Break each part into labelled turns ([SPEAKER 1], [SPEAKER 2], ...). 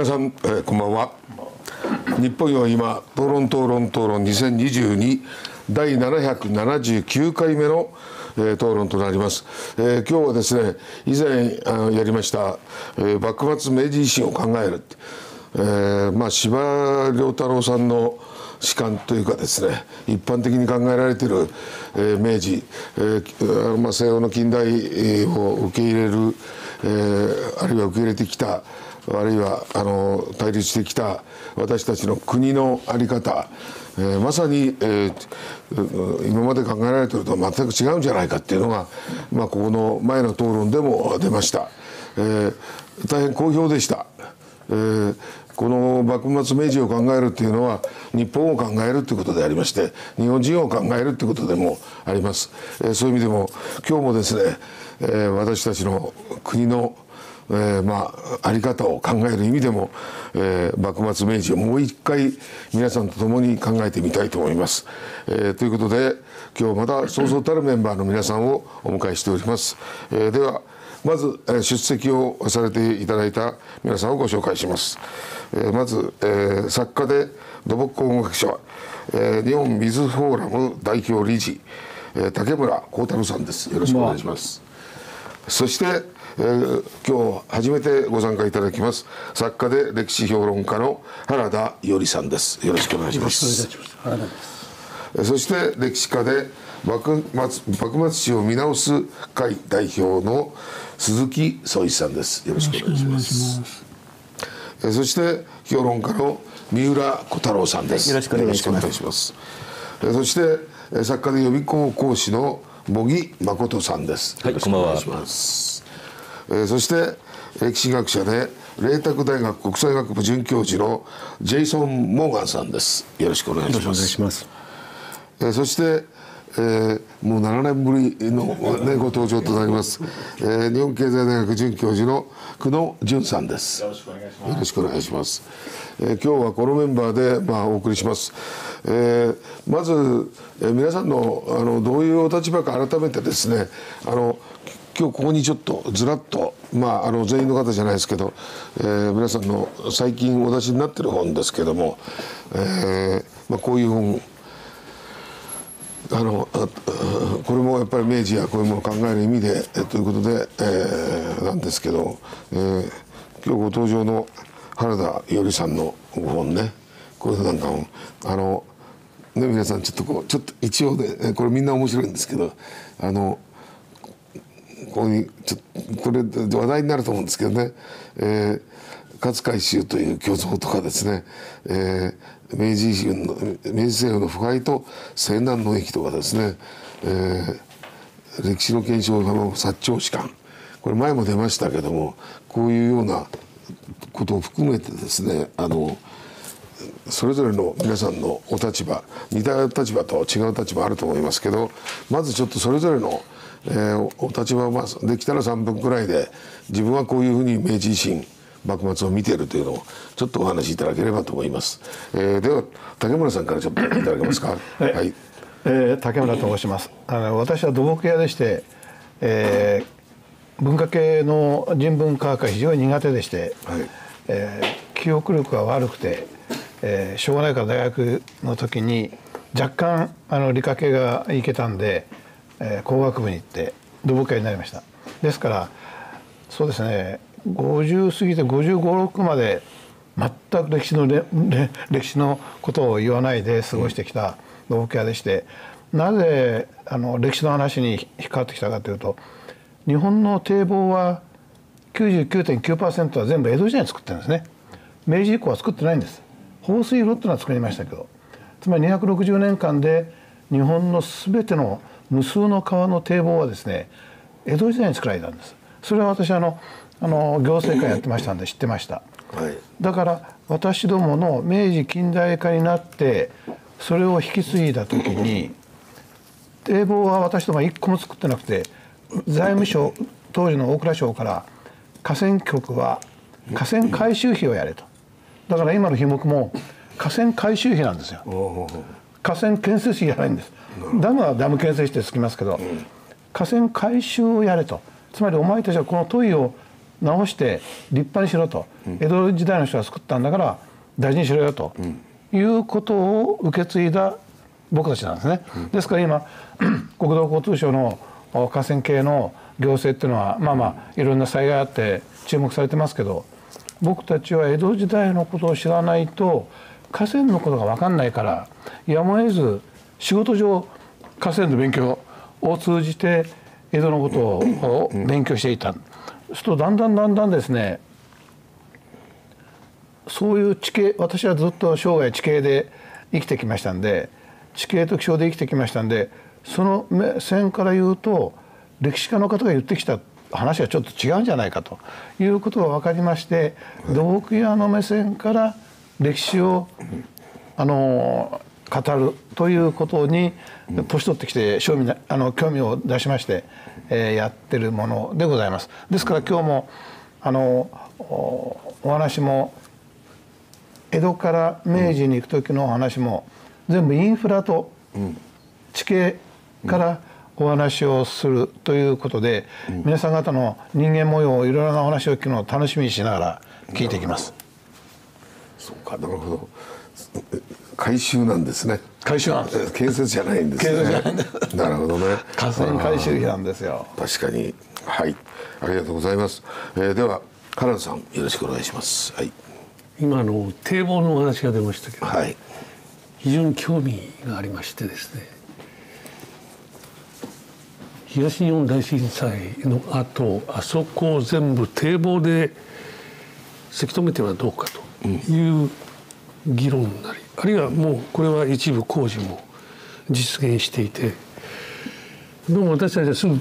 [SPEAKER 1] 皆さん、えー、こんばんは。日本は今討論討論討論2022第779回目の、えー、討論となります、えー、今日はですね以前あのやりました、えー、幕末明治維新を考える、えー、まあ司馬遼太郎さんの主観というかですね一般的に考えられている、えー、明治、えーまあ、西洋の近代を受け入れる、えー、あるいは受け入れてきたあるいはあの対立してきた私たちの国の在り方、えー、まさに、えー、今まで考えられているとは全く違うんじゃないかっていうのが、まあ、ここの前の討論でも出ました、えー、大変好評でした、えー、この幕末明治を考えるっていうのは日本を考えるっていうことでありまして日本人を考えるっていうことでもあります、えー、そういう意味でも今日もですね、えー、私たちの国のえー、まああり方を考える意味でも、えー、幕末明治をもう一回皆さんと共に考えてみたいと思います。えー、ということで今日またそうそうたるメンバーの皆さんをお迎えしております。えー、ではまず、えー、出席をされていただいた皆さんをご紹介します。えー、まず、えー、作家で土木工学者、えー、日本水フォーラム代表理事、えー、竹村幸太郎さんです。よろしくお願いします。そしてえー、今日初めてご参加いただきます作家で歴史評論家の原田伊織さんです。よろしくお願いします。そして歴史家で幕末幕末史を見直す会代表の鈴木総一さんです。よろしくお願いします。そして評論家の三浦小太郎さんです、
[SPEAKER 2] よろしくお願いします。
[SPEAKER 1] そして作家で予備校講師の茂木誠さんです。
[SPEAKER 2] はいこんばんは
[SPEAKER 1] えー、そして歴史学者で麗澤大学国際学部准教授のジェイソン・モーガンさんです。よろしくお願いします。します、えー、そしてえー、もう7年ぶりの、ね、ご登場となります、えー、日本経済大学准教授の久野淳さんです。よろしくお願いします。よろしくお願いします、えー、今日はこのメンバーで、まあ、お送りします、えー、まず、えー、皆さんのあのどういうお立場か改めてですねあの今日ここにちょっとずらっとまああの全員の方じゃないですけど、えー、皆さんの最近お出しになってる本ですけども、えーまあ、こういう本あのこれもやっぱり明治やこういうものを考える意味で、ということで、えー、なんですけど、えー、今日ご登場の原田伊織さんのご本ねこれなんかもあのね皆さんちょっとこうちょっと一応でこれみんな面白いんですけどあのこういうちょこれ話題になると思うんですけどね、えー、勝海舟という巨像とかですね、えー、明治維新の明治政府の腐敗と西南の駅とかですね、えー、歴史の検証の薩長士官これ前も出ましたけどもこういうようなことを含めてですねあのそれぞれの皆さんのお立場似た立場と違う立場あると思いますけどまずちょっとそれぞれのえー、お立場はできたら3分くらいで自分はこういうふうに明治維新幕末を見ているというのをちょっとお話しいただければと思います、えー、では竹村さんからちょっといただけますか？
[SPEAKER 3] はい、はい、えー、竹村と申します。あの私は土木屋でして、えー、文化系の人文科学が非常に苦手でして、はい、えー、記憶力が悪くて、えー、しょうがないから大学の時に若干あの理科系がいけたんでえー、工学部に行って土木家になりました。ですからそうですね50過ぎて556まで全く歴史のれれ歴史のことを言わないで過ごしてきた土木屋でしてなぜあの歴史の話に引っかかってきたかというと日本の堤防は99.9%は全部江戸時代に作ってるんですね。明治以降は作ってないんです。放水路っていうのは作りましたけどつまり260年間で日本の全ての無数の川の堤防はですね江戸時代に作られたんです。それは私あのあの行政官やってましたんで知ってました、はい、だから私どもの明治近代化になってそれを引き継いだ時に堤防は私どもは一個も作ってなくて財務省当時の大蔵省から河川局は河川改修費をやれと。だから今の費目も河川改修費なんですよ河川建設費じゃないんです。ダムはダム建設してつきますけど、河川改修をやれと。つまりお前たちはこの問いを直して立派にしろと、江戸時代の人が作ったんだから大事にしろよと、いうことを受け継いだ僕たちなんですね。ですから今 国土交通省の河川系の行政っていうのはまあまあいろんな災害あって注目されてますけど僕たちは江戸時代のことを知らないと河川のことが分かんないからやむを得ず仕事上河川の勉強を通じて江戸のことを勉強していた。そうするとだんだんだんだんですねそういう地形私はずっと生涯地形で生きてきましたんで地形と気象で生きてきましたんでその目線から言うと歴史家の方が言ってきた話はちょっと違うんじゃないかということが分かりまして土木屋の目線から歴史をあの語るということに年取ってきて興味あの興味を出しまして、えー、やってるものでございます。ですから今日もあのお話も江戸から明治に行く時のお話も全部インフラと地形からお話をするということで、皆さん方の人間模様いろいろなお話を聞くのを楽しみにしながら聞いていきます。
[SPEAKER 1] そうかなるほど。改修なんですね。
[SPEAKER 3] 改修なんです。
[SPEAKER 1] 建設じゃないんですね。なるほどね。
[SPEAKER 3] 河川改修費なんですよ。
[SPEAKER 1] 確かに。はい。ありがとうございます、えー、ではカランさんよろしくお願いします。はい。
[SPEAKER 2] 今の堤防のお話が出ましたけど、
[SPEAKER 1] はい、
[SPEAKER 2] 非常に興味がありましてですね東日本大震災の後あそこを全部堤防でせき止めてはどうかという議論なり、あるいはもうこれは一部工事も実現していてどうも私たちはすぐ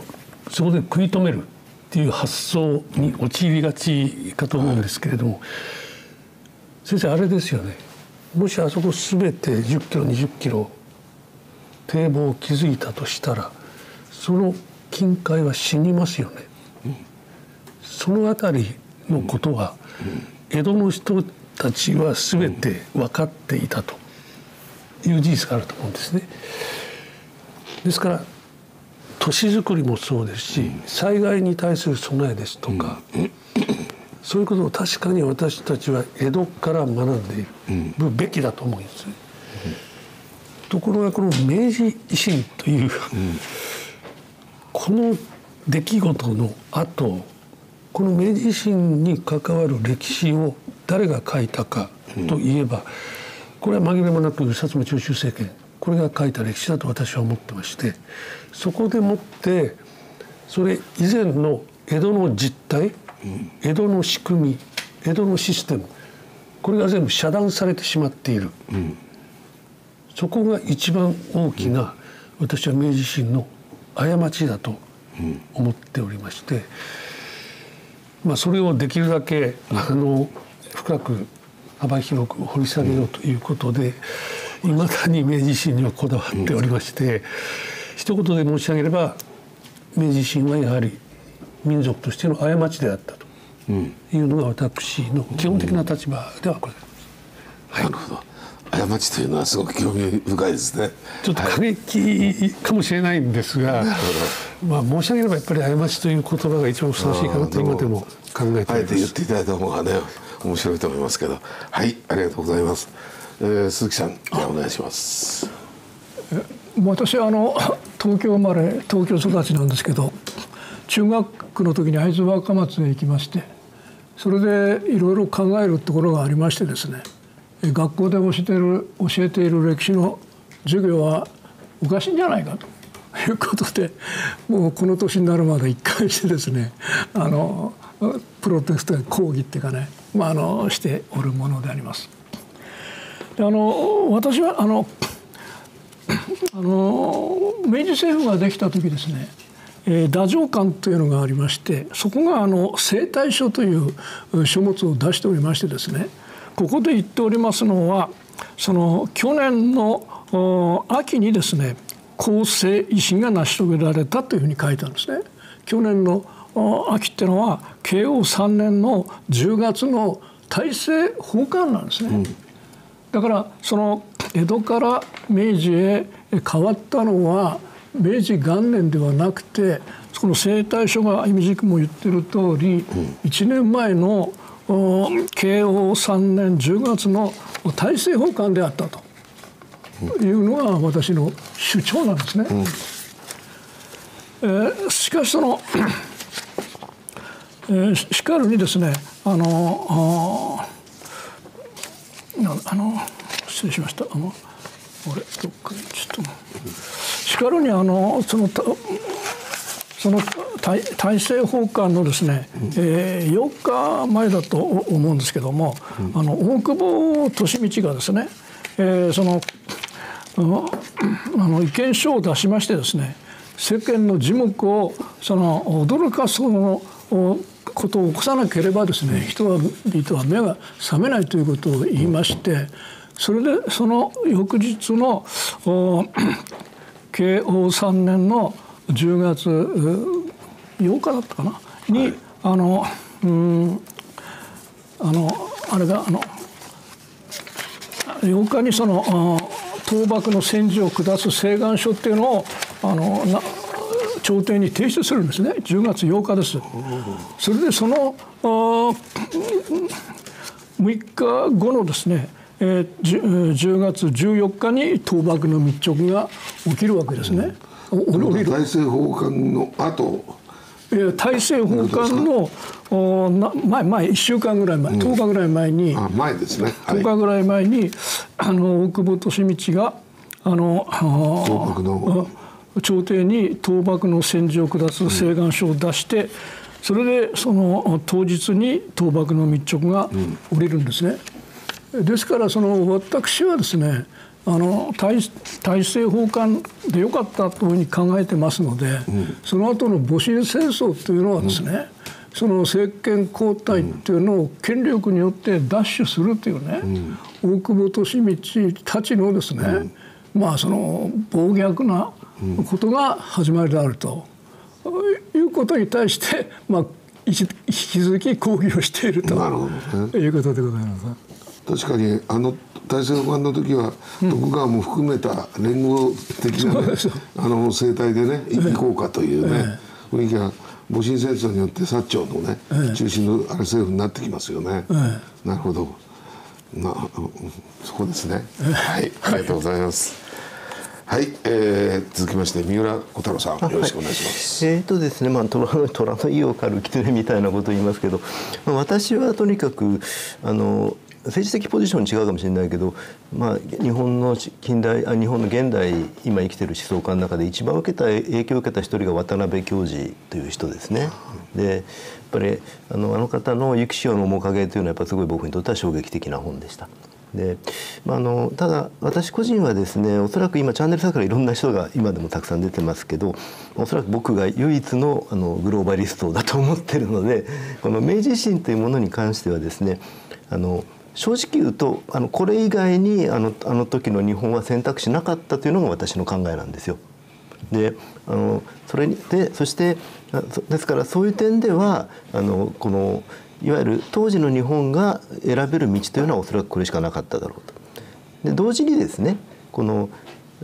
[SPEAKER 2] そこで食い止めるっていう発想に陥りがちかと思うんですけれども、はい、先生あれですよねもしあそこ全て10キロ20キロ堤防を築いたとしたらその近海は死にますよね。うん、その辺りのことは、江戸の人たちは全て分かっていたと。いう事実があると思うんですね。ですから都市づくりもそうですし災害に対する備えですとか、そういうことを確かに私たちは江戸から学んでいるべきだと思うんです。ところがこの明治維新という、この出来事の後この明治維新に関わる歴史を誰が書いたかといえば、これは紛れもなく薩摩長州政権これが書いた歴史だと私は思ってましてそこでもってそれ以前の江戸の実態、江戸の仕組み江戸のシステムこれが全部遮断されてしまっている、そこが一番大きな私は明治維新の過ちだと思っておりまして、まあ、それをできるだけあの深く幅広く掘り下げようということでいまだに明治維新にはこだわっておりまして、うん、一言で申し上げれば明治維新はやはり民族としての過ちであったというのが私の基本的な立場ではこれで
[SPEAKER 1] す。はい、なるほど過ちというのはすごく興味深いですね。
[SPEAKER 2] ちょっと過激かもしれないんですが、はい、まあ申し上げればやっぱり過ちという言葉が一番ふさわしいかなと今でも考えています。あ
[SPEAKER 1] えて言っていただいた方がね面白いと思いますけど。はいありがとうございます、えー、鈴木さんじゃお願いします。
[SPEAKER 4] 私はあの東京生まれ東京育ちなんですけど中学の時に会津若松へ行きましてそれでいろいろ考えるところがありましてですね学校で教えている教えている歴史の授業はおかしいんじゃないかと。いうことでもうこの年になるまで一貫してですねあのプロテストや抗議っていうかね、まあ、あのしておるものであります。あの私はあの あの明治政府ができた時ですねえー、太政官というのがありましてそこがあの生態書という書物を出しておりましてですねここで言っておりますのはその去年の秋にですね公正維新が成し遂げられたというふうに書いてあるんですね。去年の秋っていうのは慶応3年の10月の大政奉還なんですね、うん、だからその江戸から明治へ変わったのは明治元年ではなくてこの生態書が意味軸も言ってる通り、1年前の慶応3年10月の大政奉還であったというのが私の主張なんですね。うん、えー、しかしそのえー、しかるにですねあのあの失礼しました。あの俺どっかにちょっとしかるにあのそのその大大政奉還のですね、うん、えー、8日前だと思うんですけども、うん、あの大久保利通がですね、えー、そのあの意見書を出しましてですね世間の耳目をその驚かすのことを起こさなければですね人々は目が覚めないということを言いましてそれでその翌日の慶応3年の10月8日だったかな？に、はい、あのうんあのあれがあの8日にその倒幕の戦時を下す請願書っていうのをあのな朝廷に提出するんですね。10月8日です。それでその6日後のですねえー、10月14日に倒幕の密直が起きるわけですね。
[SPEAKER 1] うん、大政奉還の後。
[SPEAKER 4] 大政奉還のおな前前1週間ぐらい前、うん、10日ぐらい前に
[SPEAKER 1] 前ですね、
[SPEAKER 4] はい、10日ぐらい前にあの大久保利通があの倒幕の朝廷に倒幕の戦時を下す請願書を出して、それでその当日に倒幕の密直が降りるんですね。ですからその私はですねあの大大政奉還でよかったというふうに考えてますので、うん、その後の戊辰戦争というのはですね、うん、その政権交代というのを権力によって奪取するというね、うん、大久保利通たちのですね、まあその暴虐なことが始まりであると、いうことに対して、まあ、引き続き抗議をしていると、ね、いうことでございます。
[SPEAKER 1] 確かにあの大政奉還の時は徳川も含めた連合的な、ね、あの政態でね行こうかというね、雰囲気が戊辰戦争によって薩長のね、中心のあれ政府になってきますよね。なるほど。まあ、そこですね。はい、ありがとうございます。はい、えー、続きまして三浦小太郎さんよろしくお願いします。
[SPEAKER 5] はい、えっ、ー、とですね、まあ 虎の虎の意を狩る狐みたいなことを言いますけど、まあ、私はとにかくあの政治的ポジション違うかもしれないけど、まあ、日本の近代あ日本の現代今生きてる思想家の中で一番受けた影響を受けた一人が渡辺教授という人ですね。でやっぱりあのあの方の「ユキシオの面影」というのはやっぱすごい僕にとっては衝撃的な本でした。でまあ、あのただ私個人はですねおそらく今チャンネルサークルいろんな人が今でもたくさん出てますけどおそらく僕が唯一のあのグローバリストだと思ってるのでこの明治維新というものに関してはですねあの正直言うとあのこれ以外にあのあの時の日本は選択肢なかったというのが私の考えなんですよ。であのそれでそしてですからそういう点ではあのこのいわゆる当時の日本が選べる道というのはおそらくこれしかなかっただろうと。で同時にですねこの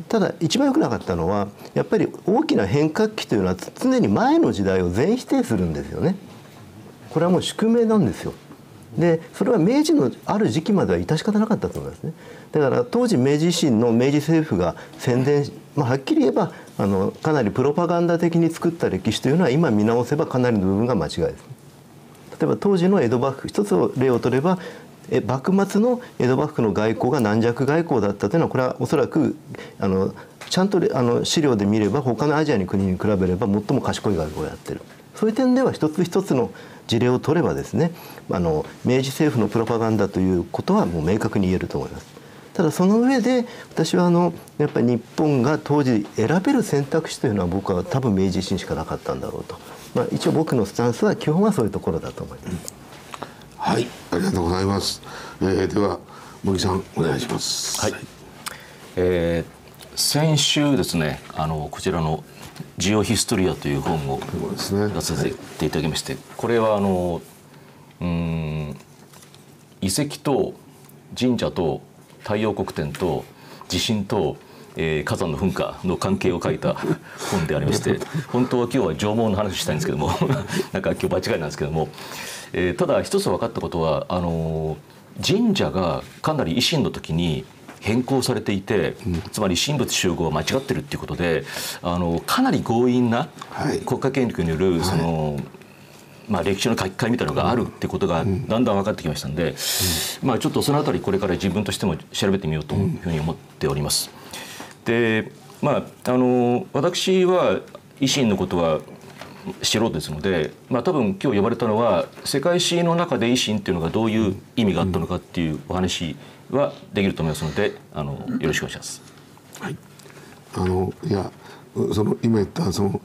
[SPEAKER 5] ただ一番良くなかったのはやっぱり大きな変革期というのは常に前の時代を全否定するんですよね。これはもう宿命なんですよ。でそれは明治のある時期までは致し方なかったと思いますねだから当時明治維新の明治政府が宣伝、まあ、はっきり言えばあのかなりプロパガンダ的に作った歴史というのは今見直せばかなりの部分が間違いです、ね、例えば当時の江戸幕府一つの例を取ればえ幕末の江戸幕府の外交が軟弱外交だったというのはこれはおそらくあのちゃんとあの資料で見れば他のアジアの国に比べれば最も賢い外交をやってるそういう点では一つ一つの事例を取ればですねあの明治政府のプロパガンダということはもう明確に言えると思います。ただその上で私はあのやっぱり日本が当時選べる選択肢というのは僕は多分明治維新しかなかったんだろうと、まあ、一応僕のスタンスは基本はそういうところだと思います。
[SPEAKER 1] はいありがとうございます。えー、では森さんお願いします。
[SPEAKER 6] はい。えー、先週ですねあのこちらのジオヒストリアという本を出させていただきまして、これはあのうん遺跡と神社と太陽国展と地震とえー、火山の噴火の関係を書いた 本でありまして本当は今日は縄文の話したいんですけども なんか今日場違いなんですけども、えー、ただ一つ分かったことはあの神社がかなり維新の時に変更されていて、うん、つまり神仏集合は間違ってるっていうことであのかなり強引な国家権力による、はい、その、まあ、歴史の書き換えみたいなのがあるってことがだんだん分かってきましたんで、まあ、ちょっとそのあたりこれから自分としても調べてみようというふうに思っております。でまあ、あの私は維新のことは素人ですので、まあ、多分今日呼ばれたのは世界史の中で維新っていうのがどういう意味があったのかっていうお話はできると思いますのであのよろしくお願いします。
[SPEAKER 1] はい、あのいやその今言ったその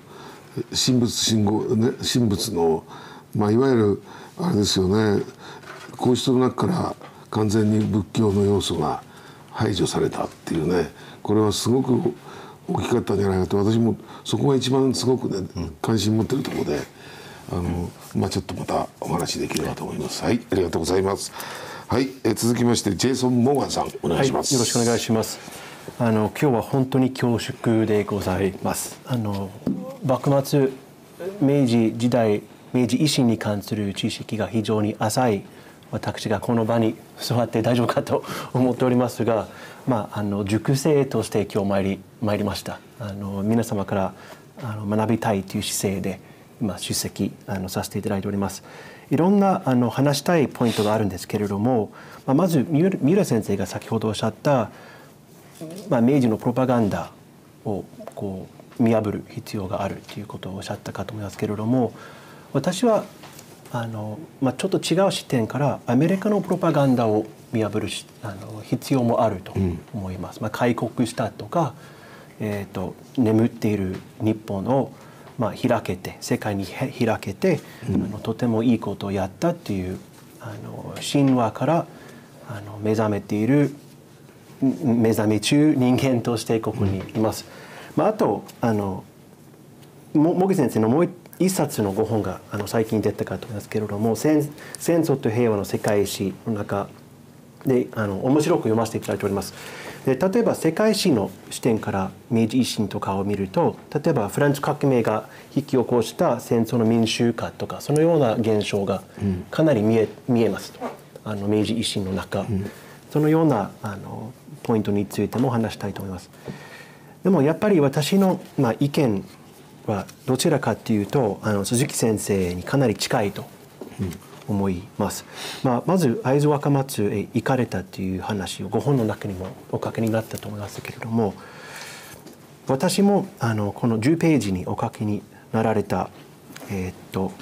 [SPEAKER 1] 神仏信号ね神仏のまあいわゆるあれですよね皇室の中から完全に仏教の要素が排除されたっていうねこれはすごく大きかったんじゃないかと私もそこが一番すごくね関心持ってるところであの、まあ、ちょっとまたお話できればと思います。はいありがとうございます。はい、え続きましてジェイソン・モーガンさんお願いします、
[SPEAKER 7] はい、よろしくお願いします。あの今日は本当に恐縮でございます。あの幕末明治時代明治維新に関する知識が非常に浅い私がこの場に座って大丈夫かと思っておりますが、まあ、あの塾生として今日参り参りましたあの皆様からあの学びたいという姿勢で今出席あのさせていただいております。いろんなあの話したいポイントがあるんですけれども、まあ、まず三浦先生が先ほどおっしゃった、まあ、明治のプロパガンダをこう見破る必要があるということをおっしゃったかと思いますけれども私はあの、まあ、ちょっと違う視点からアメリカのプロパガンダを見破るあの必要もあると思います。うん、まあ、開国したとか、えーと、眠っている日本を、まあ、開けて世界に開けて、うん、あのとてもいいことをやったっていうあの神話からあの目覚めている目覚め中人間としてここにいます。まあ、あとあの茂木先生のもう一冊のご本があの最近出たかと思いますけれども「戦争と平和の世界史」の中であの面白く読ませていただいております。で例えば世界史の視点から明治維新とかを見ると例えばフランス革命が引き起こした戦争の民衆化とかそのような現象がかなり見え,、見えますあの明治維新の中、うん、そのようなあのポイントについても話したいと思います。でもやっぱり私の、まあ、意見はどちらかというとあの鈴木先生にかなり近いと思います。まあ、まず会津若松へ行かれたという話をご本の中にもお書きになったと思いますけれども私もあのこの10ページにお書きになられた、えー、っと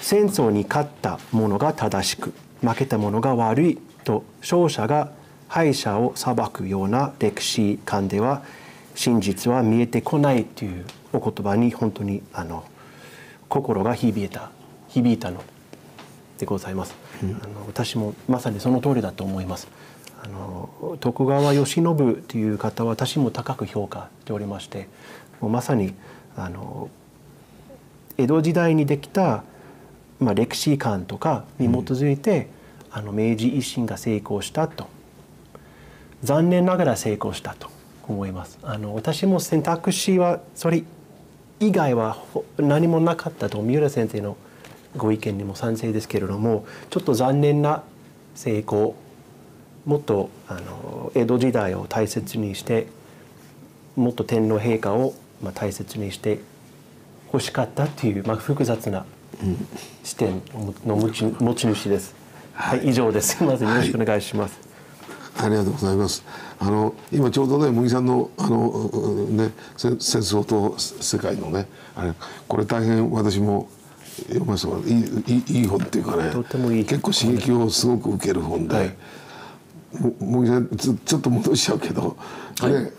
[SPEAKER 7] 戦争に勝ったものが正しく負けたものが悪いと勝者が敗者を裁くような歴史観では真実は見えてこないというお言葉に本当にあの心が響いた響いたのでございます、うん、あの私もまさにその通りだと思います。あの徳川慶喜という方は私も高く評価しておりましてもうまさにあの江戸時代にできた、まあ、歴史観とかに基づいて、うん、あの明治維新が成功したと。残念ながら成功したと思います。あの私も選択肢はそれ以外は何もなかったと三浦先生のご意見にも賛成ですけれどもちょっと残念な成功もっとあの江戸時代を大切にしてもっと天皇陛下をまあ大切にして欲しかったっていう、まあ、複雑な視点の持ち持ち主です。はい、はい、以上です。ません。よろしくお願いします。
[SPEAKER 1] はい、ありがとうございます。あの今ちょうどね茂木さんのあのね戦争と世界のねあれこれ大変私も読ませてもらいいいい本っていうかね結構刺激をすごく受ける本で、はい、茂木さんちょっと戻しちゃうけど、はい、ね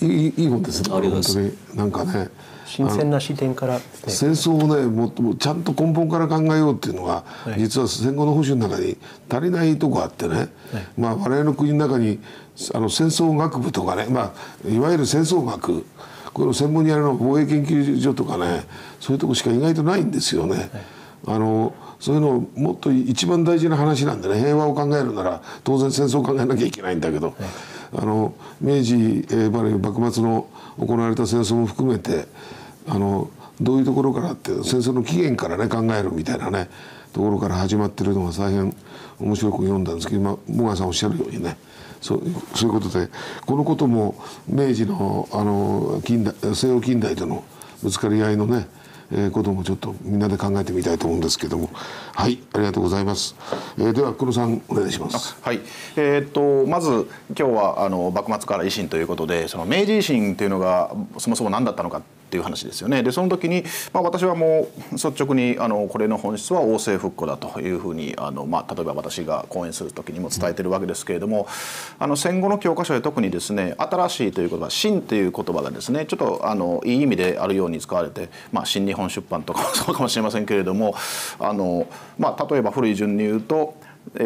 [SPEAKER 1] いいいい本ですね本当になんかね。
[SPEAKER 7] 新鮮な視点から、ね、
[SPEAKER 1] 戦争をねもっとちゃんと根本から考えようっていうのが、はい、実は戦後の保守の中に足りないとこあってね、はい、まあ我々の国の中にあの戦争学部とかね、まあ、いわゆる戦争学これを専門にやるのは防衛研究所とかねそういうとこしか意外とないんですよね。はい、あのそういうのもっと一番大事な話なんでね平和を考えるなら当然戦争を考えなきゃいけないんだけど、あの明治、えー、幕末の行われた戦争も含めてあのどういうところからって戦争の起源からね考えるみたいなねところから始まってるのが大変面白く読んだんですけど今茂川さんおっしゃるようにねそうそういうことでこのことも明治のあの近代西洋近代とのぶつかり合いのねえー、こともちょっとみんなで考えてみたいと思うんですけども。はいありがとうございます、えー、では黒さんお願いします。
[SPEAKER 8] はい。えー、っとまず今日はあの幕末から維新ということでその明治維新というのがそもそも何だったのかっていう話ですよね。でその時に、まあ、私はもう率直にあのこれの本質は王政復古だというふうにあの、まあ、例えば私が講演する時にも伝えてるわけですけれども、あの戦後の教科書で特にですね新しいという言葉新という言葉がですねちょっとあのいい意味であるように使われて、まあ、新日本出版とかもそうかもしれませんけれどもあの、まあ、例えば古い順に言うと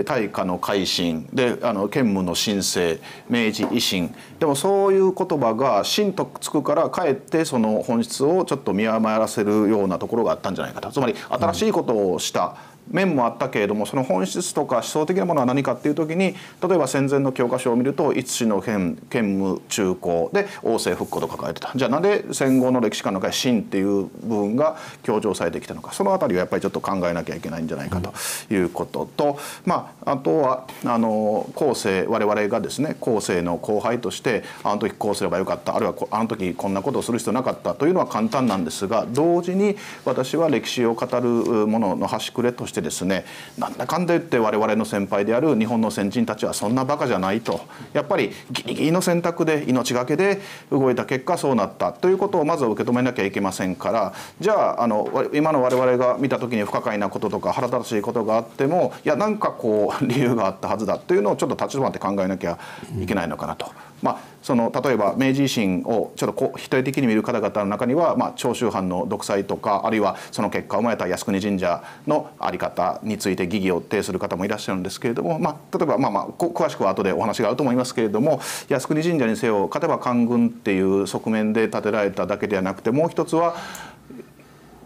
[SPEAKER 8] 大化の改新であの兼務の申請明治維新。でもそういう言葉が「新」とつくからかえってその本質をちょっと見誤らせるようなところがあったんじゃないかと。つまり新しいことをした、面もあったけれどもその本質とか思想的なものは何かっていう時に例えば戦前の教科書を見ると「いつしの兼兼務中高」で「王政復古」と書かれてた。じゃあなんで戦後の歴史観の中で「真」っていう部分が強調されてきたのか。その辺りはやっぱりちょっと考えなきゃいけないんじゃないかということと、まああとはあの後世我々がですね後世の後輩としてあの時こうすればよかった。あるいはあの時こんなことをする必要なかったというのは簡単なんですが同時に私は歴史を語るものの端くれとしてしてですねなんだかんだ言って我々の先輩である日本の先人たちはそんなバカじゃないと。やっぱりギリギリの選択で命がけで動いた結果そうなった。ということをまずは受け止めなきゃいけませんから。じゃああの今の我々が見た時に不可解なこととか腹立たしいことがあってもいやなんかこう理由があったはずだというのをちょっと立ち止まって考えなきゃいけないのかなと。まあその例えば明治維新をちょっとこ否定的に見る方々の中には、まあ、長州藩の独裁とかあるいはその結果を生まれた靖国神社の在り方について疑義を呈する方もいらっしゃるんですけれども、まあ、例えばまあまあ詳しくは後でお話があると思いますけれども靖国神社にせよ勝てば官軍っていう側面で建てられただけではなくてもう一つは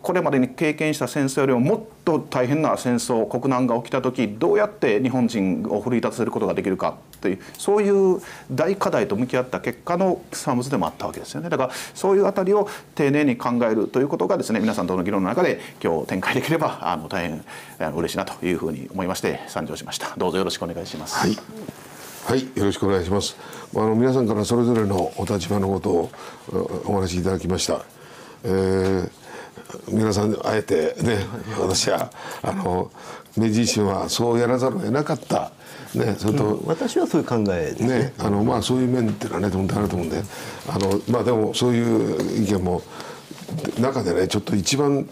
[SPEAKER 8] これまでに経験した戦争よりももっと大変な戦争国難が起きた時どうやって日本人を奮い立たせることができるかというそういう大課題と向き合った結果の産物でもあったわけですよねだからそういうあたりを丁寧に考えるということがですね皆さんとの議論の中で今日展開できればあの大変嬉しいなというふうに思いまして参上しましたどうぞよろしくお願いします。
[SPEAKER 1] はいはい、よろしくお願いします。あの皆さんからそれぞれのお立場のことをお話しいただきました。えー皆さんあえてね私はあの明治維新はそうやらざるを得なかった。ね、
[SPEAKER 5] それと、うん、私はそういう考えね、ね、
[SPEAKER 1] あのまあそういう面っていうのはね本当あると思うんで。あのまあでもそういう意見も中でねちょっと一番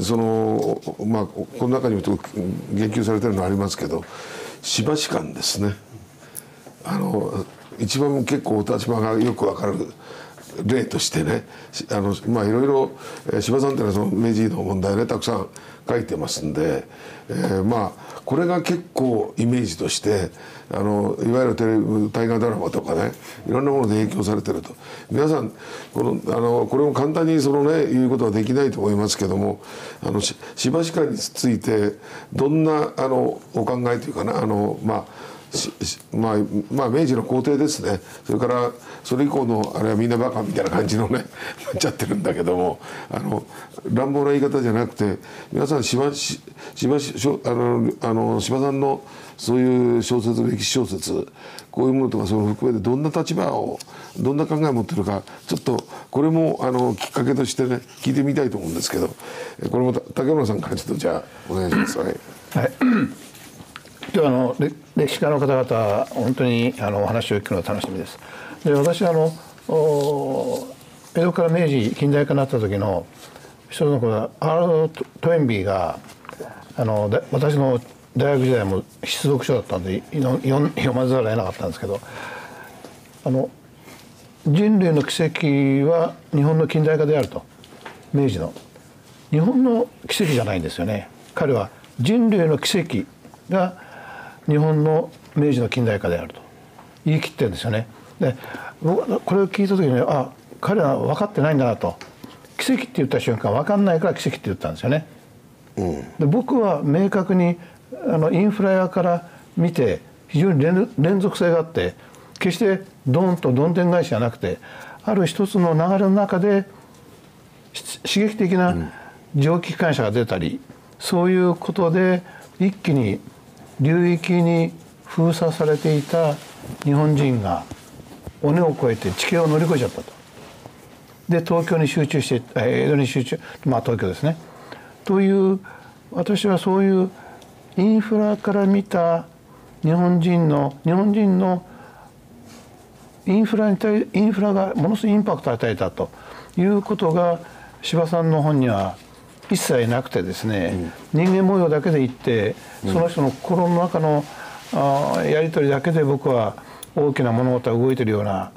[SPEAKER 1] そのまあこの中にも言及されてるのありますけどしばし感ですね。あの一番結構お立場がよくわかる例としてねあの、まあ、いろいろ司馬さんっていうのはその明治の問題ねたくさん書いてますんで、えー、まあこれが結構イメージとしてあのいわゆるテレビ大河ドラマとかねいろんなもので影響されてると。皆さんこのあのこれも簡単にそのね言うことはできないと思いますけどもあのしばしかについてどんなあのお考えというかなあのまあまあ、まあ明治の皇帝ですね。それからそれ以降のあれはみんなバカみたいな感じのね なっちゃってるんだけどもあの乱暴な言い方じゃなくて皆さん司馬あのあの司馬さんのそういう小説歴史小説こういうものとかその含めてどんな立場をどんな考えを持ってるかちょっとこれもあのきっかけとしてね聞いてみたいと思うんですけどこれも竹村さんからちょっとじゃあお願いします。はい、はい。
[SPEAKER 3] ではあの歴史家の方々本当にあのお話を聞くのが楽しみです。で私あの江戸から明治近代化になった時の一つのこのアーロト・トエンビーがあの私の大学時代も必読書だったんで読まざるを得なかったんですけどあの人類の奇跡は日本の近代化であると。明治の。日本の奇跡じゃないんですよね。彼は人類の奇跡が日本の明治の近代化であると言い切ってるんですよね。で僕これを聞いた時にあ彼は分かってないんだなと奇跡って言った瞬間分かんないから奇跡って言ったんですよね。うん、で僕は明確にあのインフラ屋から見て非常に連続性があって決してドンとどんでん返しじゃなくてある一つの流れの中で刺激的な蒸気機関車が出たり、そういうことで一気に流域に封鎖されていた日本人が尾根を越えて地形を乗り越えちゃったと。で東京に集中して江戸に集中まあ東京ですね。という私はそういうインフラから見た日本人の日本人のインフラに対インフラがものすごいインパクトを与えたということが司馬さんの本には一切なくてですね、うん、人間模様だけで言ってその人の心の中のあやり取りだけで僕は大きな物事が動いてるような、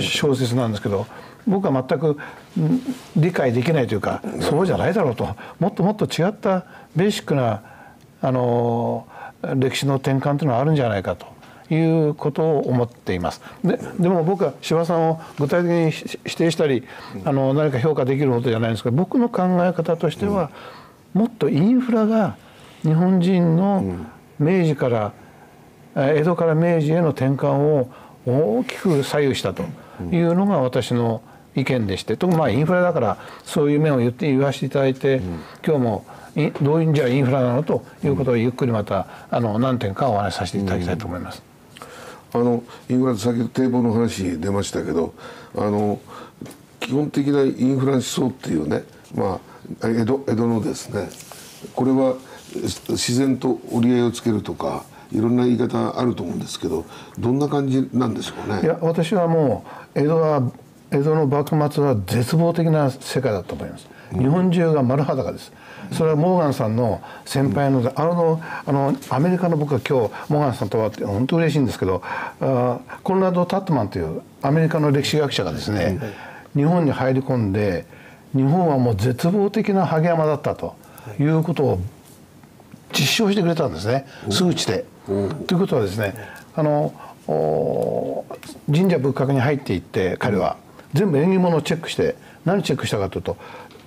[SPEAKER 3] 小説なんですけど僕は全く理解できないというか、そうじゃないだろうともっともっと違ったベーシックなあの歴史の転換というのはあるんじゃないかと。いうことを思っています。ででも僕は司馬さんを具体的に指定したりあの何か評価できることじゃないんですけど僕の考え方としては、もっとインフラが日本人の明治から江戸から明治への転換を大きく左右したというのが私の意見でして特にまあインフラだからそういう面を言って言わせていただいて、今日もどういうんじゃインフラなのということをゆっくりまたあの何点かお話しさせていただきたいと思います。
[SPEAKER 1] あのインフラ先ほど堤防の話出ましたけどあの基本的なインフラ思想っていうね、まあ、江戸江戸のですねこれは自然と折り合いをつけるとかいろんな言い方あると思うんですけどどんな感じなんでしょうね？
[SPEAKER 3] いや私はもう江戸は江戸の幕末は絶望的な世界だと思います、日本中が丸裸です。それはモーガンさんの先輩の、うん、あのあのアメリカの僕は今日モーガンさんとはって本当嬉しいんですけどあコンラド・タットマンというアメリカの歴史学者がですね、うん、日本に入り込んで日本はもう絶望的な萩山だったとい。うことを実証してくれたんですね。数値で。ということはですねあの神社仏閣に入っていって彼は全部縁起物をチェックして何チェックしたかというと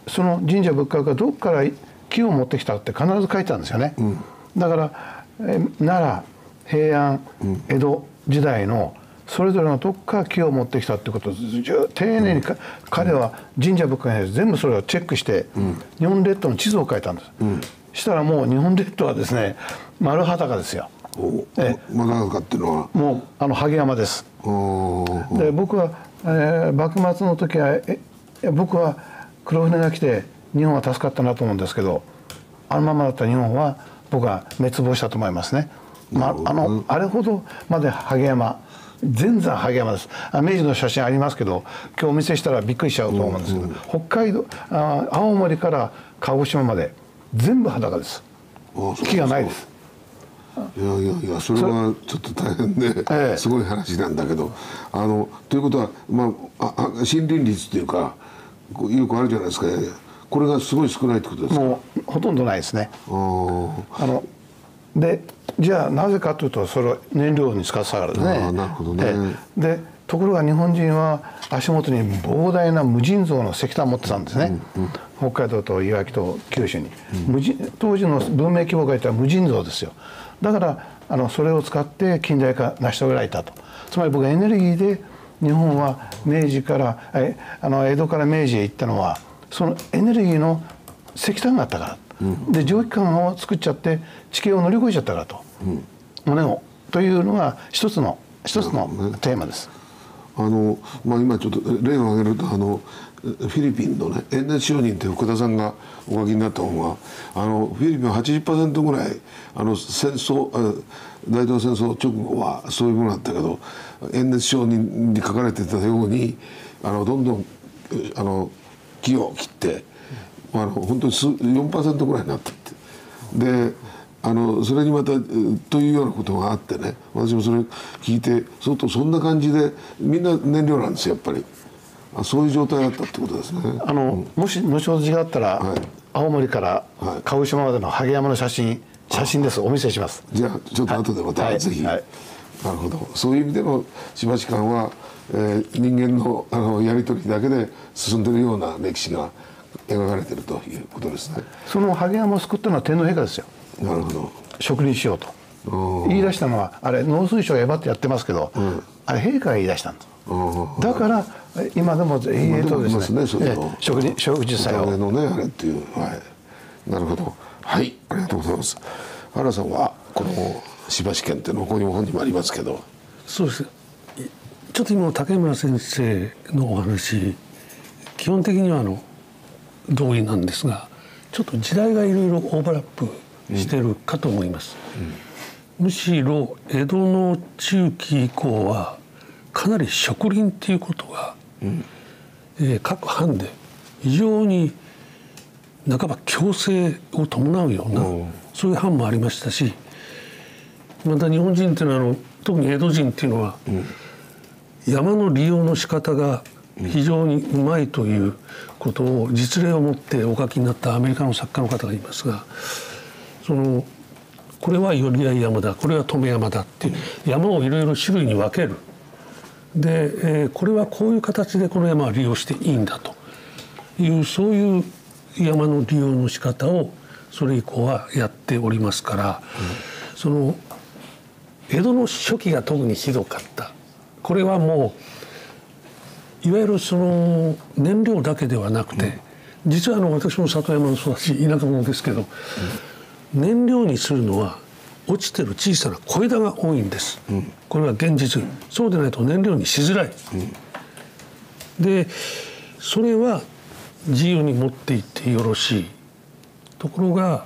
[SPEAKER 3] その神社仏閣がどこから木を持ってきたって必ず書いてあるんですよね。うん、だから奈良平安江戸時代のそれぞれのどこから木を持ってきたってことを丁寧に、うん、彼は神社仏閣に全部それをチェックして、うん、日本列島の地図を書いたんです。したらもう日本列島はですね丸裸ですよ。
[SPEAKER 1] えまだかっていうのは
[SPEAKER 3] もうあの萩山ですで僕は、えー、幕末の時はえ僕は黒船が来て日本は助かったなと思うんですけどあのままだった日本は僕は滅亡したと思いますね、まあ、あのあれほどまで萩山全山萩山です。明治の写真ありますけど今日お見せしたらびっくりしちゃうと思うんですけど、うん。うん、北海道あ青森から鹿児島まで全部裸です。木がないです。
[SPEAKER 1] いやいやいやそれはちょっと大変で、ええ、すごい話なんだけどあのということは、まあ、あ森林率っていうかよくあるじゃないですかこれがすごい少ないってことですか？
[SPEAKER 3] もうほとんどないですね。あのでじゃあなぜかというとそれは燃料に使ってたからですね。
[SPEAKER 1] なるほどね。
[SPEAKER 3] でところが日本人は足元に膨大な無尽蔵の石炭を持ってたんですね、うんうん、北海道と岩木と九州に、うん、無人当時の文明規模がいったら無尽蔵ですよ。だからあのそれを使って近代化成し遂げられたと。つまり僕はエネルギーで日本は明治からえあの江戸から明治へ行ったのはそのエネルギーの石炭があったから、うん、で蒸気管を作っちゃって地形を乗り越えちゃったからと、うん、胸をというのが一つの一つのテーマです。
[SPEAKER 1] あのまあ、今ちょっと例を挙げるとあのフィリピンのね演説承認って福田さんがお書きになった本はあのフィリピンは80%ぐらいあの戦争大統領戦争直後はそういうものだったけど演説承認に書かれてたようにあのどんどんあの木を切って、あの本当に4%ぐらいになったって。であのそれにまたというようなことがあってね私もそれ聞いてそうとそんな感じでみんな燃料なんですよやっぱり。あそういう状態だったってことですね。
[SPEAKER 3] あの、うん、もし後ほど違ったら、はい、青森から鹿児島までの萩山の写真写真です。お見せします。
[SPEAKER 1] じゃあちょっと後でまた、はい、ぜひ、はい、なるほど。そういう意味でのしばし間は、えー、人間のあのやり取りだけで進んでるような歴史が描かれてるということですね。
[SPEAKER 3] その萩山を救ったのは天皇陛下ですよ。
[SPEAKER 1] なるほど。
[SPEAKER 3] 植林しようと。言い出したのはあれ農水省がえばってやってますけど、うん、あれ陛下が言い出したんですだから今でもえっとですね。食事食事作用。
[SPEAKER 1] のねあれっていう。はい。なるほど。はい。ありがとうございます。原さんはこの芝試験っていうのここにも本にもありますけど。
[SPEAKER 2] そうですちょっと今の竹村先生のお話基本的にはあの同意なんですがちょっと時代がいろいろオーバーラップしてるかと思います、うん、むしろ江戸の中期以降はかなり植林っていうことが、うん、えー、各藩で非常に半ば強制を伴うようなそういう藩もありましたしまた日本人っていうのはあの特に江戸人っていうのは、うん、山の利用の仕方が非常にうまいということを実例を持ってお書きになったアメリカの作家の方がいますがそのこれは寄合山だこれは止山だっていう山をいろいろ種類に分ける。で、えー、これはこういう形でこの山は利用していいんだと。いうそういう山の利用の仕方をそれ以降はやっておりますから、うん、その江戸の初期が特にひどかった。これはもういわゆるその燃料だけではなくて、うん、実はあの私も里山の育ち田舎者ですけど、うん、燃料にするのは落ちてる小さな小枝が多いんです、うん、これは現実。そうでないと燃料にしづらい、でそれは自由に持っていってよろしい。ところが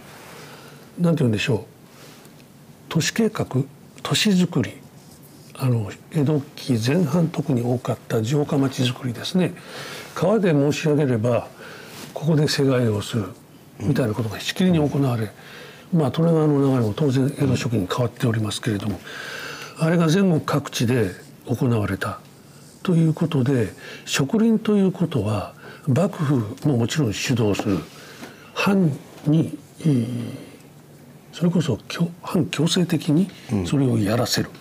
[SPEAKER 2] 何て言うんでしょう。都市計画都市づくりあの江戸期前半特に多かった城下町づくりですね。川で申し上げればここで世界をするみたいなことがしきりに行われ、まあ利根川の流れも当然江戸初期に変わっておりますけれどもあれが全国各地で行われたということで植林ということは幕府ももちろん主導する。藩にそれこそ反強制的にそれをやらせる、うん、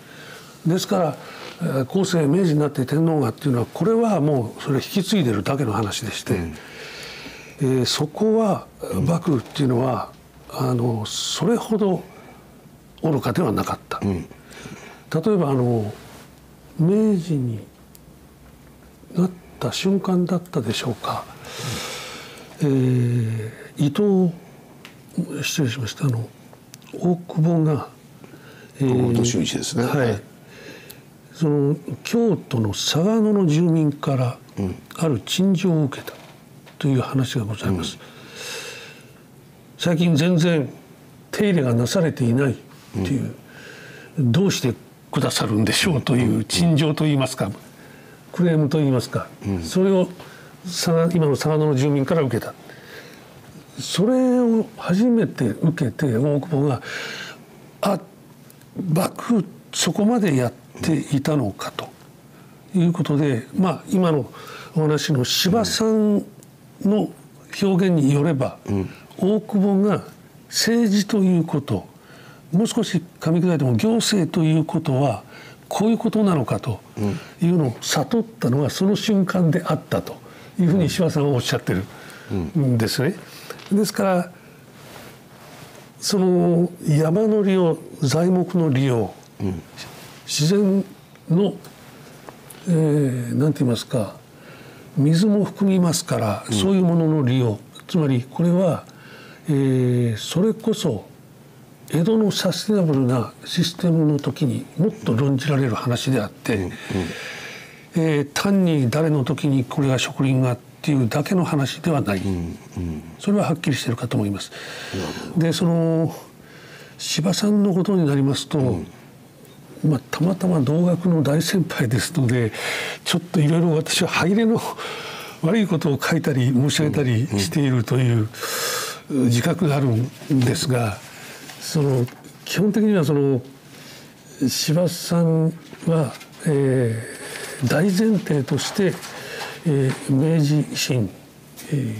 [SPEAKER 2] ですから後世明治になって天皇がっていうのはこれはもうそれ引き継いでるだけの話でして、うん、えー、そこは幕府っていうのはあのそれほど愚かではなかった、うん、例えばあの明治になった瞬間だったでしょうか、えー、伊藤失礼しましたあの大久保が、
[SPEAKER 1] えー、一ですね、
[SPEAKER 2] はい、その京都の嵯峨野の住民からある陳情を受けたという話がございます、うん、最近全然手入れがなされていないっていう、うん、どうしてくださるんでしょうという陳情といいますか、クレームといいますか、うん、それを今の佐賀の住民から受けた。それを初めて受けて大久保があ幕府そこまでやっていたのかと。いうことでまあ今のお話の司馬さんの表現によれば、うん、大久保が政治ということもう少し噛み砕いても行政ということはこういうことなのかというのを悟ったのがその瞬間であったというふうに司馬さんはおっしゃってるんですね。ですからその山の利用材木の利用、うん、自然の、えー、なんて言いますか水も含みますから、うん、そういうものの利用。つまりこれは、えー、それこそ江戸のサステナブルなシステムの時にもっと論じられる話であって、うんうん、えー、単に誰の時にこれが植林がっていうだけの話ではない、うんうん、それははっきりしてるかと思います。でその司馬さんのことになりますと、うんまあ、たまたま同学の大先輩ですのでちょっといろいろ私は歯入れの 悪いことを書いたり申し上げたりしているという自覚があるんですがその基本的にはその司馬さんは、えー、大前提としてえー、明治維新、え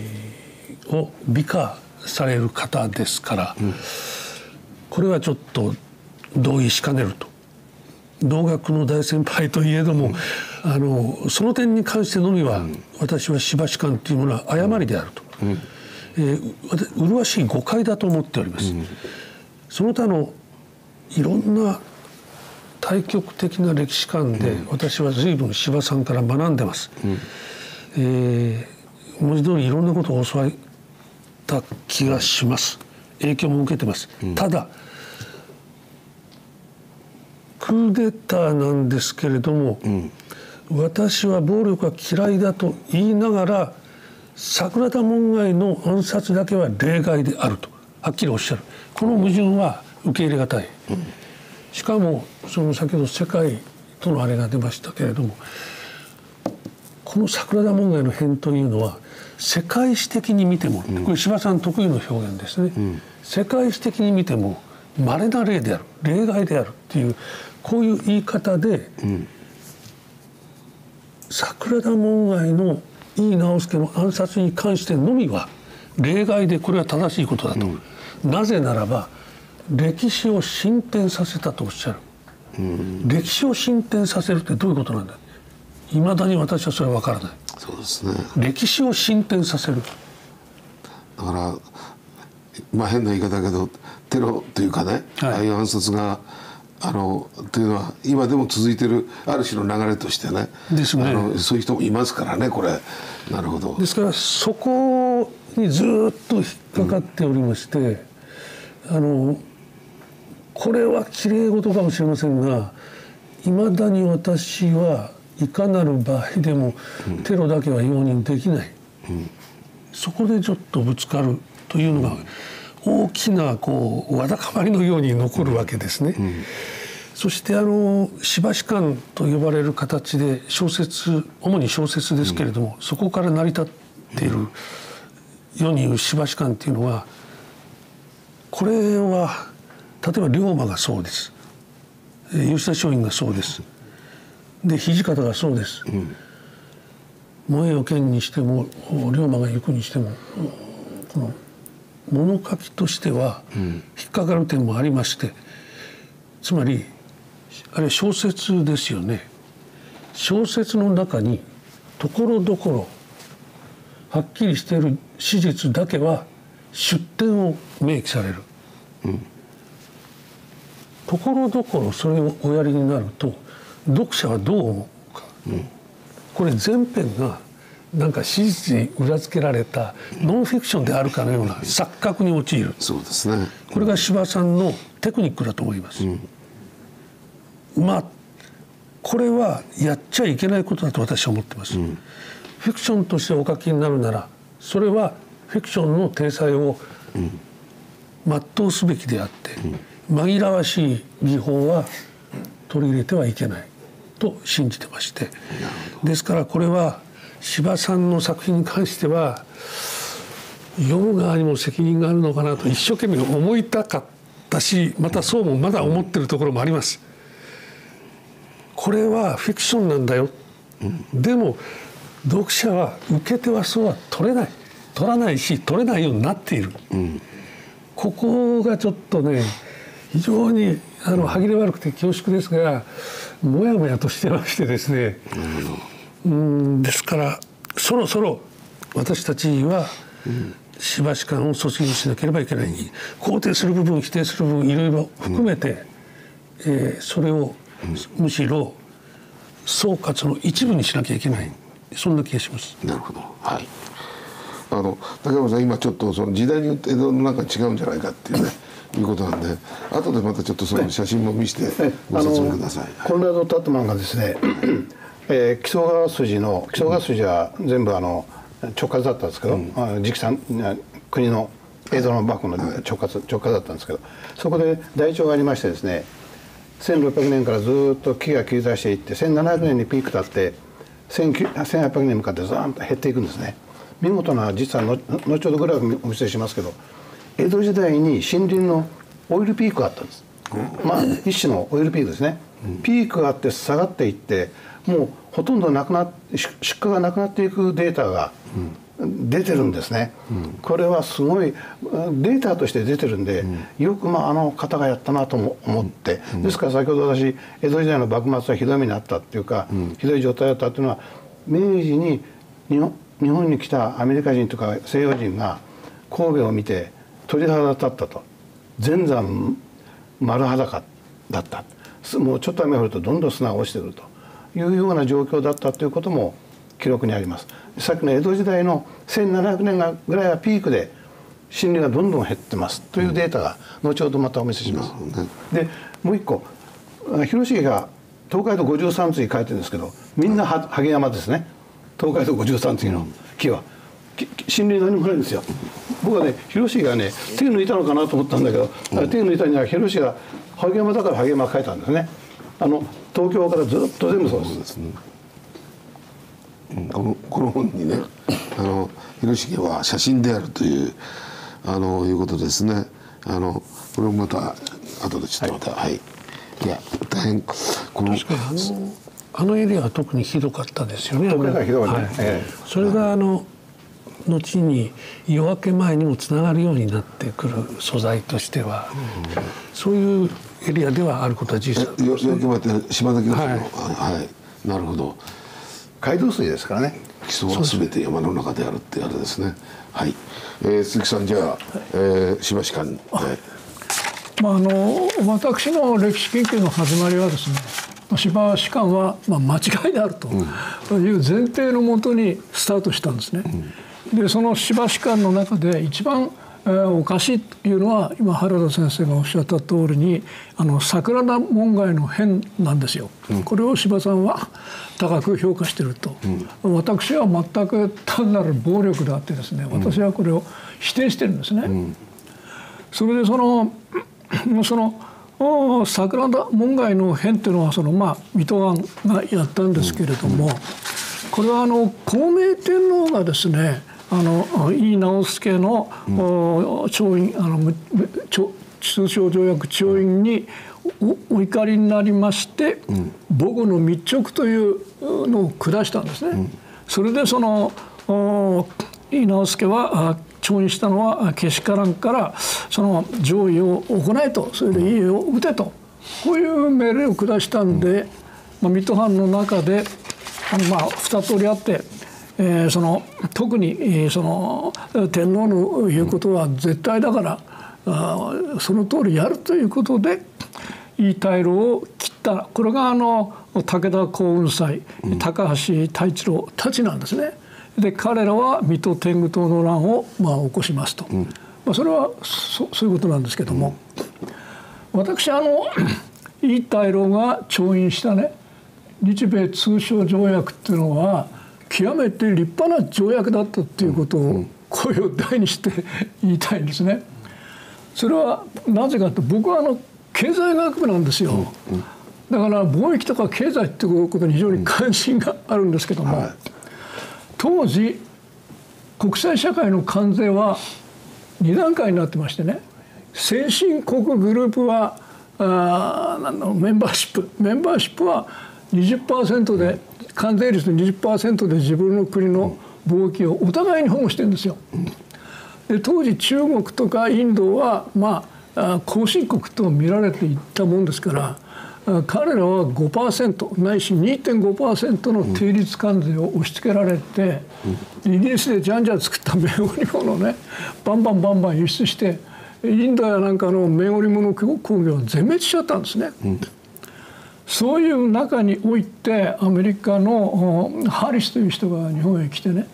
[SPEAKER 2] ー、を美化される方ですから、うん、これはちょっと同意しかねると同学の大先輩といえども、うん、あのその点に関してのみは、うん、私はしばし感というものは誤りであると、うん、えー、麗しい誤解だと思っております。その他のいろんな対極的な歴史観で、私は随分司馬さんから学んでます。うん、えー、文字通りいろんなことを教わった気がします。影響も受けてます。うん、ただクーデターなんですけれども、うん、私は暴力が嫌いだと言いながら桜田門外の暗殺だけは例外であるとはっきりおっしゃる。この矛盾は受け入れがたい、うん、しかもその先ほど世界とのあれが出ましたけれどもこの桜田門外の変というのは世界史的に見ても、これ司馬さん得意の表現ですね、うん、世界史的に見ても稀な例である例外であるっていうこういう言い方で、うん、桜田門外の井伊直弼の暗殺に関してのみは例外でこれは正しいことだと、うん、なぜならば歴史を進展させたとおっしゃる、うん、歴史を進展させるってどういうことなんだいまだに私はそれは分からない。
[SPEAKER 1] そうですね。
[SPEAKER 2] 歴史を進展させる。
[SPEAKER 1] だからまあ変な言い方だけどテロというかね、はい、ああいう暗殺があのというのは今でも続いてるある種の流れとしてね。
[SPEAKER 2] ですね。あ
[SPEAKER 1] のそういう人もいますからねこれ。なるほど。
[SPEAKER 2] ですからそこにずっと引っかかっておりまして、うん、あのこれはきれい事かもしれませんがいまだに私はいかなる場合でもテロだけは容認できない、うん、そこでちょっとぶつかるというのが、うん大きなこうわだかまりのように残るわけですね。うん、そしてあのしばし観と呼ばれる形で小説主に小説ですけれども、うん、そこから成り立っている世に言うしばし観っていうのはこれは例えば龍馬がそうです。吉田松陰がそうです。で土方がそうです。うん。萌えを剣にしても龍馬が行くにしてもこの物書きとしては引っかかる点もありまして、つまりあれ小説ですよね。小説の中にところどころはっきりしている史実だけは出典を明記される、うん、ところどころそれをおやりになると読者はどう思うか、うん、これ全編がなんか史実に裏付けられたノンフィクションであるかのような錯覚に陥る。
[SPEAKER 1] そうですね。
[SPEAKER 2] これが司馬さんのテクニックだと思います、うん、まあこれはやっちゃいけないことだと私は思ってます、うん、フィクションとしてお書きになるならそれはフィクションの体裁を全うすべきであって、うん、紛らわしい技法は取り入れてはいけないと信じてまして。ですからこれは司馬さんの作品に関しては読む側にも責任があるのかなと一生懸命思いたかったしまたそうもまだ思ってるところもあります。これはフィクションなんだよ、でも読者は受け手はそうは取れない。取らないし取れないようになっている、うん、ここがちょっとね非常にあの歯切れ悪くて恐縮ですがもやもやとしてましてですね、うんですからそろそろ私たちは、しばし間を卒業しなければいけない、肯定する部分否定する部分いろいろ含めて、うん、えー、それをむしろ総括の一部にしなきゃいけない。そんな気がします。
[SPEAKER 1] なるほど。はい。あの竹山さん今ちょっとその時代によって江戸の中違うんじゃないかっていうね いうことなんで後でまたちょっっとその写真も見せてご説明ください。
[SPEAKER 3] コンラド・タットマンがですねえー、木曽川筋の木曽川筋は全部あの直轄だったんですけど、うん、直参国の江戸の幕府の直轄直轄だったんですけどそこで台帳がありましてですね1600年からずっと木が切り出していって1700年にピーク立って1800年に向かってザーンと減っていくんですね。見事な実は後ほどグラフお見せしますけど江戸時代に森林のオイルピークがあったんです、まあ一種のオイルピークですね、ピークがあって下がっていってもうほとんどなくな出荷がなくなっていくデータが出てるんですね、うん、これはすごいデータとして出てるんで、うん、よくまああの方がやったなとも思って、うん、ですから先ほど私江戸時代の幕末はひどい目にあったっていうか、ひどい状態だったっていうのは明治に日本日本に来たアメリカ人とか西洋人が神戸を見て鳥肌立ったと。全山丸裸だった。もうちょっと雨が降るとどんどん砂が落ちてくるというような状況だったということも記録にあります。さっきの江戸時代の1700年ぐらいがピークで森林がどんどん減ってますというデータが後ほどまたお見せします。でもう一個広重が東海道53次書いてるんですけどみんな萩山ですね。東海道53次の木は。森林何もないんですよ。僕はね広重がね手抜いたのかなと思ったんだけど、手抜いたには広重が萩山だから萩山書いたんですねあの東京からずっと全部そうです。ね。
[SPEAKER 1] このこの本にね あの広重は写真であるというあのいうことですね。あのこれもまた後でちょっとまたはい、はい、いや大変この
[SPEAKER 2] あのエリアは特にひどかったですよね。
[SPEAKER 3] 特にひどかった、はい
[SPEAKER 2] ええ、それがあの後に夜明け前にもつながるようになってくる素材としては、うん、そういうエリアではあることは事実
[SPEAKER 1] です、ね、夜明け前って島崎の、はい、はい、なるほど。
[SPEAKER 3] 街道水ですからね。
[SPEAKER 1] 基礎は全て山の中であるってあれですね。はい、えー、鈴木さんじゃあ、えー、芝士官
[SPEAKER 4] まあ、あの私の歴史研究の始まりはですね芝士官は、まあ、間違いであるという前提のもとにスタートしたんですね。うん、でその芝士官の中で一番おかしいというのは今原田先生がおっしゃった通りにあの桜田門外の変なんですよ、うん、これを柴さんは高く評価していると、うん、私は全く単なる暴力であってですね私はこれを否定してるんですね。うん、それでその その桜田門外の変っていうのはそのまあ水戸藩がやったんですけれども、これはあの孔明天皇がですねあの井伊直弼の、うん、調印あの通商条約調印にお怒りになりまして、うん、母語の密直というのを下したんですね。うん、それでその井伊直弼は調印したのはけしからんからその上位を行えと。それで家を撃てと。こういう命令を下したんで、まあ、水戸藩の中であのまあ2通りあってえー、その特に、えー、その天皇の言うことは絶対だから、あその通りやるということでいい退路を切った。これがあの武田幸雲斎高橋太一郎たちなんですね。で彼らは水戸天狗党の乱を、まあ、起こしますと、うん、まあ、それはそそういうことなんですけども、うん、私あのいい退路が調印したね日米通商条約っていうのは極めて立派な条約だったっていうことを声を大にして言いたいんですね。それはなぜかと僕はあの経済学部なんですよ。だから貿易とか経済っていうことに非常に関心があるんですけども、当時国際社会の関税は2段階になってましてね先進国グループはあのメンバーシップメンバーシップは20%で関税率の20%で自分の国の貿易をお互いに保護してるんですよ。で当時中国とかインドはまあ後進国と見られていったもんですから彼らは5%ないし2.5%の定率関税を押し付けられてイギリスでじゃんじゃん作った綿織物をねバンバンバンバン輸出してインドやなんかの綿織物工業は全滅しちゃったんですね。うんそういう中においてアメリカのハリスという人が日本へ来てね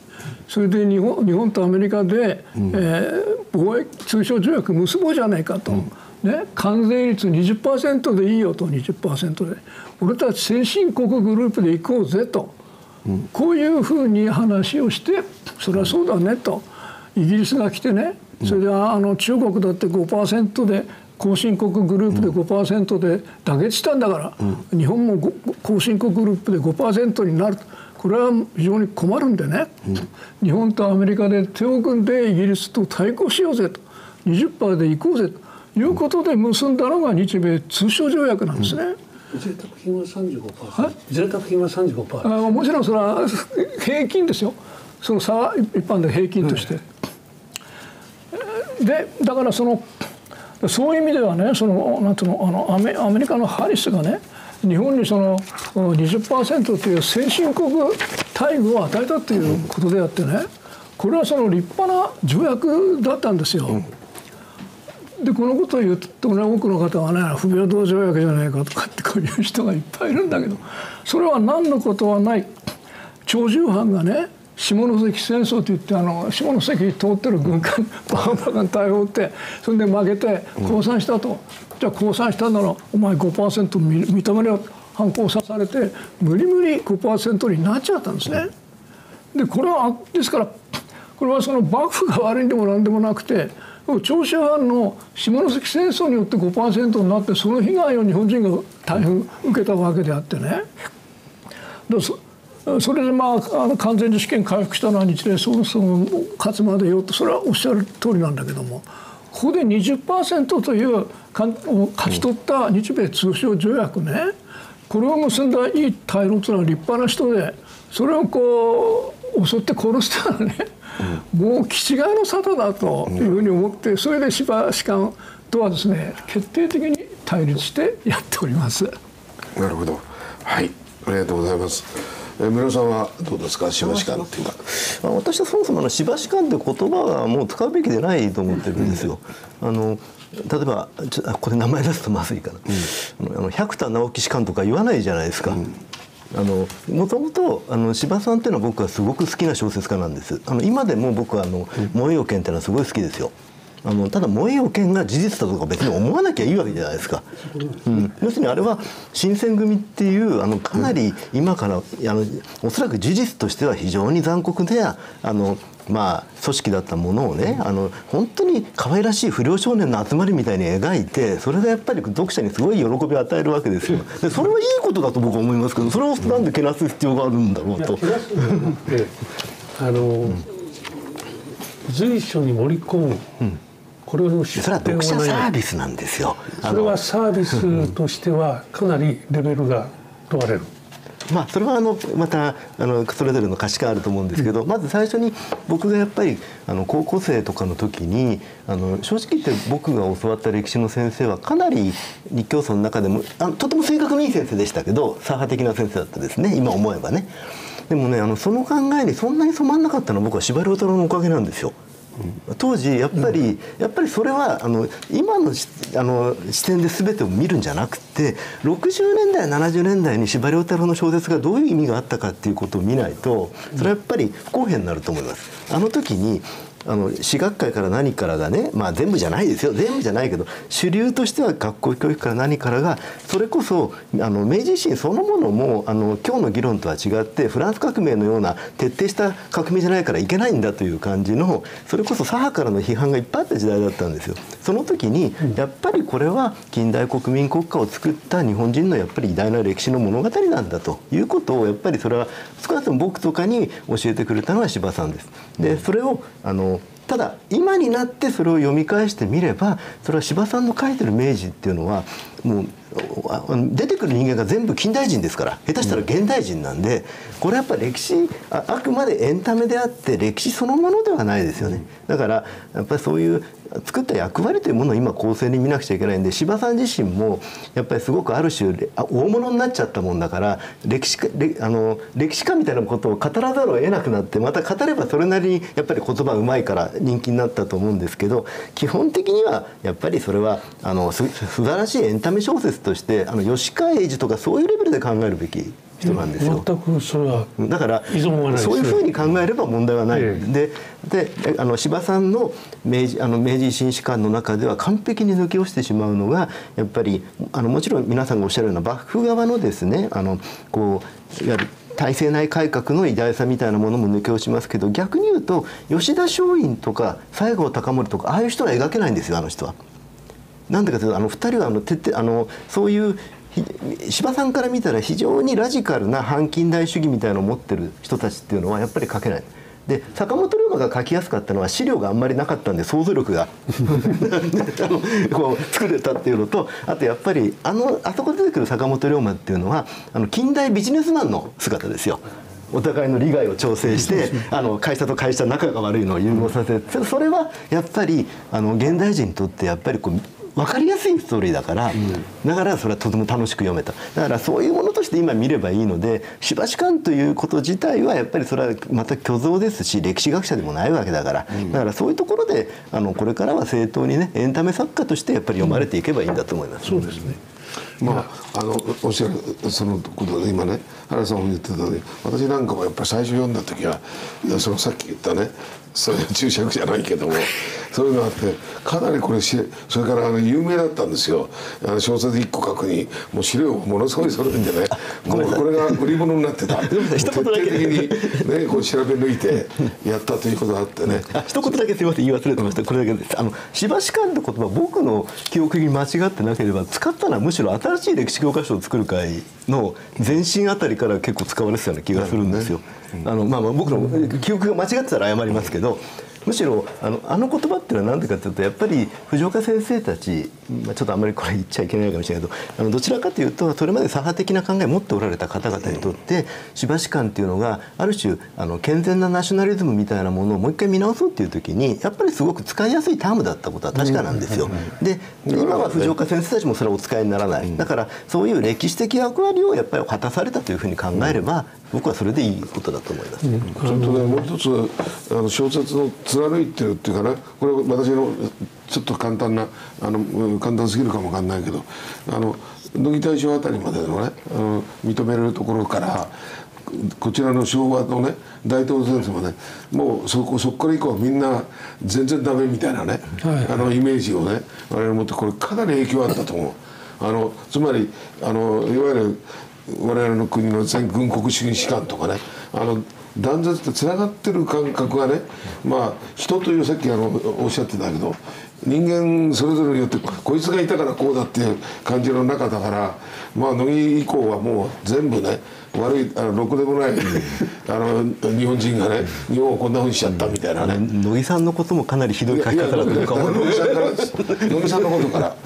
[SPEAKER 4] それで日本日本とアメリカで、うん、えー、貿易通商条約結ぼうじゃないかと、うん、ね、関税率20%でいいよと20%で。俺たち先進国グループで行こうぜと、うん、こういうふうに話をしてそれはそうだねと。イギリスが来てね。それであの中国だって5%で後進国グループで5%で妥結したんだから、うん、日本も後進国グループで5%になる。これは非常に困るんでね、うん、日本とアメリカで手を組んでイギリスと対抗しようぜと。20%で行こうぜと。いうことで結んだのが日米通商条約なんですね。
[SPEAKER 2] 贅沢品は35%、はい、贅沢品は35%
[SPEAKER 4] あもちろんそれは平均ですよ。その差は一般で平均として、はい、でだからそのそういう意味ではねそのなんていうのあのアメアメリカのハリスがね日本にその20%という先進国待遇を与えたということであってねこれはその立派な条約だったんですよ。でこのことを言うとね多くの方はね不平等条約じゃないかとかってこういう人がいっぱいいるんだけどそれは何のことはない長州藩がね下関戦争といってあの下関に通ってる軍艦 バカバカに対応ってそれで負けて降参したと、うん、じゃあ降参したならお前5%認めろ反抗さされて無理無理5%になっちゃったんですね。でこれはですからこれはその幕府が悪いんでも何でもなくて長州藩の下関戦争によって5%になってその被害を日本人が大変受けたわけであってね。そそれでまああの完全に試験回復したのは日米総争勝つまでよとそれはおっしゃる通りなんだけどもここで20%というかを勝ち取った日米通商条約ねこれを結んだいい対論というのは立派な人でそれをこう襲って殺したらねもう気違いの沙汰だというふうに思ってそれで芝士官とはですね決定的に対立してやっております。
[SPEAKER 1] なるほどはいありがとうございます。え村さんはどうですか？芝士官っていうか、
[SPEAKER 5] まあ、私はそもそもの芝士官って言葉はもう使うべきでないと思ってるんですよ。あの例えばちょこれ名前出すとまずいかな、うん、あの百田直樹士官とか言わないじゃないですか。うん。あのもともとあの司馬さんっていうのは僕はすごく好きな小説家なんです。あの今でも僕はあの「燃えよ剣」っていうのはすごい好きですよあのただ燃えよ剣が事実だとか別に思わなきゃいいわけじゃないですか、うん、要するにあれは新選組っていうあのかなり今からあのおそらく事実としては非常に残酷であのまあ、組織だったものをねあの本当に可愛らしい不良少年の集まりみたいに描いてそれがやっぱり読者にすごい喜びを与えるわけですよ。でそれはいいことだと僕は思いますけどそれをなんでけなす必要があるんだろうと。
[SPEAKER 2] あの、随所に盛り込む、うんこれ
[SPEAKER 5] をそれは読者サービスなんですよ。
[SPEAKER 2] それはサービスとしてはかなりレベルが問われる。
[SPEAKER 5] まあ、それはあのまたあのそれぞれの価値観あると思うんですけど、まず最初に僕がやっぱりあの高校生とかの時にあの正直言って僕が教わった歴史の先生はかなり立教祖の中でもあのとても性格のいい先生でしたけど左派的な先生だったですね今思えばね。でもねあのその考えにそんなに染まんなかったのは僕は司馬太郎のおかげなんですよ。当時やっぱり、やっぱりそれはあの今のあの視点で全てを見るんじゃなくて60年代70年代に司馬太郎の小説がどういう意味があったかっていうことを見ないとそれはやっぱり不公平になると思います。あの時にあの私学会から何からがね、まあ、全部じゃないですよ全部じゃないけど主流としては学校教育から何からがそれこそあの明治維新そのものもあの今日の議論とは違ってフランス革命のような徹底した革命じゃないからいけないんだという感じのそれこそ左派からの批判がいっぱいあった時代だったんですよ。その時にやっぱりこれは近代国民国家を作った日本人のやっぱり偉大な歴史の物語なんだということをやっぱりそれは少なくとも僕とかに教えてくれたのは司馬さんです。でそれをあのただ今になってそれを読み返してみればそれは司馬さんの書いてる明治っていうのはもう出てくる人間が全部近代人ですから下手したら現代人なんでこれやっぱ歴史あくまでエンタメであって歴史そのものではないですよね。だからやっぱりそういう作った役割というものを今公正に見なくちゃいけないんで司馬さん自身もやっぱりすごくある種大物になっちゃったもんだから歴史あの歴史家みたいなことを語らざるを得なくなってまた語ればそれなりにやっぱり言葉うまいから人気になったと思うんですけど基本的にはやっぱりそれはあの素晴らしいエンタメ小説としてあの吉川英治とかそういうレベルで考えるべき。人なんですよ。
[SPEAKER 2] 全くそれは
[SPEAKER 5] だからそういうふうに考えれば問題はない。ええ、でであの司馬さんの明治あの明治維新史観の中では完璧に抜け落ちてしまうのがやっぱりあのもちろん皆さんがおっしゃるような幕府側のですねあのこういわゆる体制内改革の偉大さみたいなものも抜け落ちますけど逆に言うと吉田松陰とか西郷隆盛とかああいう人は描けないんですよあの人は。なんでかというとあの2人はあの徹底あのそういう司馬さんから見たら非常にラジカルな反近代主義みたいなのを持ってる人たちっていうのはやっぱり書けない。で坂本龍馬が書きやすかったのは資料があんまりなかったんで想像力が こう作れたっていうのとあとやっぱりあのあそこで出てくる坂本龍馬っていうのはあの近代ビジネスマンの姿ですよ。お互いの利害を調整して あの会社と会社仲が悪いのを融合させてそれはやっぱりあの現代人にとってやっぱりこう分かりやすいストーリーだから、だからそれはとても楽しく読めた。だからそういうものとして今見ればいいのでしばし感ということ自体はやっぱりそれはまた虚像ですし歴史学者でもないわけだから、だからそういうところであのこれからは正当にねエンタメ作家としてやっぱり読まれていけばいいんだと思います。
[SPEAKER 2] そうですね。
[SPEAKER 1] まあ、あのおっしゃるそのことで今ね原さんも言ってたように私なんかもやっぱり最初読んだ時はいやそのさっき言ったねそれ注釈じゃないけども。そういうのがあってかなりこれしそれからあの有名だったんですよ。あの小説一個書くにもう資料をものすごい揃えてね。もうこれが売り物になってた。徹
[SPEAKER 5] 一
[SPEAKER 1] 底
[SPEAKER 5] 言だけ
[SPEAKER 1] 的に、ね、こう調べ抜いてやったということがあってね。
[SPEAKER 5] あ一言だけすみません言い忘れてました。これだけです。あのしばし感って言葉僕の記憶に間違ってなければ使ったのはむしろ新しい歴史教科書を作る会の前身あたりから結構使われてたような気がするんですよ。あのまあまあ僕の記憶が間違ってたら謝りますけどむしろあのあの言葉っていうのは何でかというとやっぱり藤岡先生たち、まあ、ちょっとあんまりこれ言っちゃいけないかもしれないけどあのどちらかというとそれまで左派的な考えを持っておられた方々にとってしばし感っていうのがある種あの健全なナショナリズムみたいなものをもう一回見直そうっていう時にやっぱりすごく使いやすいタームだったことは確かなんですよ。で今は藤岡先生たちもそれはお使いにならない、だからそういう歴史的役割をやっぱり果たされたというふうに考えれば、僕はそれでいいことだと思います。
[SPEAKER 1] それとねもう一つあの小説の貫いてるっていうかなこれ私のちょっと簡単なあのうん簡単すぎるかもわかんないけどあの乃木大将あたりまでのねあの認めるところからこちらの昭和のね大東戦争もねもうそこそこから以降はみんな全然ダメみたいなね、
[SPEAKER 2] はい
[SPEAKER 1] あのイメージをね我々持ってこれかなり影響あったと思う。あのつまりあのいわゆる我々の国の全軍国主義士官とかねあの断絶ってつながってる感覚がねまあ人というさっきあのおっしゃってたけど人間それぞれによってこいつがいたからこうだっていう感じの中だからまあ乃木以降はもう全部ね悪いあのろくでもないあの日本人がね日本をこんなふうにしちゃったみたいなね。
[SPEAKER 5] 乃木さんのこともかなりひどい書き方だったのかも。
[SPEAKER 1] 乃木さんから乃木さんのことから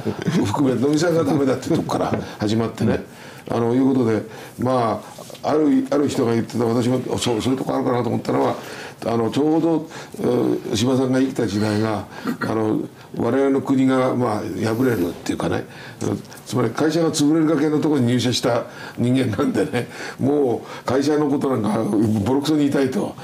[SPEAKER 1] 含め乃木さんがダメだっていうとこから始まってね、あのいうことでまああるある人が言ってた私もそうそういうとこあるかなと思ったのはあのちょうどうん司馬さんが生きた時代があの我々の国がまあ破れるっていうかねつまり会社が潰れる崖のところに入社した人間なんでねもう会社のことなんかボロクソに言いたいと。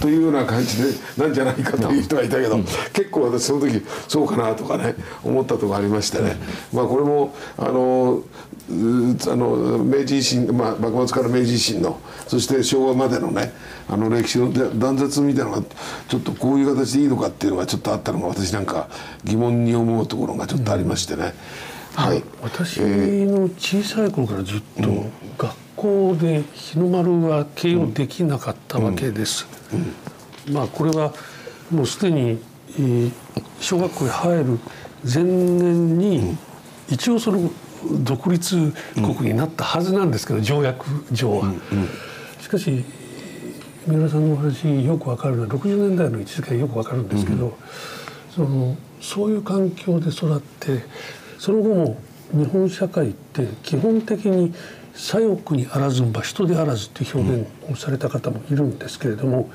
[SPEAKER 1] というような感じでなんじゃないかという人がいたけど、結構私その時そうかなとかね思ったところありましてね、まあこれもあのうあの明治維新、まあ、幕末から明治維新のそして昭和までのねあの歴史の断絶みたいなのがちょっとこういう形でいいのかっていうのがちょっとあったのが私なんか疑問に思うところがちょっとありましてね。はい、
[SPEAKER 2] 私の小さい頃からずっと学校で日の丸は形容できなかったわけです。まあこれはもうすでに、えー小学校に入る前年に一応その独立国になったはずなんですけど条約上は。しかし三浦さんのお話よくわかるのは60年代の位置づけがよくわかるんですけど、そのそういう環境で育ってその後も日本社会って基本的に左翼にあらずんば人であらずっていう表現をされた方もいるんですけれども、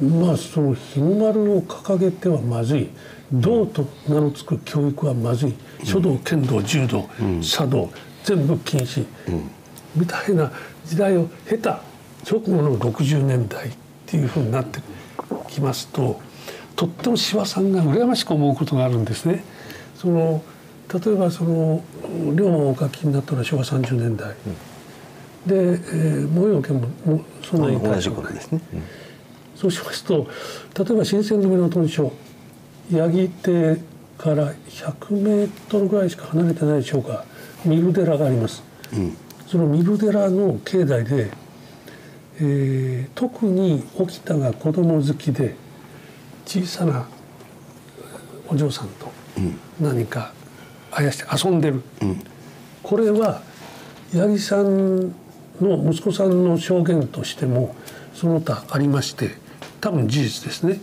[SPEAKER 2] まあその日の丸を掲げてはまずい。道と名の付く教育はまずい書道剣道柔道茶道全部禁止、みたいな時代を経た直後の60年代っていうふうになってきますととっても司馬さんが羨ましく思うことがあるんですね。その例えばその龍馬をお書きになったのは昭和30年代、で、えー、模様剣もそんなに大したことない
[SPEAKER 5] ですね。
[SPEAKER 2] そうしますと例えば新選組の屯所八木邸から100メートルぐらいしか離れてないでしょうか。三ル寺があります、その三ル寺の境内で、えー特に沖田が子供好きで小さなお嬢さんと何かあやして遊んでる、これは八木さんの息子さんの証言としてもその他ありまして多分事実ですね、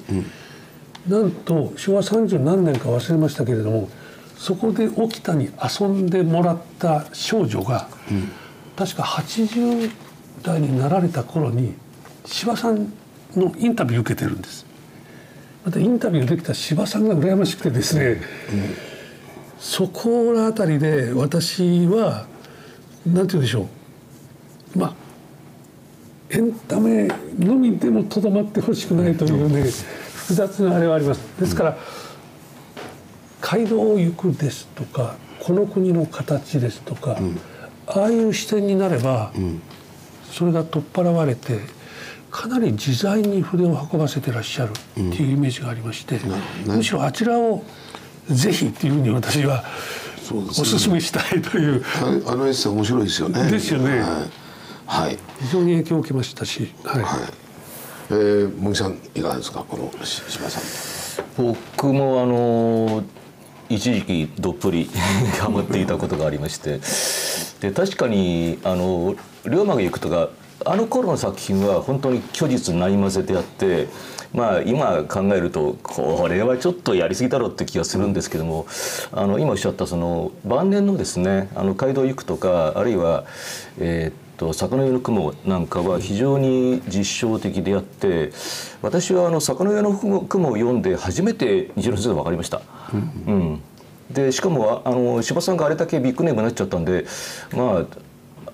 [SPEAKER 2] なんと昭和30何年か忘れましたけれどもそこで沖田に遊んでもらった少女が、確か80代になられた頃に司馬さんのインタビュー受けてるんです。またインタビューできた司馬さんが羨ましくてですね、そこら辺りで私は何て言うんでしょう。まあエンタメのみでもとどまってほしくないというね複雑なあれはあります。ですから、街道を行くですとかこの国の形ですとか、ああいう視点になれば、それが取っ払われてかなり自在に筆を運ばせてらっしゃるっていうイメージがありまして、むしろあちらをぜひっていうふうに私はお勧めしたいという。
[SPEAKER 1] あのエッセイ面白いですよね。
[SPEAKER 2] ですよね。
[SPEAKER 1] はい、はい。
[SPEAKER 2] 非常に影響を受けましたし、はい。
[SPEAKER 1] はいえー、茂木さんいかがですかこの柴さん。
[SPEAKER 6] 僕もあの一時期どっぷりハマっていたことがありまして。で確かにあの龍馬が行くとかあの頃の作品は本当に虚実ないまぜであってまあ今考えるとこれはちょっとやりすぎだろうって気がするんですけどもあの今おっしゃったその晩年のですねあの街道行くとかあるいはえーっと魚の上の雲なんかは非常に実証的であって私はあの魚の上の雲を読んで初めて分かりました。うんでしかもあの柴さんがあれだけビッグネームになっちゃったんでま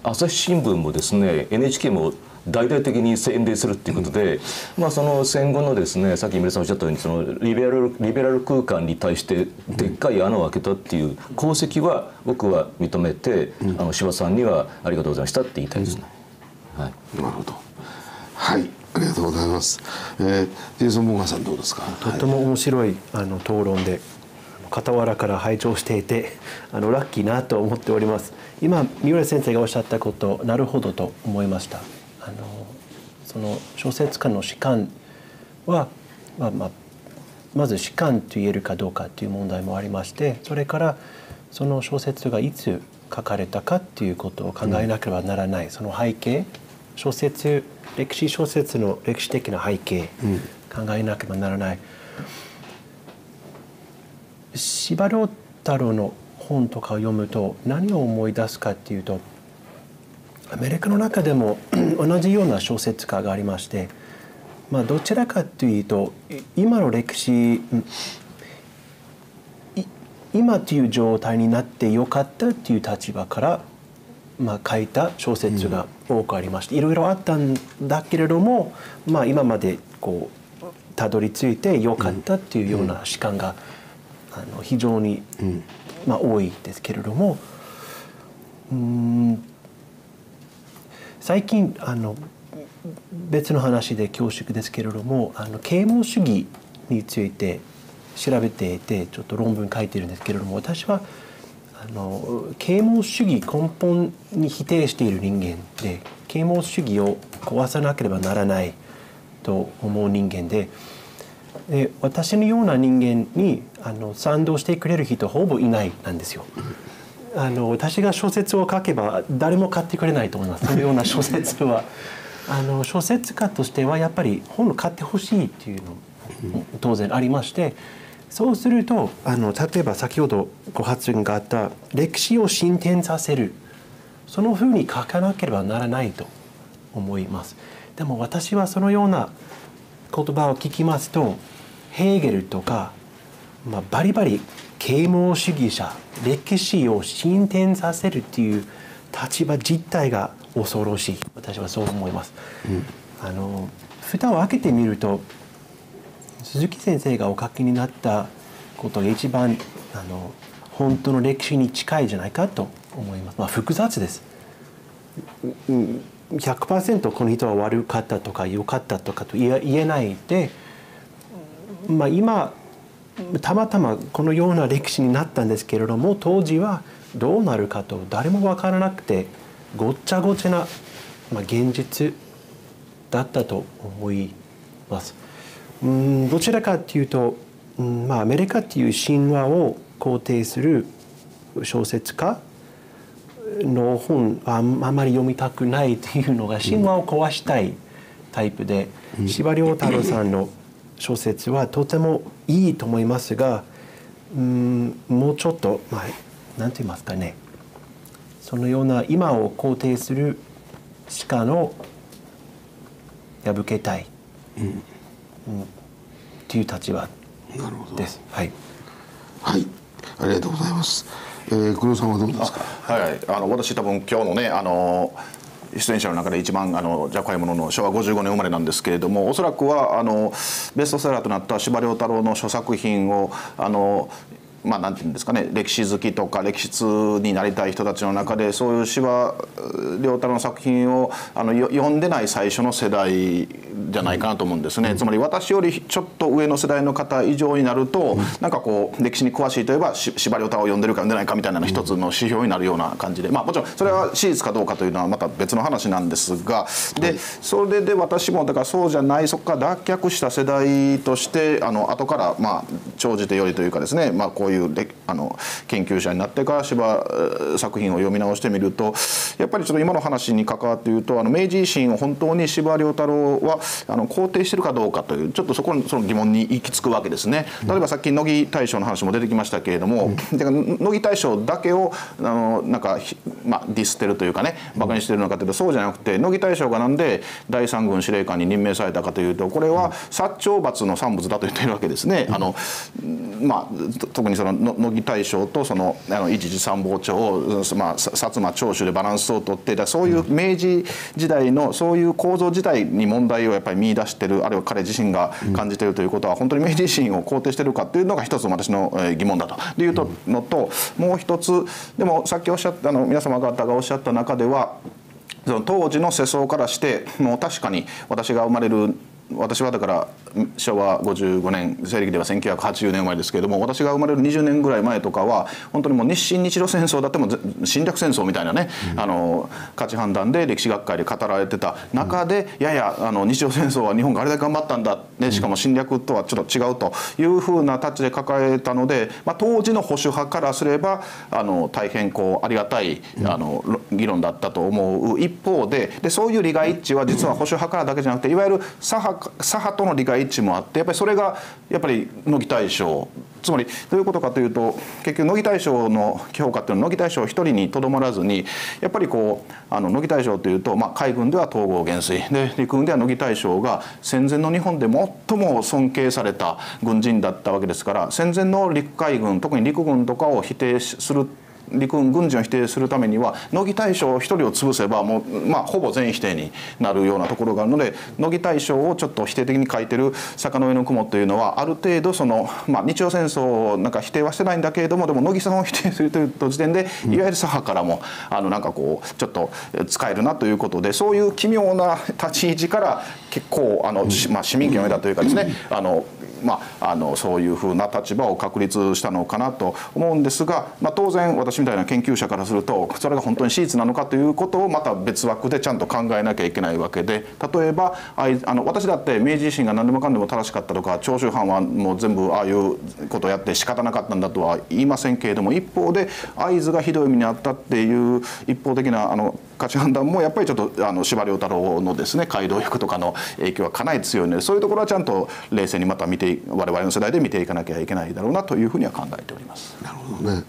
[SPEAKER 6] あ朝日新聞もですね NHK も大々的に宣伝するっていうことで、まあ、その戦後のですねさっき三浦さんおっしゃったようにそのリベラルリベラル空間に対してでっかい穴を開けたっていう功績は僕は認めて、あの柴さんにはありがとうございましたって言いたいですね。はい、
[SPEAKER 1] なるほど。はい。ありがとうございます、えー、ジェイソン・モーガンさんどうですか？
[SPEAKER 7] とっても面白いあの討論で傍らから拝聴していてあのラッキーなと思っております。今三浦先生がおっしゃったことなるほどと思いましたあのその小説家の主観は、まあまあ、まず主観と言えるかどうかという問題もありましてそれからその小説がいつ書かれたかっていうことを考えなければならない、その背景小説歴史小説の歴史的な背景、考えなければならない。司馬太郎の本とかを読むと何を思い出すかっていうとアメリカの中でも 同じような小説家がありまして、まあ、どちらかというと今の歴史今という状態になってよかったっていう立場から、まあ、書いた小説が多くありまして、いろいろあったんだけれども、まあ、今までこうたどり着いてよかったっていうような主観が、あの非常に、まあ、多いですけれどもうん最近あの別の話で恐縮ですけれどもあの啓蒙主義について調べていてちょっと論文書いてるんですけれども私はあの啓蒙主義根本に否定している人間で啓蒙主義を壊さなければならないと思う人間でで私のような人間にあの賛同してくれる人ほぼいないなんですよ。あの私が小説を書けば誰も買ってくれないと思いますそのような小説は。あの小説家としてはやっぱり本を買ってほしいっていうのも当然ありましてそうするとあの例えば先ほどご発言があった歴史を進展させるそのふうに書かなければならないと思います。でも私はそのような言葉を聞きますとヘーゲルとか、まあ、バリバリ啓蒙主義者歴史を進展させるっていう立場実態が恐ろしい私はそう思います。うん、あの蓋を開けてみると鈴木先生がお書きになったことが一番あの本当の歴史に近いじゃないかと思います。まあ、複雑です。100%この人は悪かったとか良かったとかと言えないで、まあ、今たまたまこのような歴史になったんですけれども当時はどうなるかと誰も分からなくてごっちゃごちゃな、まあ、現実だったと思います。うんどちらかというと、うんまあ、アメリカっていう神話を肯定する小説家の本はあまり読みたくないっていうのが神話を壊したいタイプで司馬遼太郎さんの小説はとてもいいと思いますがうんもうちょっとまあ何て言いますかね。そのような今を肯定する鹿の破けたい、うん。うん、っていう立場です。はい、
[SPEAKER 1] はい。ありがとうございます。えー、黒さんはどうですか？
[SPEAKER 8] はい、あの私多分今日のねあの出演者の中で一番あのじゃこいものの昭和55年生まれなんですけれどもおそらくはあのベストセラーとなった司馬遼太郎の諸作品をあのまあ、なんていうんですかね歴史好きとか歴史通になりたい人たちの中でそういう司馬遼太郎の作品をあの読んでない最初の世代じゃないかなと思うんですね、うん、つまり私よりちょっと上の世代の方以上になると、うん、なんかこう歴史に詳しいといえば司馬遼太郎を読んでるか読んでないかみたいな一つの指標になるような感じで、まあ、もちろんそれは史実かどうかというのはまた別の話なんですがでそれで私もだからそうじゃないそこから脱却した世代としてあの後からまあ長じてよりというかですね、まあ、こういういうあの研究者になってから司馬作品を読み直してみるとやっぱりちょっと今の話に関わって言うとあの明治維新を本当に司馬太郎はあの肯定してるかどうかというちょっとそこのその疑問に行き着くわけですね。例えばさっき乃木大将の話も出てきましたけれども、うん、乃木大将だけをあのなんか、まあ、ディスってるというかね馬鹿にしてるのかというとそうじゃなくて乃木大将がなんで第三軍司令官に任命されたかというとこれは薩長罰の産物だと言っているわけですね。あのまあ、特にその乃木大将とそのあの一次参謀長を、まあ、薩摩長州でバランスをとってだそういう明治時代のそういう構造自体に問題をやっぱり見出してるあるいは彼自身が感じているということは本当に明治維新を肯定してるかというのが一つ私の疑問だと。いうのともう一つでもさっきおっしゃったあの皆様方がおっしゃった中ではその当時の世相からしてもう確かに私が生まれる私はだから昭和55年西暦では1980年生まれですけれども私が生まれる20年ぐらい前とかは本当にもう日清日露戦争だっても侵略戦争みたいなね、うん、あの価値判断で歴史学会で語られてた中で、うん、ややあの日露戦争は日本があれだけ頑張ったんだ、ね、しかも侵略とはちょっと違うというふうなタッチで抱えたので、まあ、当時の保守派からすればあの大変こうありがたいあの議論だったと思う一方ででそういう利害一致は実は保守派からだけじゃなくていわゆる左派左派との利害一致もあってやっぱりそれがやっぱり乃木大将。つまりどういうことかというと結局乃木大将の評価っていうのは乃木大将一人にとどまらずにやっぱりこうあの乃木大将というと、まあ、海軍では統合元帥。で陸軍では乃木大将が戦前の日本で最も尊敬された軍人だったわけですから戦前の陸海軍特に陸軍とかを否定する陸軍軍人を否定するためには乃木大将一人を潰せばもう、まあ、ほぼ全否定になるようなところがあるので乃木大将をちょっと否定的に書いてる「坂の上の雲」というのはある程度その、まあ、日露戦争をなんか否定はしてないんだけれどもでも乃木さんを否定するという時点でいわゆる左派からもあのなんかこうちょっと使えるなということでそういう奇妙な立ち位置から結構あの、まあ、市民権を得たというかですねあのまあ、あのそういうふうな立場を確立したのかなと思うんですが、まあ、当然私みたいな研究者からするとそれが本当に史実なのかということをまた別枠でちゃんと考えなきゃいけないわけで例えばあの私だって明治維新が何でもかんでも正しかったとか長州藩はもう全部ああいうことをやって仕方なかったんだとは言いませんけれども一方で会津がひどい目にあったっていう一方的なあの価値判断もやっぱりちょっとあの司馬太郎のですね街道欲とかの影響はかなり強いのでそういうところはちゃんと冷静にまた見て我々の世代で見ていかなきゃいけないだろうなというふうには考えております。
[SPEAKER 1] なるほどね。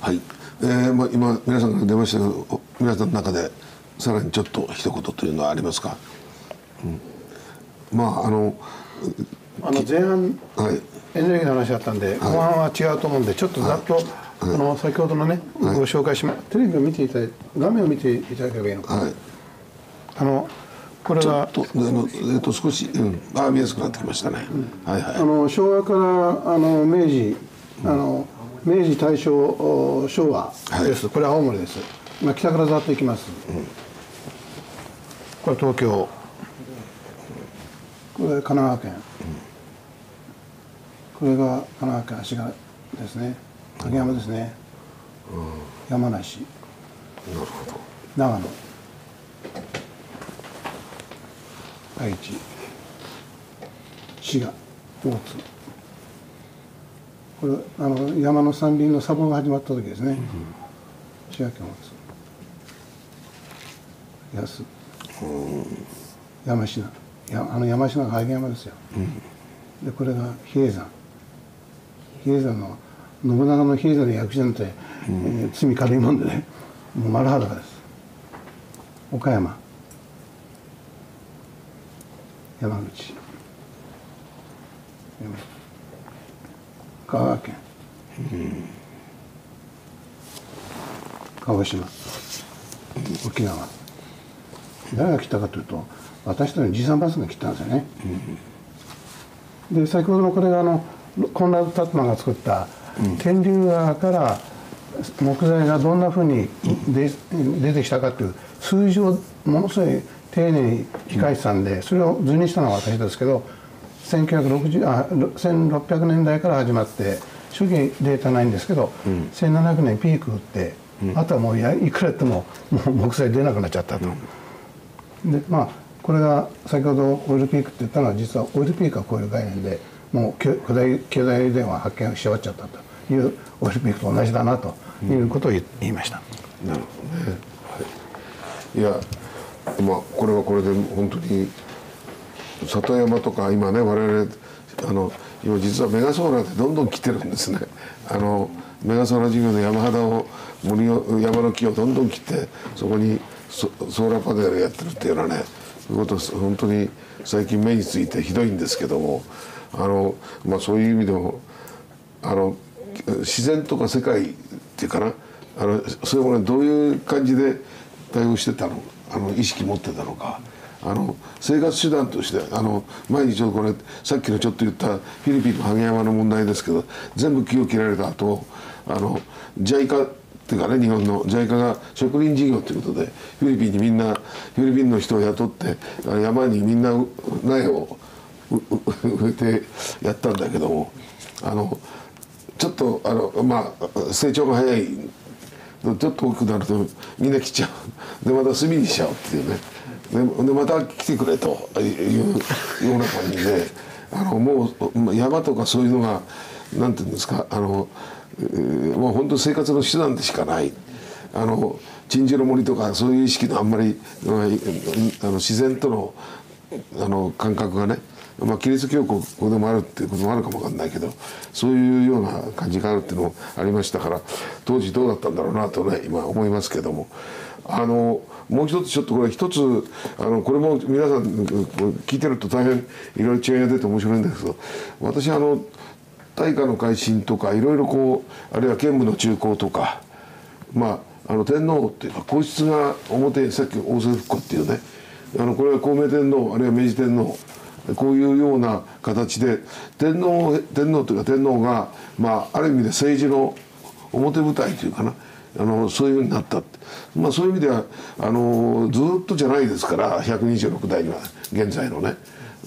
[SPEAKER 1] はい。えー、まあ今皆さんが出ましたけど皆さんの中でさらにちょっと一言というのはありますか？うん、まああの
[SPEAKER 3] あの前半、はい、エネルギーの話だったんで、後半は違うと思うんでちょっとざっと、はい、あの先ほどのね、ご紹介しまテレビを見ていただいて画面を見ていただければいいのかな。はい、あのこれが
[SPEAKER 1] とあの、えー、と少し、うん、あ見やすくなってきましたね、うん、はいはい。
[SPEAKER 3] あの昭和からあの明治あの、明治大正昭和です、はい、これは青森です、まあ、北からざっといきます、うん、これ東京。これ神奈川県、これが神奈川県足柄ですね。竹山ですね、山梨。
[SPEAKER 1] なるほど。
[SPEAKER 3] 長野愛知滋賀大津。これあの山の山林の砂防が始まった時ですね、うん、滋賀県大津。安、うん、山科。やあの山科が拝山ですよ、うん、でこれが比叡山。比叡山の信長の比叡山の役者なんて、うん。えー、罪軽いもんでね。もう丸裸です。岡山山口。香川県、鹿児島。沖縄。誰が来たかというと私とのじいさんバスが来たんですよね、うん、で先ほどのこれがあのコンラード・タットマンが作った天竜川から木材がどんなふうにで出てきたかという数字をものすごい丁寧に控えてたんでそれを図にしたのは私ですけど1960あ1600年代から始まって初期データないんですけど、うん、1700年ピーク打って、うん、あとはもういくらやってももう木材出なくなっちゃったと。うん、でまあこれが先ほどオイルピークって言ったのは実はオイルピークはこういう概念でもう巨大巨大電話発見し終わっちゃったというオイルピークと同じだなということを言いました。
[SPEAKER 1] なるほどね、はい、いやまあこれはこれで本当に里山とか今ね我々あの今実はメガソーラーでどんどん来てるんですね。あのメガソーラー事業の山肌を森を山の木をどんどん切ってそこにソーラーパネルやってるっていうのはねそういうこと本当に最近目についてひどいんですけどもあの、まあ、そういう意味でもあの自然とか世界っていうかなあのそういうものにどういう感じで対応してたの？あの意識持ってたのか。あの生活手段としてあの前にちょっとこれさっきのちょっと言ったフィリピンの萩山の問題ですけど全部木を切られた後あの JICA っていうかね日本の JICA が植林事業ということでフィリピンにみんなフィリピンの人を雇って山にみんな苗を 植えてやったんだけどもあのちょっとあのまあ成長が早いちょっと大きくなるとみんな来ちゃう。でまた炭にしちゃうっていうね。ででまた来てくれというような感じであのもう山とかそういうのがなんていうんですかあの、もう本当生活の手段でしかない。あの鎮守の森とかそういう意識のあんまりあの自然とのあの感覚がねまあ、キリスト教国でもあるっていうこともあるかもわかんないけどそういうような感じがあるっていうのもありましたから当時どうだったんだろうなとね今思いますけども。あのもう一つちょっとこれ一つあのこれも皆さん聞いてると大変いろいろ違いが出て面白いんですけど私あの大化の改新とかいろいろこうあるいは建武の中興とかまああの天皇っていうか皇室が表さっき王政復古っていうねあのこれは孔明天皇あるいは明治天皇こういうような形で天皇天皇というか天皇が、まあ、ある意味で政治の表舞台というかなあのそういうふうになった。まあ、そういう意味ではあのずっとじゃないですから126代には現在のね。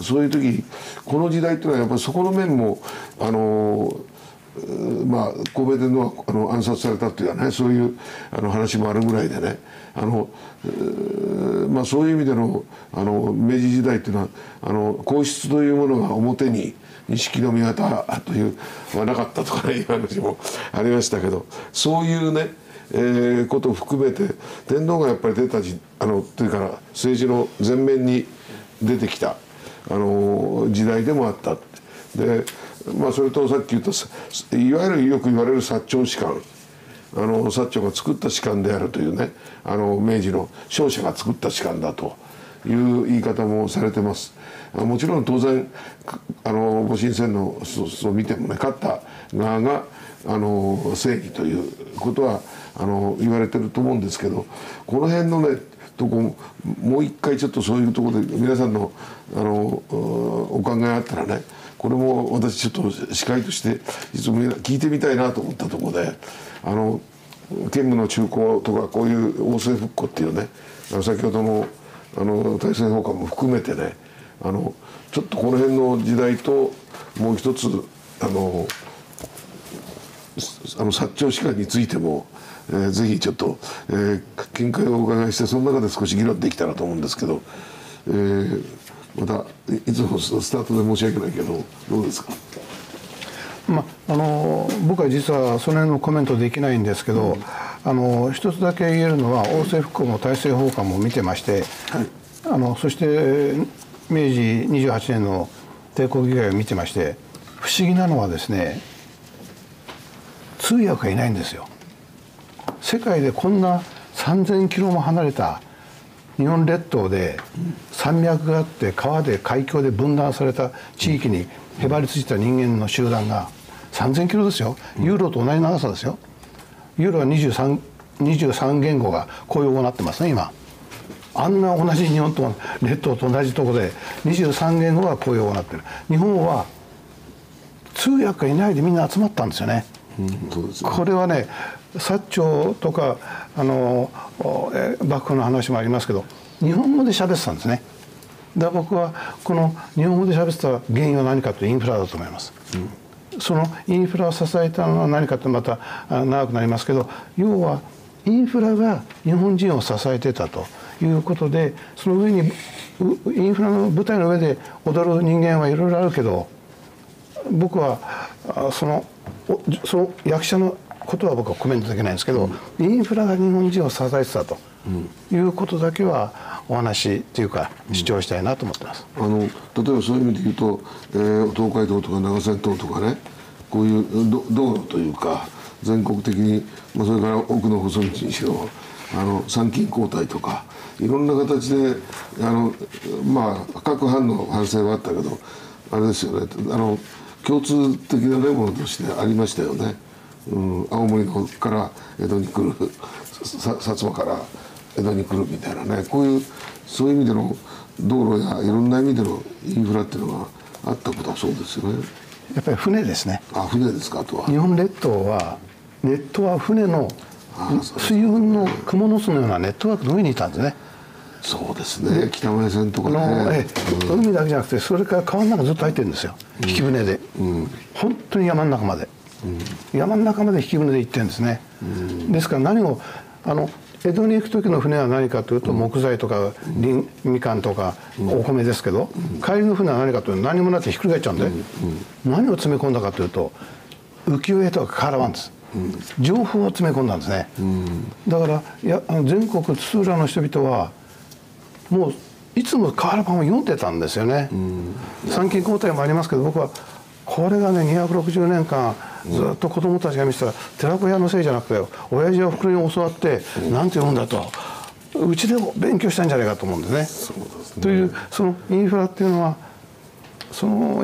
[SPEAKER 1] そういう時この時代っていうのはやっぱりそこの面もあのまあ神戸天皇はあの暗殺されたっていうねそういうあの話もあるぐらいでね。あの、まあ、そういう意味でのあの明治時代っていうのはあの皇室というものが表に錦の御旗というはなかったとかいう話もありましたけどそういうねえー、ことを含めて天皇がやっぱり出たじあのというか政治の前面に出てきたあの時代でもあった。で、まあ、それとさっき言ったいわゆるよく言われる薩長士官あの薩長が作った士官であるというねあの明治の勝者が作った士官だという言い方もされてます。もちろん当然あの戊辰戦のそう見てもね勝った側があの正義ということはあの言われてると思うんですけどこの辺のねとこもう一回ちょっとそういうところで皆さんのあのお考えあったらねこれも私ちょっと司会として実は聞いてみたいなと思ったところであの兼務の中高とかこういう王政復古っていうね先ほどのあの大政奉還も含めてねあのちょっとこの辺の時代ともう一つあのあの薩長士官についてもえー、ぜひちょっと、えー、見解をお伺いしてその中で少し議論できたらと思うんですけど、えー、またいつもスタートで申し訳ないけどどうですか？
[SPEAKER 3] まあ、あの僕は実はその辺のコメントできないんですけど、うん、あの一つだけ言えるのは王政復興も大政奉還も見てまして、はい、あのそして明治28年の帝国議会を見てまして不思議なのはですね通訳がいないんですよ。世界でこんな3,000キロも離れた日本列島で山脈があって川で海峡で分断された地域にへばりついた人間の集団が3,000キロですよ。ユーロと同じ長さですよ。ユーロは23 23言語が公用語になってますね今。あんな同じ日本と列島と同じところで23言語が公用語になってる。日本は通訳がいないでみんな集まったんですよね、うん、これはね薩長とかあの幕府の話もありますけど日本語で喋ってたんですね。だから僕はこの日本語で喋ってた原因は何かというインフラだと思います、うん、そのインフラを支えたのは何かってまた長くなりますけど要はインフラが日本人を支えてたということでその上にインフラの舞台の上で踊る人間はいろいろあるけど僕はそのその役者のことは僕はコメントできないんですけど、インフラが日本人を支えてたと、いうことだけはお話っていうか主張したいなと思ってます。
[SPEAKER 1] あの例えばそういう意味で言うと、えー、東海道とか長線島とかねこういう道路というか全国的に、まあ、それから奥の細道にしろあの参勤交代とかいろんな形であのまあ各藩の反省はあったけどあれですよねあの共通的な、ね、ものとしてありましたよね。うん、青森のから江戸に来る薩摩から江戸に来るみたいなね。こういうそういう意味での道路やいろんな意味でのインフラっていうのがあったことはそうですよね。
[SPEAKER 3] やっぱり船ですね。
[SPEAKER 1] あ船ですかあとは。
[SPEAKER 3] 日本列島はネットは船の水運の蜘蛛の巣のようなネットワークの上にいたんですね。
[SPEAKER 1] そうですね。北前線とかね、
[SPEAKER 3] え海だけじゃなくてそれから川の中ずっと入ってるんですよ、引き船で、うん、本当に山の中まで、うん、山の中まで引き船で行ってるんですね、うん、ですから何をあの江戸に行く時の船は何かというと木材とかりみかんとかお米ですけど帰りの船は何かというと何もなくてひっくり返っちゃうんで何を詰め込んだかというと浮世絵とかカラワンです。情報を詰め込んだんですね。だからいや全国津浦の人々はもういつも瓦版を読んでたんですよね。参勤交代もありますけど僕はこれがね260年間ずっと子供たちが見てたら寺子屋のせいじゃなくて親父は袋に教わって何て読むんだとうちでも勉強したんじゃないかと思うんですね。すねというそのインフラっていうのはその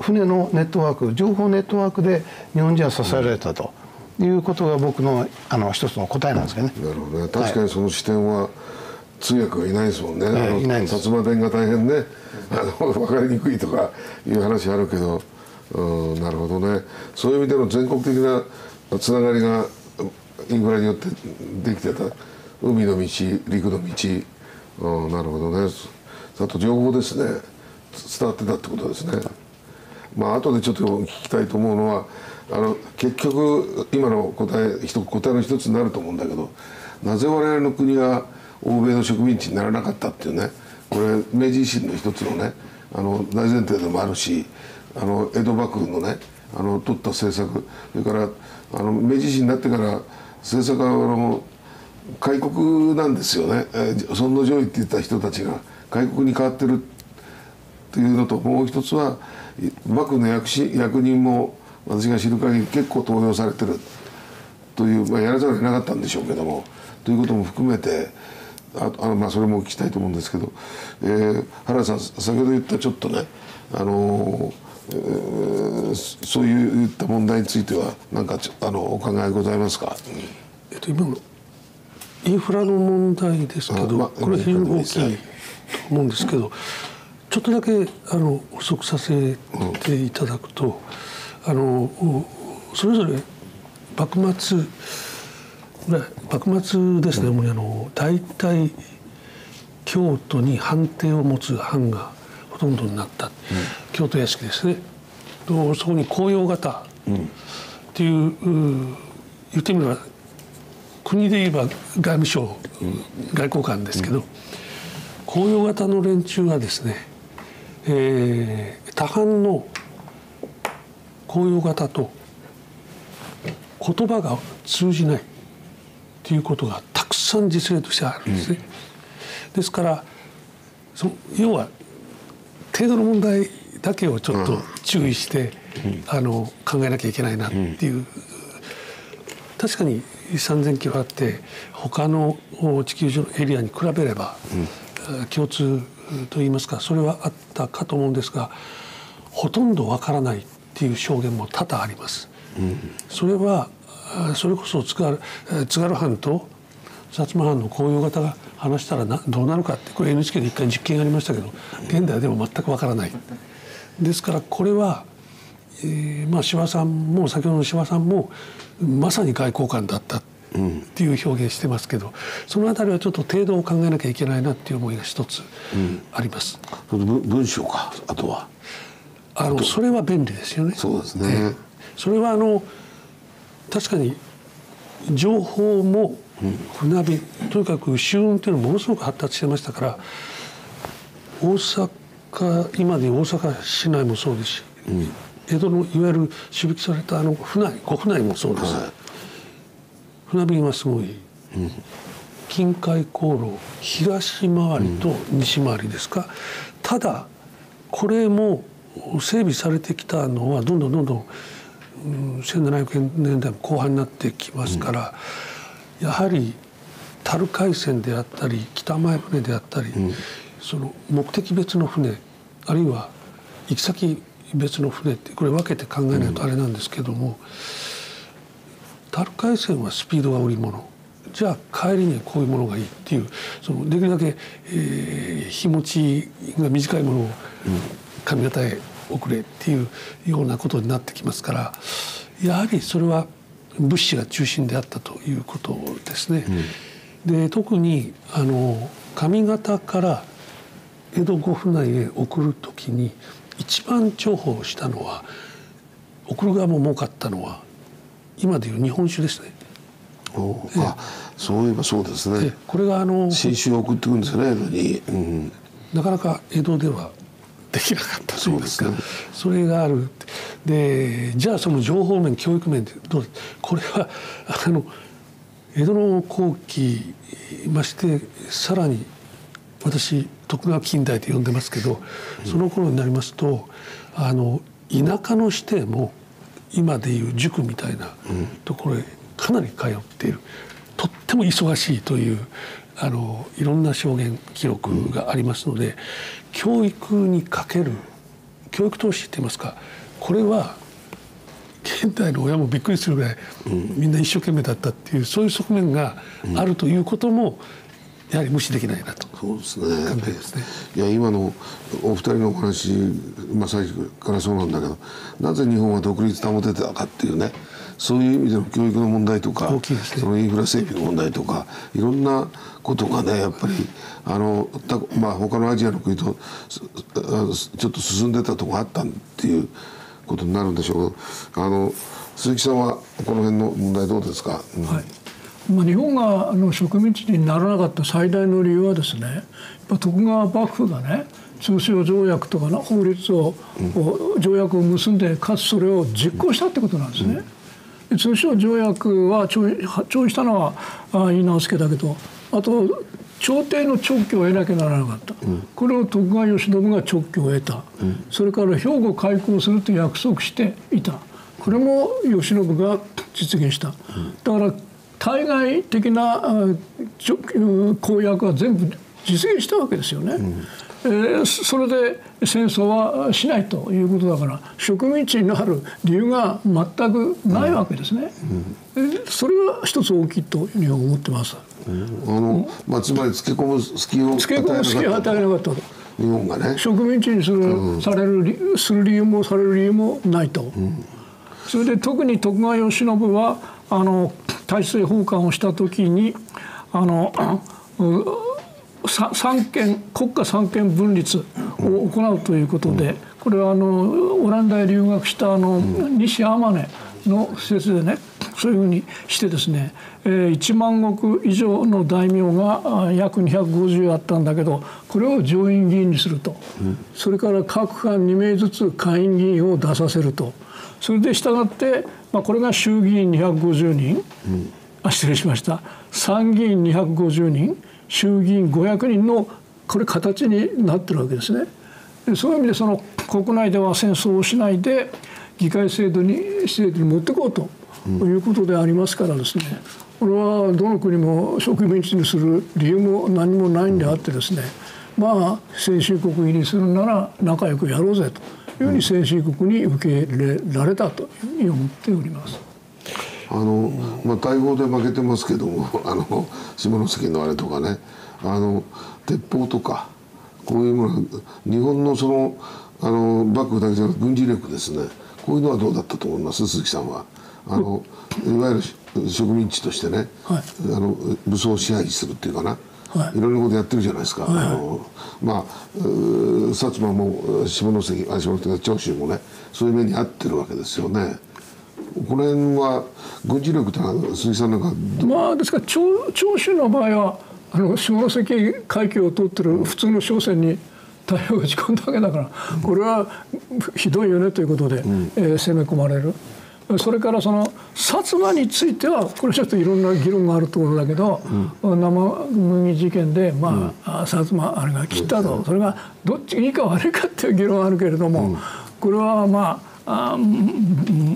[SPEAKER 3] 船のネットワーク情報ネットワークで日本人は支えられたということが僕のあの一つの答えなんですけどね。
[SPEAKER 1] なるほどね確かにその視点は、通訳がいないですもんね。
[SPEAKER 3] い、いないです。
[SPEAKER 1] 薩摩弁が大変ね、あの分かりにくいとかいう話あるけど、うんなるほどね。そういう意味での全国的なつながりがインフラによってできてた。海の道陸の道、うん、なるほどね。あと情報ですね。伝わってたってことですね。まあ後でちょっと聞きたいと思うのはあの結局今の答え答えの一つになると思うんだけどなぜ我々の国が欧米の植民地にならなかったっていうね。これ明治維新の一つのねあの大前提でもあるしあの江戸幕府のねあの取った政策それからあの明治維新になってから政策はあの開国なんですよね、尊皇攘夷って言った人たちが開国に変わってるっていうのともう一つは幕府の役役人も私が知る限り結構登用されてるという、まあ、やらざるを得なかったんでしょうけどもということも含めてああのまあそれもお聞きしたいと思うんですけど、えー、原田さん先ほど言ったちょっとねあのーそういった問題については何かあのお考えございますか、
[SPEAKER 2] えっと、今のインフラの問題ですけど、まあ、これ非常に大きいと思うんですけど、ちょっとだけあの補足させていただくと、あのそれぞれ幕末幕末ですね、うん、あの大体京都に藩邸を持つ藩がほとんどになった、うん、京都屋敷ですね。とそこに公用型っていう,、言ってみれば国で言えば外務省、外交官ですけど、公用型の連中がですね、えー、多半の公用型と言葉が通じないということがたくさん実例としてあるんですね。うん、ですからそ要は程度の問題だけをちょっと注意して、あの考えなきゃいけないなっていう、確かに3,000キロあって他の地球上のエリアに比べれば、共通といいますかそれはあったかと思うんですがほとんどわからないっていう証言も多々あります。それはそれこそ津軽津軽藩と薩摩藩の公用型が話したらなどうなるかってこれ NHK で一回実験ありましたけど現代でも全くわからない。ですからこれは、えー、まあ司馬さんも先ほどの司馬さんもまさに外交官だったっていう表現してますけど、そのあたりはちょっと程度を考えなきゃいけないなっていう思いが一つあります。
[SPEAKER 1] うん、文章かあとは
[SPEAKER 2] あのそれは便利ですよね。
[SPEAKER 1] そうですね。
[SPEAKER 2] それはあの確かに情報も船便、とにかく周運っていうのはものすごく発達してましたから大阪今で大阪市内もそうですし、うん、江戸のいわゆる主引きされたあの船小船もそうです、はい、船便はすごい、うん、近海航路東回りと西回りですか、うん、ただこれも整備されてきたのはどんどんどんどん、うん、1700年代後半になってきますから、やはり樽海船であったり北前船であったり、その目的別の船あるいは行き先別の船ってこれ分けて考えないとあれなんですけども、樽海船はスピードが売り物。じゃあ帰りにこういうものがいいっていうそのできるだけ、えー、日持ちが短いものを上方へ送れっていうようなことになってきますからやはりそれは物資が中心であったということですね。うん、で特にあの上方から江戸御府内へ送る時に一番重宝したのは送る側も儲かったのは今でいう日本酒ですね。
[SPEAKER 1] おあそういえばそうですね。
[SPEAKER 2] これがあの
[SPEAKER 1] 新酒を送ってくるんですよね江戸に、う
[SPEAKER 2] ん、なかなか江戸ではできなかったといいますか。それがあるでじゃあその情報面教育面でどうこれは あの江戸の後期ましてさらに私徳川近代と呼んでますけどその頃になりますとあの田舎の指定も今でいう塾みたいなところへかなり通っている。とっても忙しいというあのいろんな証言記録がありますので、教育にかける教育投資って言いますかこれは現代の親もびっくりするぐらい、みんな一生懸命だったっていうそういう側面があるということも、やはり無視できないなと
[SPEAKER 1] そうですね。考えですね。いや今のお二人のお話まさにからそうなんだけどなぜ日本は独立保てたかっていうねそういう意味での教育の問題とか、ね、そのインフラ整備の問題とかいろんなことがねやっぱりあのた、まあ、他のアジアの国とちょっと進んでたとこあったっていうことになるんでしょう。あの鈴木さんはこの辺の問題どうですか、
[SPEAKER 4] うん、はい。まあ、日本があの植民地にならなかった最大の理由はですねやっぱ徳川幕府がね通商条約とかの法律を、うん、条約を結んでかつそれを実行したってことなんですね。うん通商条約は調印したのは稲之助だけどあと朝廷の直許を得なきゃならなかった、うん、これを徳川慶喜が直許を得た、うん、それから兵庫開港すると約束していた。これも慶喜が実現した、うん、だから対外的な公約は全部実現したわけですよね。えー、それで戦争はしないということだから植民地になる理由が全くないわけですね。うん、それは一つ大きいというふうに思ってます。
[SPEAKER 1] うん、あのまあ、つまりつけ込む隙を
[SPEAKER 4] つけ込む隙を与えなかったと。
[SPEAKER 1] 日本がね。
[SPEAKER 4] 植民地にするうん、されるする理由もされる理由もないと、うん、それで特に徳川慶喜はあの大政奉還をした時にあの三権国家三権分立を行うということで、これはあのオランダへ留学したあの西天音の施設でねそういうふうにしてですね、えー、1万石以上の大名が約250あったんだけどこれを上院議員にすると、それから各官2名ずつ下院議員を出させると。それで従って、まあ、これが衆議院250人、あ失礼しました。参議院250人衆議院500人のこれ形になってるわけですね。そういう意味でその国内では戦争をしないで議会制度に制度に持っていこうということでありますからですね、これはどの国も植民地にする理由も何もないんであってですねまあ先進国入りするなら仲良くやろうぜというふうに先進国に受け入れられたというふうに思っております。
[SPEAKER 1] あの、まあ、大砲で負けてますけども あの下関のあれとかね。あの鉄砲とかこういうもの日本のそのあの幕府だけじゃなく軍事力ですね。こういうのはどうだったと思います？鈴木さんは。あのいわゆる植民地としてね、はい、あの武装を支配するっていうかな、はい、いろんなことやってるじゃないですか、はい、あのまあ薩摩も下関あ下関長州もねそういう目に遭ってるわけですよね。この辺は軍事力というのは鈴木さんなんか
[SPEAKER 4] まあですから長長州の場合はあの下関海峡を通ってる普通の商船に太平洋打ち込んだわけだから、これはひどいよねということで、うん、えー、攻め込まれる。それからその薩摩についてはこれちょっといろんな議論があるところだけど、うん、生麦事件でまあ、うん、薩摩あれが切ったと、それがどっちがいいか悪いかっていう議論はあるけれども、うん、これはまああ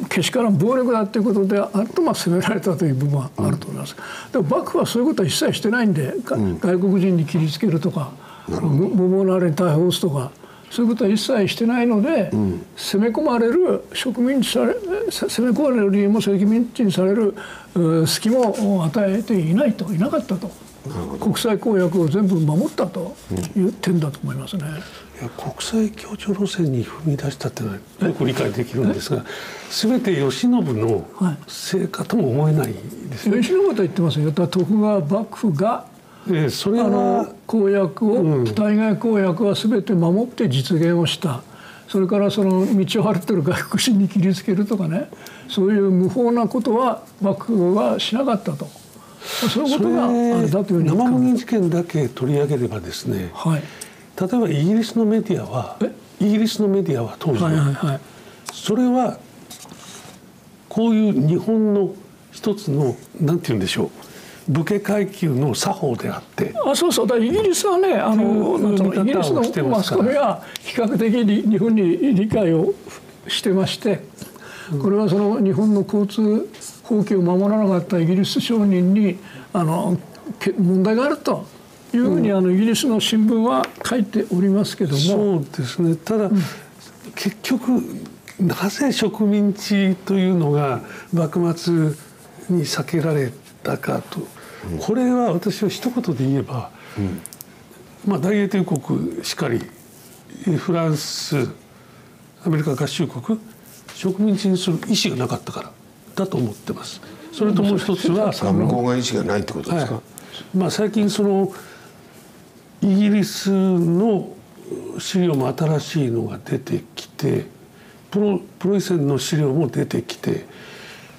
[SPEAKER 4] けしからん暴力だということであるとまあ責められたという部分はあると思います、でも幕府はそういうことは一切してないんで、外国人に切りつけるとか無謀なあれに逮捕すとかそういうことは一切してないので、うん、攻め込まれる植民地され攻め込まれる理由も植民地にされる隙間を与えていないといなかったと。国際公約を全部守ったという点だと思いますね。
[SPEAKER 2] いや国際協調路線に踏み出したっていうのはよく理解できるんですが全て慶喜の成果とも思えないですね。
[SPEAKER 4] 慶喜と言ってますよ。徳川幕府が
[SPEAKER 2] えー、それは
[SPEAKER 4] 公約を、うん、対外公約は全て守って実現をした。それからその道を歩ってる外国人に切りつけるとかね。そういう無法なことは幕府はしなかったと。そういうことがあれだというふうに
[SPEAKER 2] 生麦事件だけ取り上げればですね、はい、例えばイギリスのメディアはイギリスのメディアは当時、はいはいはい、それはこういう日本の一つのなんて言うんでしょう武家階級の作法であって
[SPEAKER 4] あそうそう。だイギリスはねあのイギリスのマスコミは比較的に日本に理解をしてましてこれはその日本の交通法規を守らなかったイギリス商人にあの問題があるというふうに、あのイギリスの新聞は書いておりますけども。
[SPEAKER 2] そうですね。ただ、うん、結局なぜ植民地というのが幕末に避けられたかと。これは私は一言で言えば、うん、まあ大英帝国しかりフランスアメリカ合衆国植民地にする意思がなかったからだと思ってます。それともう一つは
[SPEAKER 1] 向こうが意思がないってことですか、はい、
[SPEAKER 2] まあ、最近そのイギリスの資料も新しいのが出てきてプロプロイセンの資料も出てきて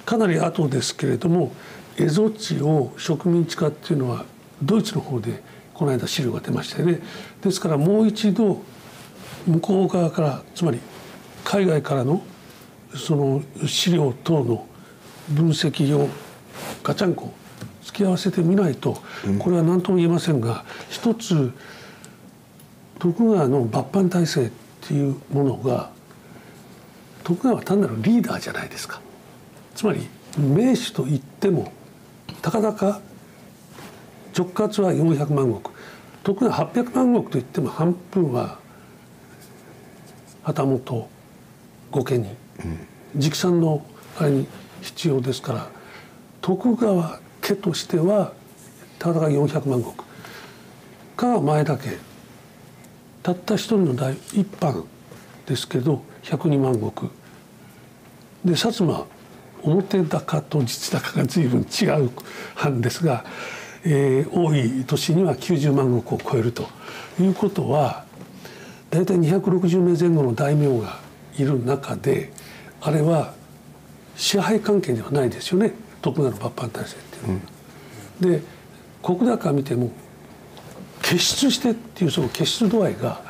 [SPEAKER 2] かなり後ですけれども蝦夷地を植民地化っていうのはドイツの方でこの間資料が出ましたよね。ですからもう一度向こう側からつまり海外からのその資料等の分析をガチャンコ突き合わせてみないとこれは何とも言えませんが一つ徳川の抜藩体制っていうものが徳川は単なるリーダーじゃないですか。つまり名手と言ってもたかだか直轄は400万石。特に800万石といっても半分は旗本御家人、うん、直参のあれに必要ですから徳川家としてはたかだか400万石。か前田家。たった一人の大一般ですけど102万石。で薩摩表高と実高が随分違う藩ですが、えー、多い年には90万石を超えるということは大体260名前後の大名がいる中であれは支配関係ではないですよね。徳川の抜藩体制っていう。うん、で石高見ても傑出してっていうその傑出度合いが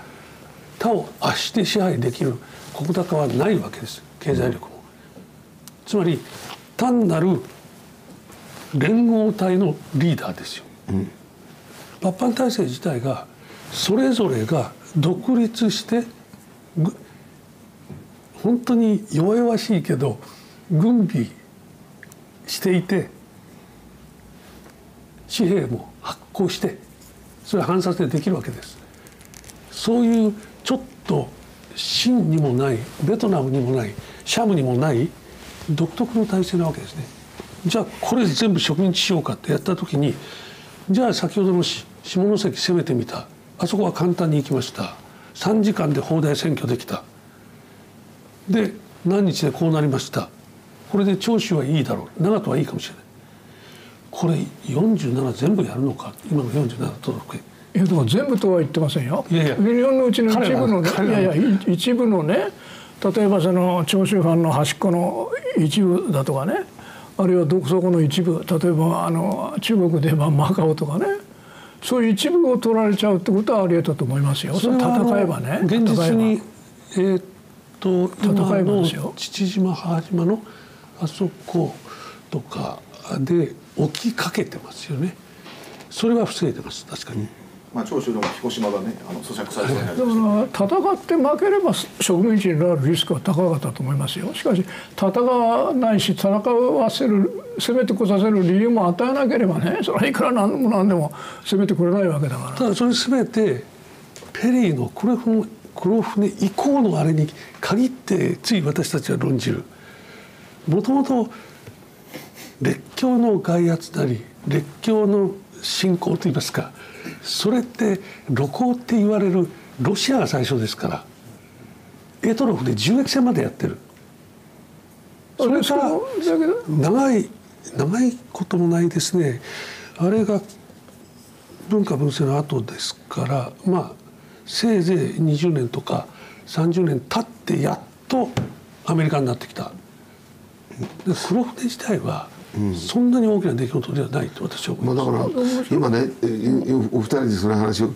[SPEAKER 2] 他を圧して支配できる石高はないわけです経済力もつまり単なる連合体のリーダーですよ。うん、抜藩体制自体がそれぞれが独立して本当に弱々しいけど軍備していて紙幣も発行してそれ反殺でできるわけです。そういうちょっと清にもないベトナムにもないシャムにもない独特の体制なわけですね。じゃあこれ全部植民地しようかってやった時にじゃあ先ほどの下関攻めてみた。あそこは簡単に行きました。3時間で砲台占拠できた。で何日でこうなりました。これで長州はいいだろう。長門はいいかもしれない。これ47全部やるのか？今の47都道府県。
[SPEAKER 4] いやだから全部とは言ってませんよ。
[SPEAKER 2] いやいや。
[SPEAKER 4] ミリオンのうちの一部のねいやいやい一部のね例えばその長州藩の端っこの一部だとかねあるいはどこの一部例えばあの中国で言えばマカオとかねそういう一部を取られちゃうってことはありえたと思いますよ。戦えばね
[SPEAKER 2] 現実にえーっと
[SPEAKER 4] 戦えばですよ。
[SPEAKER 2] 父島母島のあそことかで起きかけてますよね。それは防いでます確かに、
[SPEAKER 8] まあ長州の彦島がね。あの咀嚼されて
[SPEAKER 4] だから戦って負ければ植民地になるリスクは高かったと思いますよ。しかし戦わないし戦わせる攻めてこさせる理由も与えなければねそれはいくら何でも何でも攻めてくれないわけだから。
[SPEAKER 2] ただそれ全てペリーの黒船黒船以降のあれに限ってつい私たちは論じるもともと列強の外圧なり列強の侵攻といいますかそれって露光って言われるロシアが最初ですからエトロフで銃撃戦までやってる。それから長い長いこともないですね。あれが文化文政の後ですからまあせいぜい20年とか30年経ってやっとアメリカになってきた。で黒船自体はそんなに大きな出来事ではないと私は思い
[SPEAKER 1] まあ、
[SPEAKER 2] ます、
[SPEAKER 1] だから今ねお二人でその話を、ね、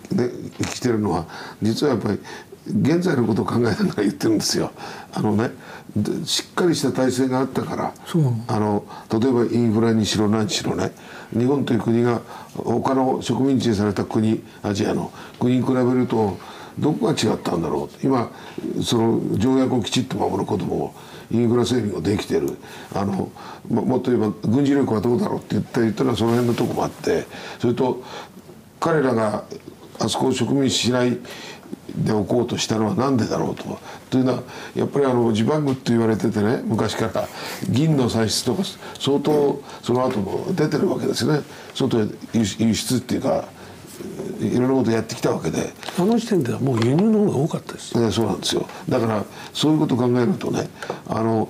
[SPEAKER 1] 聞いてるのは実はやっぱり現在のことを考えながら言ってるんですよ。あのねでしっかりした体制があったからあの例えばインフラにしろ何しろね日本という国が他の植民地にされた国アジアの国に比べるとどこが違ったんだろう。今その条約をきちっと守ることもインフラ整備もできてるあのもっと言えば軍事力はどうだろうって言った言ったらその辺のとこもあってそれと彼らがあそこを植民地しないでおこうとしたのは何でだろうと。というのはやっぱりあの地盤具って言われててね昔から銀の産出とか相当その後も出てるわけですね外へ輸出っていうかいろんなことやってきたわけで。
[SPEAKER 2] あの時点ではもう輸入の方が多かったです。
[SPEAKER 1] ね、そうなんですよ。だからそういうことを考えるとねあの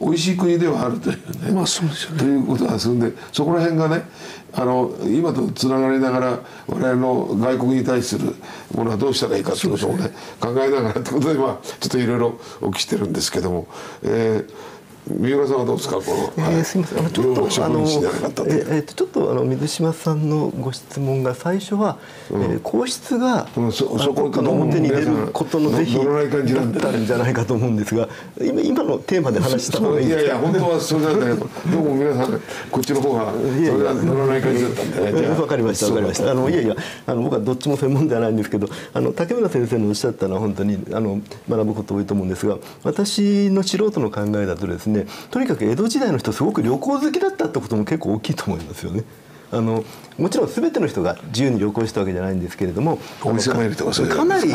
[SPEAKER 1] 美味しい国ではあるというね。
[SPEAKER 2] まあそうですよね。
[SPEAKER 1] ということがするんでそこら辺がねあの今とつながりながら我々の外国に対するものはどうしたらいいかということをね考えながらってことでまあちょっといろいろお聞きしてるんですけども。えー三浦さんはどうですか？この、
[SPEAKER 5] えーすみません。あのちょっとあのええーとちょっとあの水島さんのご質問が最初は、えー皇室が、
[SPEAKER 1] うんそそこ
[SPEAKER 5] あの表に出ることの是非だったんじゃないかと思うんですが今今のテーマで話した方がいい
[SPEAKER 1] い
[SPEAKER 5] ですか？
[SPEAKER 1] やいや本当はそれなんだけどどうも皆さんこっちの方がそれが乗らない感じだったんでね
[SPEAKER 5] わかりましたわかりました。あのいやいやあの僕はどっちも専門ではないんですけどあの竹村先生のおっしゃったのは本当にあの学ぶこと多いと思うんですが私の素人の考えだとですねとにかく江戸時代の人すごく旅行好きだったってことも結構大きいと思いますよね。あのもちろん全ての人が自由に旅行したわけじゃないんですけれども
[SPEAKER 1] お店参りとかそう
[SPEAKER 5] かなり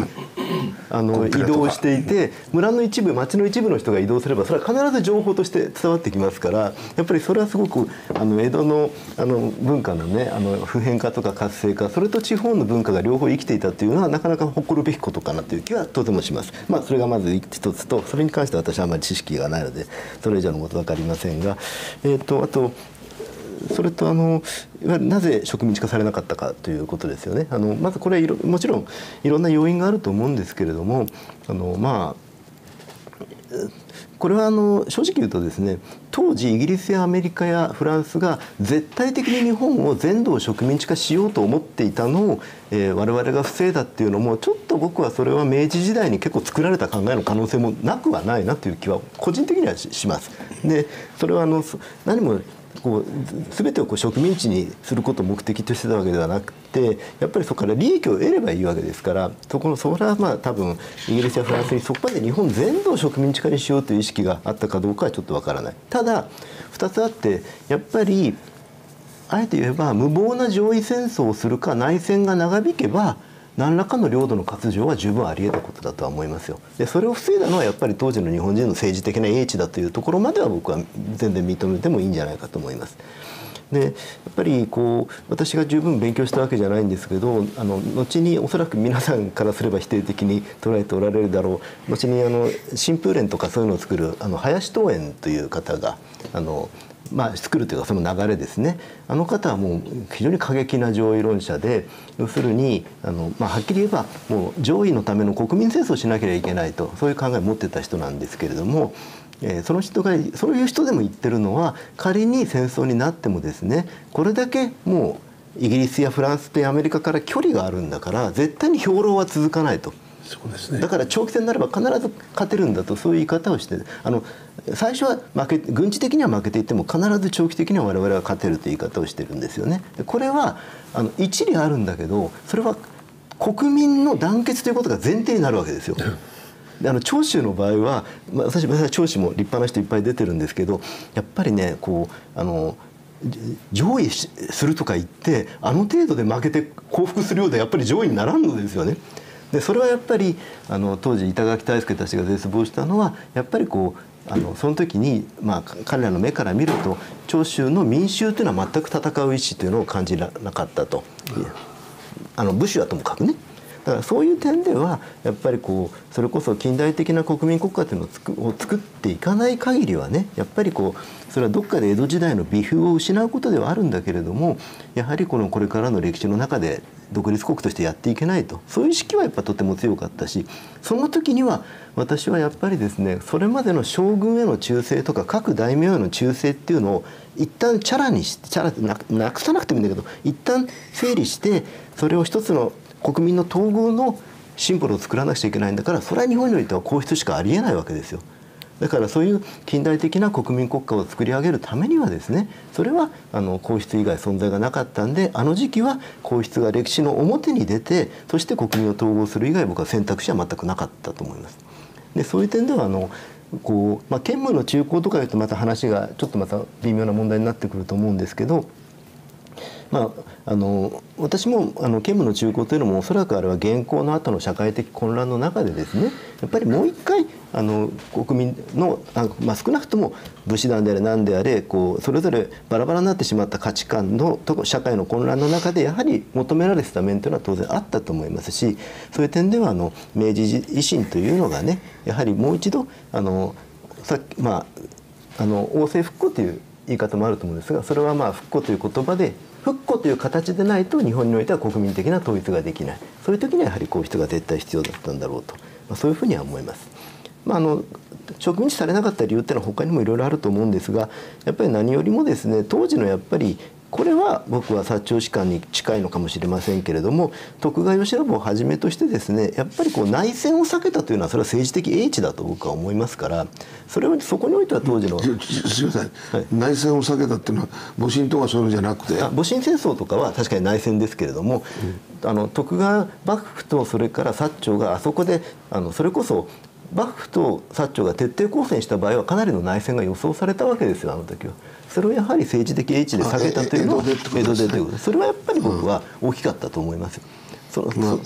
[SPEAKER 5] あの移動していて村の一部町の一部の人が移動すればそれは必ず情報として伝わってきますからやっぱりそれはすごくあの江戸のあの文化のねあの普遍化とか活性化それと地方の文化が両方生きていたというのはなかなか誇るべきことかなという気はとてもします。まあそれがまず一つとそれに関しては私はあまり知識がないのでそれ以上のことは分かりませんが、えっ、とあとそれとあのなぜ植民地化されなかったかということですよね。あのまずこれはいろもちろんいろんな要因があると思うんですけれどもあのまあこれはあの正直言うとですね当時イギリスやアメリカやフランスが絶対的に日本を全土を植民地化しようと思っていたのを、えー我々が防いだっていうのもちょっと僕はそれは明治時代に結構作られた考えの可能性もなくはないなという気は個人的にはします。でそれはあの何もこう全てをこう植民地にすることを目的としてたわけではなくてやっぱりそこから利益を得ればいいわけですからそこのそれはまあ多分イギリスやフランスにそこまで日本全土を植民地化にしようという意識があったかどうかはちょっとわからない。ただ2つあってやっぱりあえて言えば無謀な上位戦争をするか内戦が長引けば何らかの領土の割譲は十分あり得たことだとは思いますよ。でそれを防いだのはやっぱり当時の日本人の政治的な英知だというところまでは僕は全然認めてもいいんじゃないかと思います。でやっぱりこう私が十分勉強したわけじゃないんですけどあの後におそらく皆さんからすれば否定的に捉えておられるだろう後にあの新風蓮とかそういうのを作るあの林東園という方があのまあ、作るというかその流れですねあの方はもう非常に過激な上位論者で要するにあの、まあ、はっきり言えばもう上位のための国民戦争をしなければいけないとそういう考えを持ってた人なんですけれどもえその人がそういう人でも言ってるのは仮に戦争になってもですねこれだけもうイギリスやフランスとアメリカから距離があるんだから絶対に兵糧は続かないと。
[SPEAKER 2] そうですね、
[SPEAKER 5] だから長期戦になれば必ず勝てるんだとそういう言い方をしてあの最初は負け軍事的には負けていっても必ず長期的には我々は勝てるという言い方をしてるんですよね。これはあの一理あるんだけどそれは国民の団結ということが前提になるわけですよ。あの長州の場合は、まあ、私は長州も立派な人いっぱい出てるんですけどやっぱりねこうあの上位するとか言ってあの程度で負けて降伏するようでやっぱり上位にならんのですよね。でそれはやっぱりあの当時板垣退助たちが絶望したのはやっぱりこうあのその時に、まあ、彼らの目から見ると長州の民衆というのは全く戦う意思というのを感じなかったと。あの武士はともかくねだからそういう点ではやっぱりこうそれこそ近代的な国民国家というのを作っていかない限りはねやっぱりこうそれはどっかで江戸時代の美風を失うことではあるんだけれどもやはりこのこれからの歴史の中で独立国としてやっていけないと。そういう意識はやっぱとても強かったしその時には私はやっぱりですねそれまでの将軍への忠誠とか各大名への忠誠っていうのを一旦チャラにしてチャラなくさなくてもいいんだけど一旦整理してそれを一つの国民の統合のシンボルを作らなくちゃいけないんだからそれは日本においては皇室しかありえないわけですよ。だからそういう近代的な国民国家を作り上げるためにはですねそれはあの皇室以外存在がなかったんであの時期は皇室が歴史の表に出てそして国民を統合する以外僕は選択肢は全くなかったと思います。でそういう点ではあのこう、まあ、兼務の中高とかいうとまた話がちょっとまた微妙な問題になってくると思うんですけどまあ、あの私もあの兼務の中古というのもおそらくあれは現行の後の社会的混乱の中でですねやっぱりもう一回あの国民のあ、まあ、少なくとも武士団であれ何であれこうそれぞれバラバラになってしまった価値観のと社会の混乱の中でやはり求められてた面というのは当然あったと思いますしそういう点ではあの明治維新というのがねやはりもう一度あのさまああの王政復興という言い方もあると思うんですがそれはまあ復興という言葉で復古という形でないと日本においては国民的な統一ができないそういう時にはやはり皇室が絶対必要だったんだろうと、まあ、そういうふうには思います。まあ、あの植民地されなかった理由っていうのは他にもいろいろあると思うんですがやっぱり何よりもですね当時のやっぱりこれは僕は薩長士官に近いのかもしれませんけれども徳川慶喜をはじめとしてですねやっぱりこう内戦を避けたというのはそれは政治的英知だと僕は思いますからそれはそこにおいては当時の
[SPEAKER 1] すみません、はい、内戦を避けたっていうのは戊辰とかそういうのじゃなくて？
[SPEAKER 5] 戊辰戦争とかは確かに内戦ですけれども、うん、あの徳川幕府とそれから薩長があそこであのそれこそ幕府と薩長が徹底抗戦した場合はかなりの内戦が予想されたわけですよあの時は。それをやはり政治的英知で下げたというのは江戸でということそれはやっぱり僕は大きかったと思います。その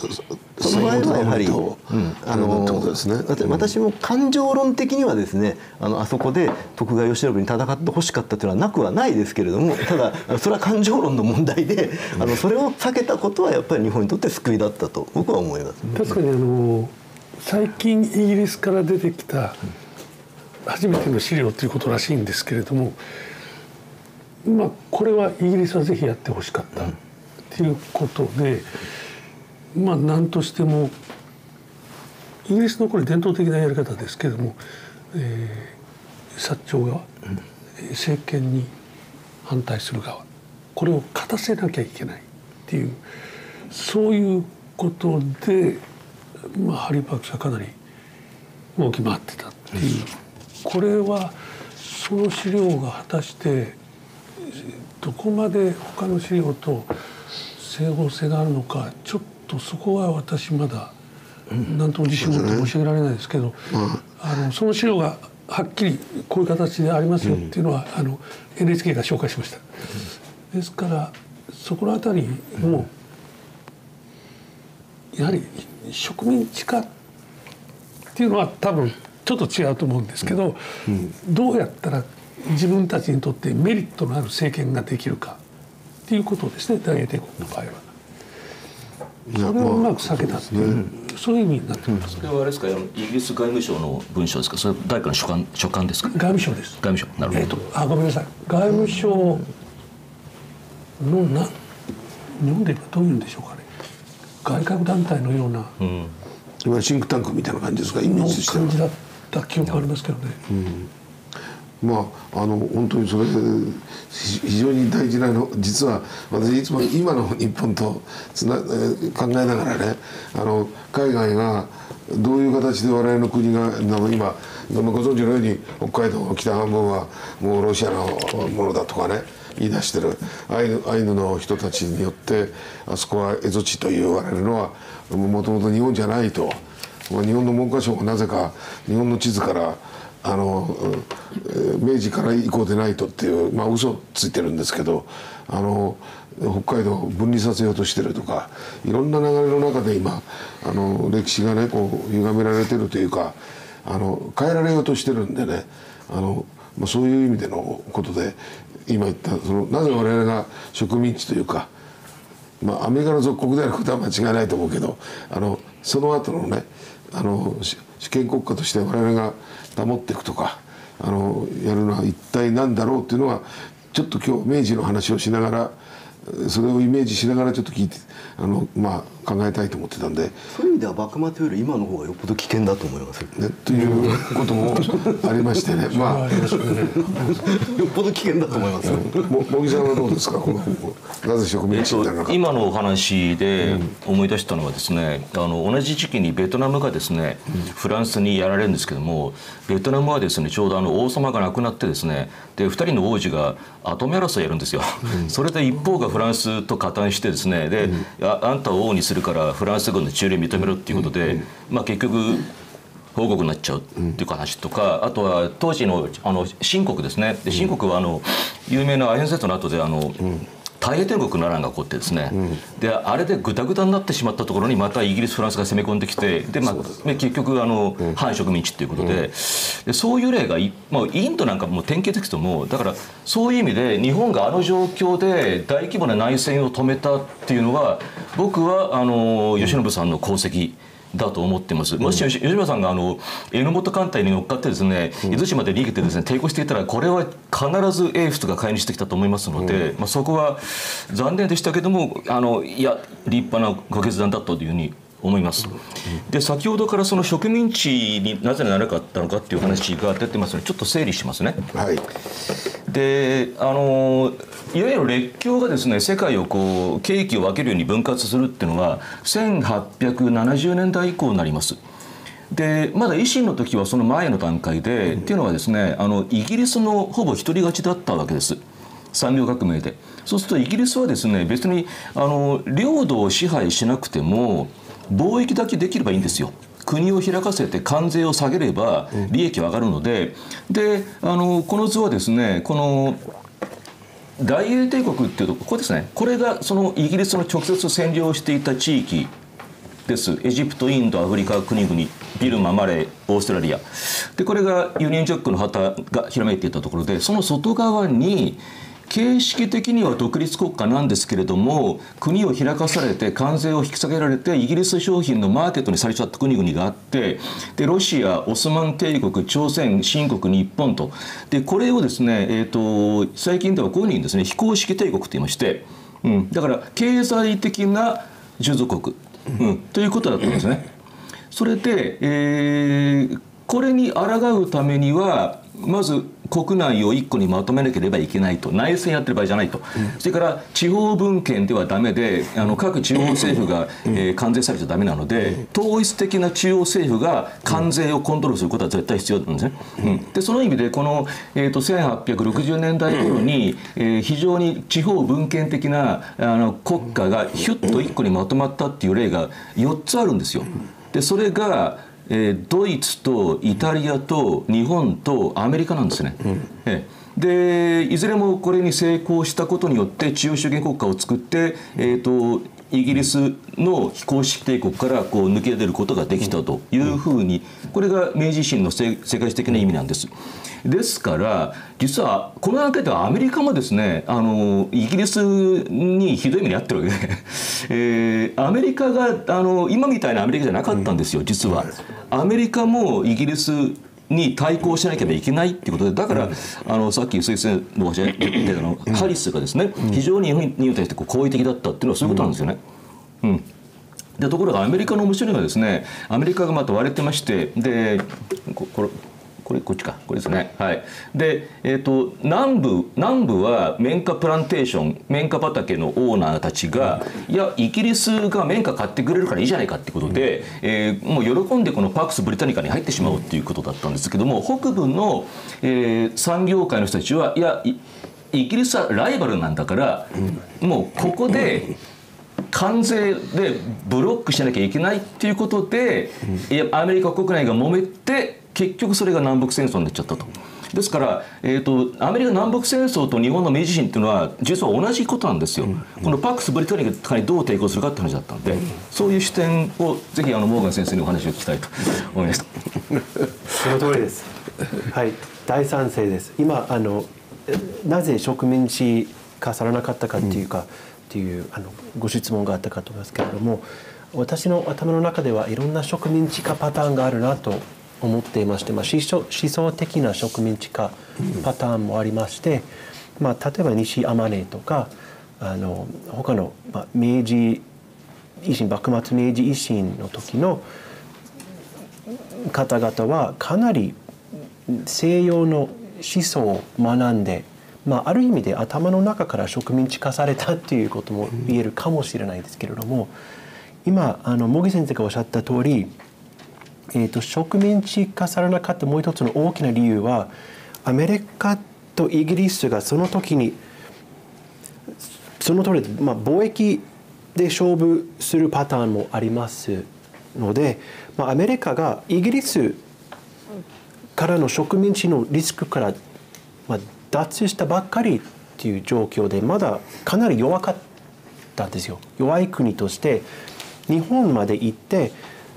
[SPEAKER 5] その場合はやはり、うん、あの、ね、私も感情論的にはですねあのあそこで徳川慶喜に戦ってほしかったというのはなくはないですけれどもただ それは感情論の問題であのそれを避けたことはやっぱり日本にとって救いだったと僕は思います、
[SPEAKER 2] ね、確かにあの最近イギリスから出てきた初めての資料ということらしいんですけれどもまあ、これはイギリスはぜひやってほしかったっていうことで、まあ何としてもイギリスのこれ伝統的なやり方ですけれども、えー、薩長側、政権に反対する側これを勝たせなきゃいけないっていうそういうことで、まあ、ハリー・パークスはかなり動き回ってたっていう、これはその資料が果たしてどこまで他の資料と整合性があるのかちょっとそこは私まだ何とも自信を持って申し上げられないですけど、あ。のその資料がはっきりこういう形でありますよっていうのは、あの NHK が紹介しました。ですからそこの辺りもやはり植民地化っていうのは多分ちょっと違うと思うんですけど、うん、どうやったら自分たちにとってメリットのある政権ができるかっていうことですね大英帝国の場合は。それをうまく避けたっていう、そういう意味になってます、
[SPEAKER 6] それはあれですかイギリス外務省の文書ですか？それ誰かの書簡書簡ですか？
[SPEAKER 2] 外務省です。
[SPEAKER 6] 外務省。なるほど、えー、と
[SPEAKER 2] あごめんなさい。外務省のな日本で言えばどういうんでしょうかね。外郭団体のような、うん、いわ
[SPEAKER 1] ゆるシンクタンクみたいな感じですか？イメージ
[SPEAKER 2] 感じだった記憶ありますけどね、うん
[SPEAKER 1] まあ、あの本当にそれ非常に大事なの実は私いつも今の日本とつな考えながらねあの海外がどういう形で我々の国が今ご存知のように北海道の北半分はもうロシアのものだとかね言い出してるアイヌアイヌの人たちによってあそこは蝦夷地と言われるのはもともと日本じゃないと。日本の文科省がなぜか日本の地図からあの明治から以降でないとっていうまあ嘘ついてるんですけどあの北海道を分離させようとしてるとかいろんな流れの中で今あの歴史がねこう歪められてるというかあの変えられようとしてるんでねあの、まあ、そういう意味でのことで今言ったそのなぜ我々が植民地というか、まあ、アメリカの属国であることは間違いないと思うけどあのその後のねあの主権国家として我々が保っていくとかあのやるのは一体何だろうっていうのはちょっと今日明治の話をしながらそれをイメージしながらちょっと聞いてあの、まあ、考えたいと思ってたんで。
[SPEAKER 5] そういう意味では幕末より今の方がよっぽど危険だと思います、
[SPEAKER 1] ね、ということもありましてね。まあ。よ
[SPEAKER 5] っぽど危険だと思います。
[SPEAKER 1] も茂木さんはどうですか？このなぜ植民地にな
[SPEAKER 6] るのか、今のお話で思い出したのはですね、あの同じ時期にベトナムがですね、フランスにやられるんですけどもベトナムはですねちょうどあの王様が亡くなってですねで2人の王子が後目争いやるんですよ、それで一方がフランスと加担してですねで、ああんたを王にするからフランス軍の駐留認めろっていうことで、まあ、結局報告になっちゃうっていう話とか、あとは当時のあの新国ですね。で新国はあの有名なアインセットの後であの、大英帝国の乱が起こってですね、うん、であれでぐたぐたになってしまったところにまたイギリスフランスが攻め込んできてで、まあ、結局あの、うん、反植民地っていうことでうん、でそういう例がまあ、インドなんかも典型的ともだからそういう意味で日本があの状況で大規模な内戦を止めたっていうのは僕はあの吉信さんの功績。だと思ってます。もし吉村さんがあの榎本艦隊に乗っかってですね、伊豆島で逃げてですね抵抗していたらこれは必ず英仏が介入してきたと思いますので、まあそこは残念でしたけどもあのいや立派なご決断だったというふうに思います。で先ほどからその植民地になぜならなかったのかっていう話が出てますのでちょっと整理しますね。はい、であのいわゆる列強がですね世界をこう景気を分けるように分割するっていうのは1870年代以降になります。でまだ維新の時はその前の段階で、うん、っていうのはですねあのイギリスのほぼ独り勝ちだったわけです。産業革命でそうするとイギリスはですね別にあの領土を支配しなくても貿易だけできればいいんですよ。国を開かせて関税を下げれば利益は上がるので、であのこの図はですねこの大英帝国っていうとここですね。これがそのイギリスの直接占領していた地域です。エジプトインドアフリカ国々ビルママレーオーストラリア。でこれがユニオンジャックの旗がひらめいていたところでその外側に形式的には独立国家なんですけれども国を開かされて関税を引き下げられてイギリス商品のマーケットにされちゃった国々があってでロシアオスマン帝国朝鮮新国日本とでこれをですね、えーと、最近ではこういうふうにですね非公式帝国と言いまして、うん、だから経済的な従属国、うん、ということだと思うんですね。それで、えー、これに抗うためにはまず国内を一個にまとめなければいけないと内戦やってる場合じゃないと、うん、それから地方分権ではダメであの各地方政府が、えー、関税されちゃダメなので統一的な中央政府が関税をコントロールすることは絶対必要なんですね。うん、でその意味でこの、えーと、1860年代頃に、えー、非常に地方分権的なあの国家がヒュッと一個にまとまったっていう例が4つあるんですよ。でそれがえー、ドイツとイタリアと日本とアメリカなんですね。うん、えでいずれもこれに成功したことによって中央主義国家を作って、えーと、イギリスの非公式帝国からこう抜け出ることができたというふうにこれが明治維新の世界史的な意味なんです。ですから実はこの案件ではアメリカもですねあのイギリスにひどい目に遭ってるわけで、えー、アメリカがあの今みたいなアメリカじゃなかったんですよ実は。アメリカもイギリスに対抗しなければいけないっていうことでだから、あのさっき鈴木先生のお話で言ったのハリスがですね、非常に日本に対してこう好意的だったっていうのはそういうことなんですよね。うん。でところがアメリカの面白いのはですねアメリカがまた割れてましてでこれこれこっちか。これですね。はい。で、えーと、南部南部は綿花プランテーション綿花畑のオーナーたちがいやイギリスが綿花買ってくれるからいいじゃないかってことで、えー、もう喜んでこのパークス・ブリタニカに入ってしまうっていうことだったんですけども北部の、えー、産業界の人たちはいやイギリスはライバルなんだから、もうここで関税でブロックしなきゃいけないっていうことで、アメリカ国内が揉めて結局それが南北戦争になっちゃったと。ですから、えーと、アメリカ南北戦争と日本の明治維新っていうのは実は同じことなんですよ、うん、このパックス・ブリタニカにどう抵抗するかって話だったんで、うん、そういう視点をぜひあのモーガン先生にお話を聞きたいと思いました
[SPEAKER 7] その通りです。はい。大賛成です。今あのなぜ植民地化されなかったかっていうか、うん、っていうあのご質問があったかと思いますけれども私の頭の中ではいろんな植民地化パターンがあるなと思っていまして、まあ、思想思想的な植民地化パターンもありまして、まあ、例えば西天音とかあの他の、まあ、明治維新幕末明治維新の時の方々はかなり西洋の思想を学んで、まあ、ある意味で頭の中から植民地化されたっていうことも言えるかもしれないですけれども今あの茂木先生がおっしゃった通りえーと、植民地化されなかったもう一つの大きな理由はアメリカとイギリスがその時にその通り、まあ、貿易で勝負するパターンもありますので、まあ、アメリカがイギリスからの植民地のリスクから、まあ、脱したばっかりっていう状況でまだかなり弱かったんですよ。弱い国として日本まで行って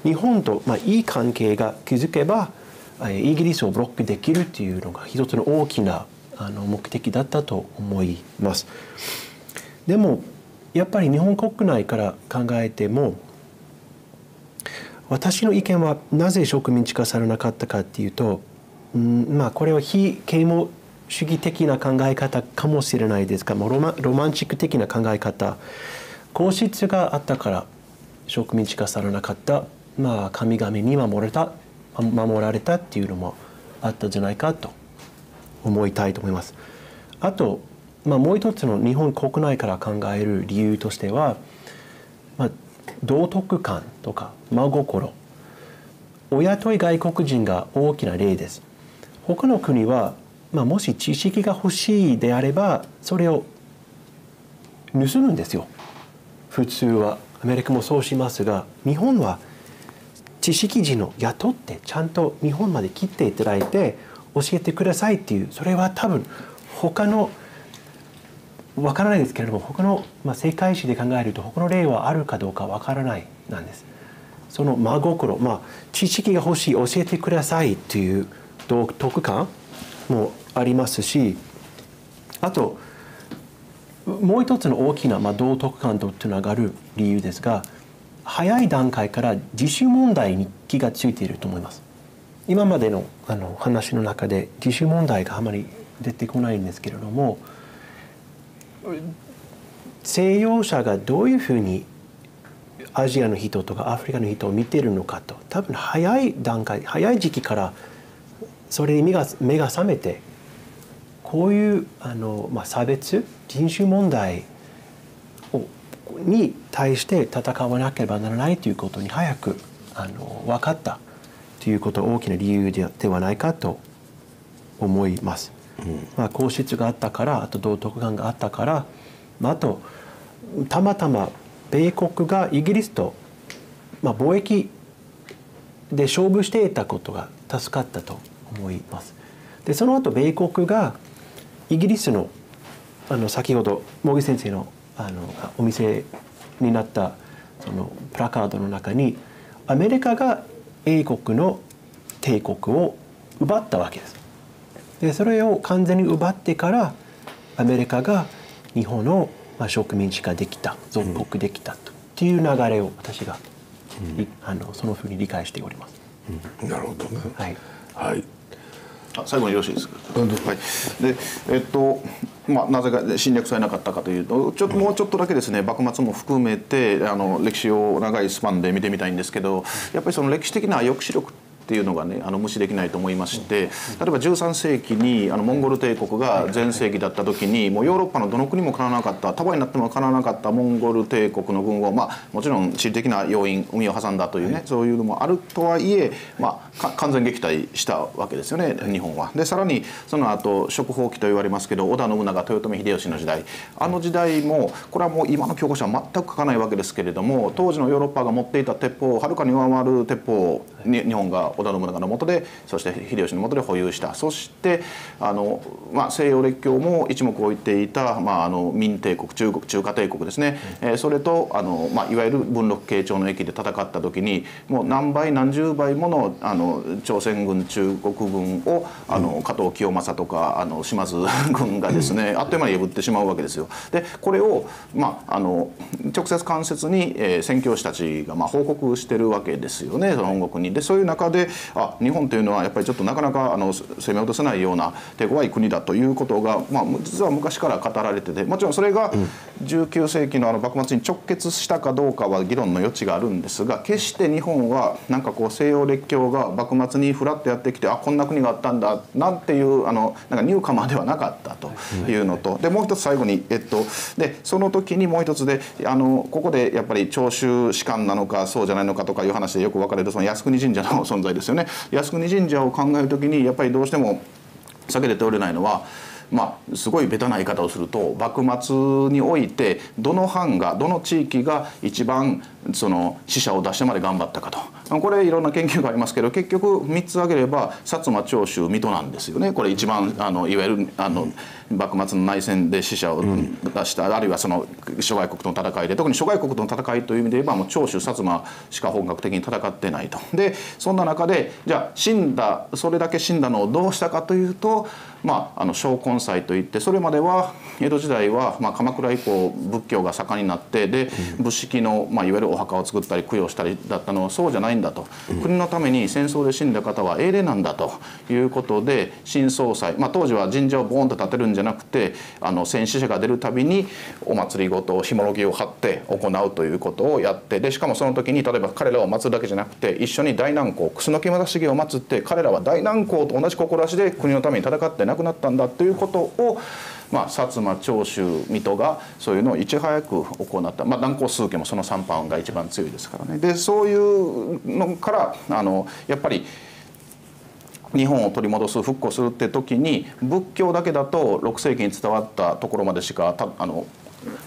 [SPEAKER 7] 日本とまあいい関係が築けばイギリスをブロックできるっていうのが一つの大きなあの目的だったと思います。でもやっぱり日本国内から考えても私の意見はなぜ植民地化されなかったかっていうと、うん、まあこれは非啓蒙主義的な考え方かもしれないですがロマロマンチック的な考え方皇室があったから植民地化されなかったまあ、神々に守れた守られたっていうのもあったんじゃないかと思いたいと思います。あと、まあ、もう一つの日本国内から考える理由としては、まあ、道徳観とか真心親とい外国人が大きな例です。他の国は、まあ、もし知識が欲しいであればそれを盗むんですよ普通はアメリカもそうしますが日本は知識人を雇ってちゃんと日本まで来ていただいて教えてくださいっていうそれは多分他のわからないですけれども他の、まあ、世界史で考えると他の例はあるかどうかわからないなんです。その真心、まあ、知識が欲しい教えてくださいという独特感もありますしあともう一つの大きな、まあ、道徳感とつながる理由ですが早い段階から自主問題に気がついていると思います。今までのあの話の中で自主問題があまり出てこないんですけれども西洋者がどういうふうにアジアの人とかアフリカの人を見てるのかと多分早い段階早い時期からそれに目が目が覚めてこういうあの、まあ、差別人種問題をに対して戦わなければならないということに早くあの分かったということ大きな理由ではないかと思います。うん、まあ、皇室があったからあと道徳観があったから、まあ、あとたまたま米国がイギリスと、まあ、貿易で勝負していたことが助かったと思います。でその後米国がイギリスのあの先ほど茂木先生のあのお店になったそのプラカードの中にアメリカが英国の帝国を奪ったわけです。でそれを完全に奪ってからアメリカが日本の植民地化できた属国できたという流れを私が、うん、あのそのふうに理解しております。
[SPEAKER 1] うん、なるほどね。
[SPEAKER 7] はい。
[SPEAKER 1] はい。
[SPEAKER 8] 最後によろしいですか？はい。で、えっと。まあ、なぜか侵略されなかったかというとちょっともうちょっとだけですね幕末も含めてあの歴史を長いスパンで見てみたいんですけどやっぱりその歴史的な抑止力っていうのがねあの無視できないと思いまして例えば13世紀にあのモンゴル帝国が全盛期だった時にもうヨーロッパのどの国もかなわなかった束になってもかなわなかったモンゴル帝国の軍をまあもちろん地理的な要因海を挟んだというねそういうのもあるとはいえまあ完全撃退したわけですよね日本は。でさらにその後食放棄と言われますけど織田信長豊臣秀吉の時代あの時代もこれはもう今の教科書は全く書かないわけですけれども当時のヨーロッパが持っていた鉄砲をはるかに上回る鉄砲を日本が織田信長の下でそして秀吉の下で保有した。そしてあの、まあ、西洋列強も一目置いていた、まあ、あの明帝国中国中華帝国ですね、えー、それとあの、まあ、いわゆる文禄慶長の駅で戦った時にもう何倍何十倍ものあの朝鮮軍中国軍をあの加藤清正とかあの島津軍がですねあっという間に破ってしまうわけですよ。でこれを、まあ、あの直接間接に、えー、宣教師たちが、まあ、報告してるわけですよね。その本国に。でそういう中であ日本というのはやっぱりちょっとなかなかあの攻め落とせないような手強い国だということが、まあ、実は昔から語られててもちろんそれが19世紀のあの幕末に直結したかどうかは議論の余地があるんですが決して日本はなんかこう西洋列強が幕末にふらっとやってきてあこんな国があったんだなんていうあのなんかニューカマーではなかったというのと。でもう一つ最後に、えっと、でその時にもう一つであのここでやっぱり長州士官なのかそうじゃないのかとかいう話でよく分かれるその靖国神社の存在ですよね。靖国神社を考える時にやっぱりどうしても避けて通れないのはまあ、すごいベタな言い方をすると幕末においてどの藩がどの地域が一番その死者を出してまで頑張ったかとこれいろんな研究がありますけど結局3つ挙げれば薩摩長州水戸なんですよねこれ一番あのいわゆるあの幕末の内戦で死者を出した、うん、あるいはその諸外国との戦いで特に諸外国との戦いという意味で言えばもう長州薩摩しか本格的に戦ってないと。でそんな中でじゃあ死んだそれだけ死んだのをどうしたかというとまあ、あの小根祭といってそれまでは江戸時代は、まあ、鎌倉以降仏教が盛んになってで仏式の、まあ、いわゆるお墓を作ったり供養したりだったのはそうじゃないんだと、国のために戦争で死んだ方は英霊なんだということで新総裁、まあ、当時は神社をボーンと建てるんじゃじゃなくてあの戦死者が出るたびにお祭りごとひもろぎを張って行うということをやってでしかもその時に例えば彼らを祀るだけじゃなくて一緒に大南光楠木正成を祀って彼らは大南光と同じ志で国のために戦って亡くなったんだということをまあ、薩摩長州水戸がそういうのをいち早く行った、まあ、南光数家もその3番が一番強いですからね。でそういうのからあのやっぱり日本を取り戻す復興するって時に仏教だけだと6世紀に伝わったところまでしかあの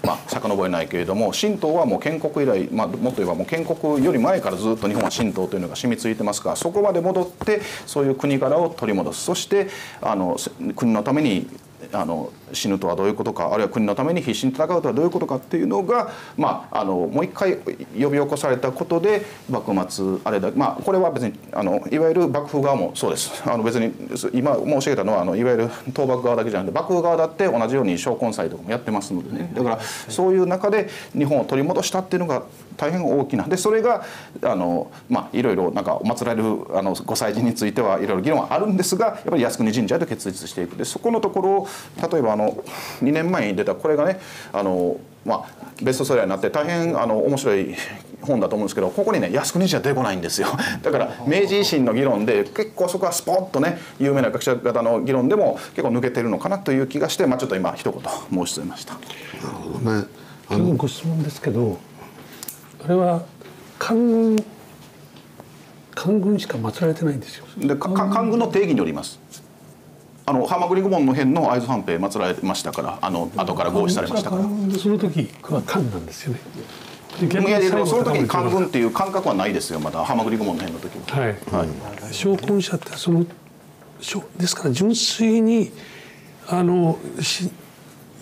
[SPEAKER 8] まあ遡れないけれども神道はもう建国以来、まあ、もっと言えばもう建国より前からずっと日本は神道というのが染みついてますからそこまで戻ってそういう国柄を取り戻す。そしてあの国のためにあの死ぬとはどういうことかあるいは国のために必死に戦うとはどういうことかっていうのが、まあ、あのもう一回呼び起こされたことで幕末あれだ、まあ、これは別にあのいわゆる幕府側もそうです。あの別に今申し上げたのはあのいわゆる倒幕側だけじゃなくて幕府側だって同じように将軍祭とかもやってますのでね。だからそういう中で日本を取り戻したっていうのが大変大きな。でそれがあの、まあ、いろいろなんか祀られるあのご祭神についてはいろいろ議論はあるんですがやっぱり靖国神社で結実していく。でそこのところを例えばあの2年前に出たこれがねあの、まあ、ベストセラーになって大変あの面白い本だと思うんですけどここにね靖国神社出てこないんですよ だから明治維新の議論で結構そこはスポッとね有名な学者方の議論でも結構抜けてるのかなという気がして、まあ、ちょっと今一言申し添えました。なる
[SPEAKER 1] ほどね
[SPEAKER 2] あのご質問ですけどあれは官官軍しか祀られてないんですよ。
[SPEAKER 8] で官軍の定義によります。あの浜栗御門の辺の会津藩兵祀られましたからあの後から合意されましたから。
[SPEAKER 2] その時は官なんですよね。
[SPEAKER 8] いやいやその時に官軍っていう感覚はないですよまだ浜栗御門の辺の時
[SPEAKER 2] ははい、はい、将軍者ってそのですから純粋にあのし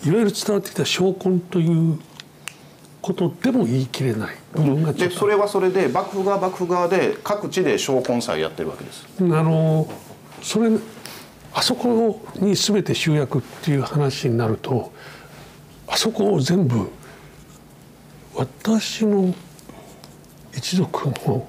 [SPEAKER 2] いわゆる伝わってきた将軍ということでも言い切れない。部分が
[SPEAKER 8] でそれはそれで幕府側幕府側で各地で証根祭やってるわけです。
[SPEAKER 2] あのそれあそこに全て集約っていう話になるとあそこを全部私の一族の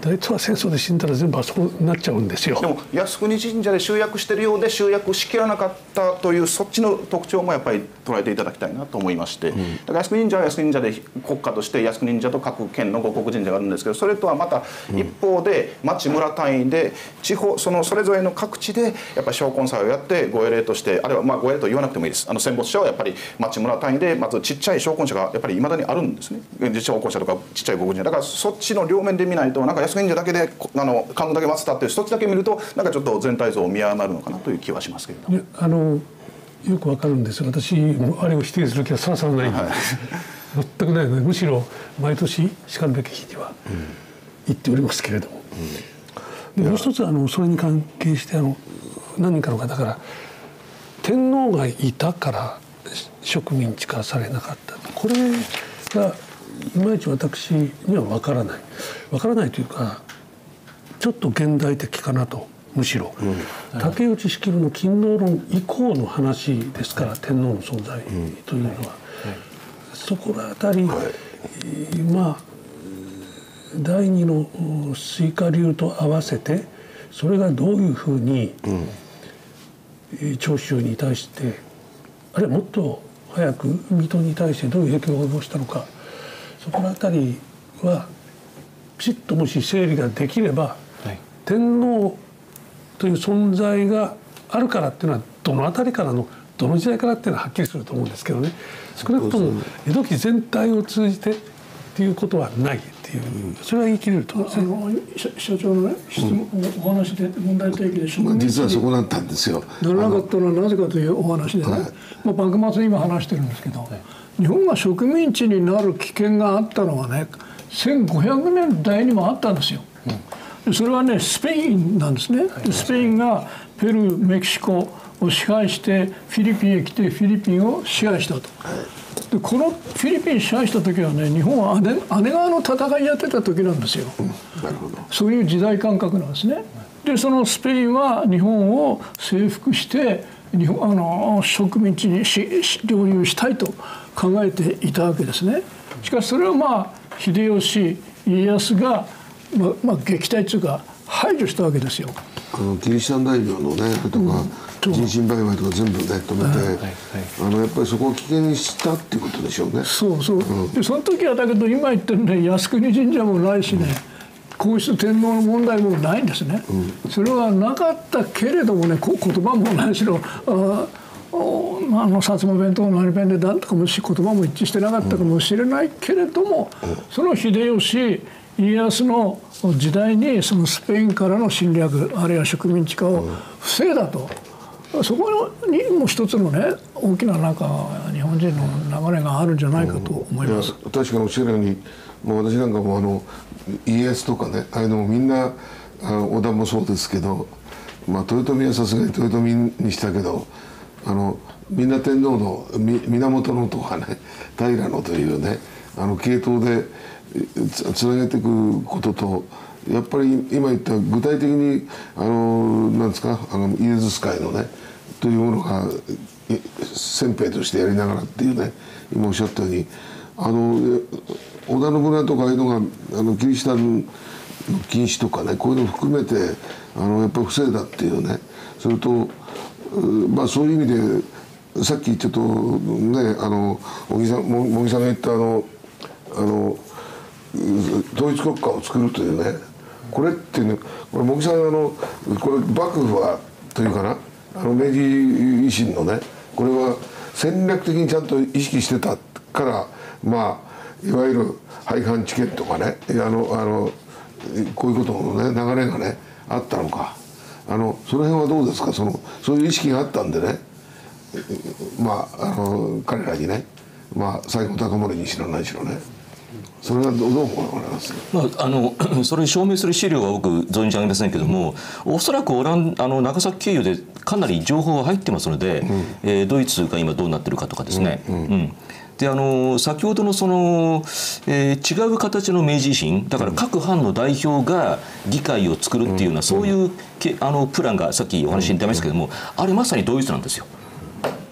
[SPEAKER 2] 大東亜戦争で死んだら全部あそこになっちゃうんですよ。
[SPEAKER 8] でも靖国神社で集約してるようで集約しきらなかったというそっちの特徴もやっぱり捉えていただきたいなと思いまして、うん、だから靖国神社は靖国神社で国家として靖国神社と各県の護国神社があるんですけどそれとはまた一方で町村単位で地方そのそれぞれの各地でやっぱり証根祭をやってご営霊としてあるいはまあご営霊と言わなくてもいいです。あの戦没者はやっぱり町村単位でまずちっちゃい証拠者がやっぱりいまだにあるんですね。証拠者とかちっちゃい護国神社だからそっちの両面で見ないとなんか靖国神社だけであのカウントだけ待ってたってそっちだけ見るとなんかちょっと全体像を見誤るのかなという気はしますけれど。も。
[SPEAKER 2] あのよくわかるんです私もあれを否定する気はさらさらない、はい、全くないのでむしろ毎年しかるべき日には言っておりますけれども、うん、でもう一つあのそれに関係してあの何人かの方から天皇がいたから植民地化されなかった。これがいまいち私には分からない。分からないというかちょっと現代的かなとむしろ、うん、竹内式部の勤王論以降の話ですから、天皇の存在というのは、そこら辺り、はい、まあ第二の水化流と合わせてそれがどういうふうに、うん、長州に対してあるいはもっと早く水戸に対してどういう影響を及ぼしたのかそこの辺りはピシッともし整理ができれば、はい、天皇という存在があるからっていうのはどの辺りからのどの時代からっていうのははっきりすると思うんですけどね少なくとも江戸期全体を通じてっていうことはないっていうそれは言い切れると思
[SPEAKER 4] うんですね。社長のね質問、うん、お話で問題提起で
[SPEAKER 1] まあ、実はそこだったんですよ。
[SPEAKER 4] ならなかったのはなぜかというお話でね、はい、まあ幕末今話してるんですけど、はい、日本が植民地になる危険があったのはね1500年代にもあったんですよ。うん。それはねスペインなんですね、スペインがペルーメキシコを支配してフィリピンへ来てフィリピンを支配したと。でこのフィリピン支配した時はね日本は姉姉川の戦いやってた時なんですよ、うん、そういう時代感覚なんですね。でそのスペインは日本を征服して日本あの植民地にし領有したいと考えていたわけですね。しかしそれをまあ秀吉家康がまあ、まあ、撃退というか排除したわけですよ。
[SPEAKER 1] あのキリシタン大名のねとか、うん、人身売買とか全部ね止めて、はいはい、あのやっぱりそこを危険にしたっていうことでしょうね。
[SPEAKER 4] そうそう、うん、でその時はだけど今言ってるね靖国神社もないしね、皇室天皇の問題もないんですね、うん、それはなかったけれどもね言葉も何しろああの薩摩弁と何弁で何とかもし言葉も一致してなかったかもしれないけれども、その秀吉家康の時代にそのスペインからの侵略あるいは植民地化を防いだと、そこにも一つのね大きななんか日本人の流れがあるんじゃないかと思います。
[SPEAKER 1] うん、確かにおっしゃるようにもう私なんかもあの家康とかねあのもみんな織田もそうですけど、まあ、豊臣はさすがに豊臣にしたけどあのみんな天皇の源のとかね 平のというねあの系統でつなげていくこととやっぱり今言った具体的にあのなんですかあのイエズス会のねというものが先兵としてやりながらっていうね今おっしゃったようにあの織田信長とかいうのがあのキリシタンの禁止とかねこういうのを含めてあのやっぱり防いだっていうねそれとまあそういう意味でさっきちょっとねあの茂木さん茂木さんが言ったあのあの統一国家を作るというねこれっていうのこれ茂木さんあのこれ幕府はというかなあの明治維新のねこれは戦略的にちゃんと意識してたからまあいわゆる廃藩置県とかねあのあのこういうことのね流れがねあったのか。あのその辺はどうですか？そのそういう意識があったんでね。まああの彼らにね。まあ西郷隆盛にしろ何しろね。それはどう思われます？
[SPEAKER 6] まあ、あの それに証明する資料は僕存じ上げませんけどもおそらくオランあの長崎経由でかなり情報が入ってますので、うん、えー、ドイツが今どうなってるかとかですね、うん、うんであの先ほどのその、えー、違う形の明治維新だから各藩の代表が議会を作るっていうような、そういうけあのプランがさっきお話に出ましたけども、あれまさにドイツなんですよ。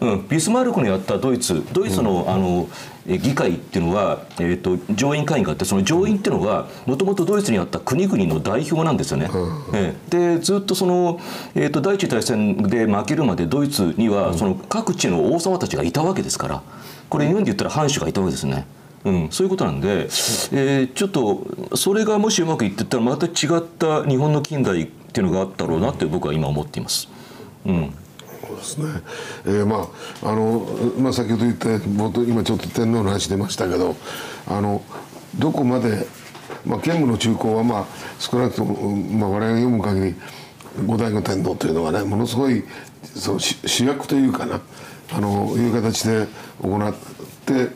[SPEAKER 6] うん、ビスマルクのやったドイツドイツの,、あの議会っていうのは、えーと、上院会議があってその上院っていうのはもともとドイツにあった国々の代表なんですよね。えー、でずっとその、えーと、第一次大戦で負けるまでドイツにはその各地の王様たちがいたわけですからこれ日本で言ったら藩主がいたわけですね。うん、そういうことなんで、えー、ちょっとそれがもしうまくいってたらまた違った日本の近代っていうのがあったろうなって僕は今思っています。うんそう
[SPEAKER 1] ですね、えー、まああの、まあ、先ほど言った今ちょっと天皇の話出ましたけどあのどこまで、まあ、兼務の中高は、まあ、少なくとも、まあ、我々が読む限り後醍醐天皇というのがねものすごいその主役というかなあのいう形で行って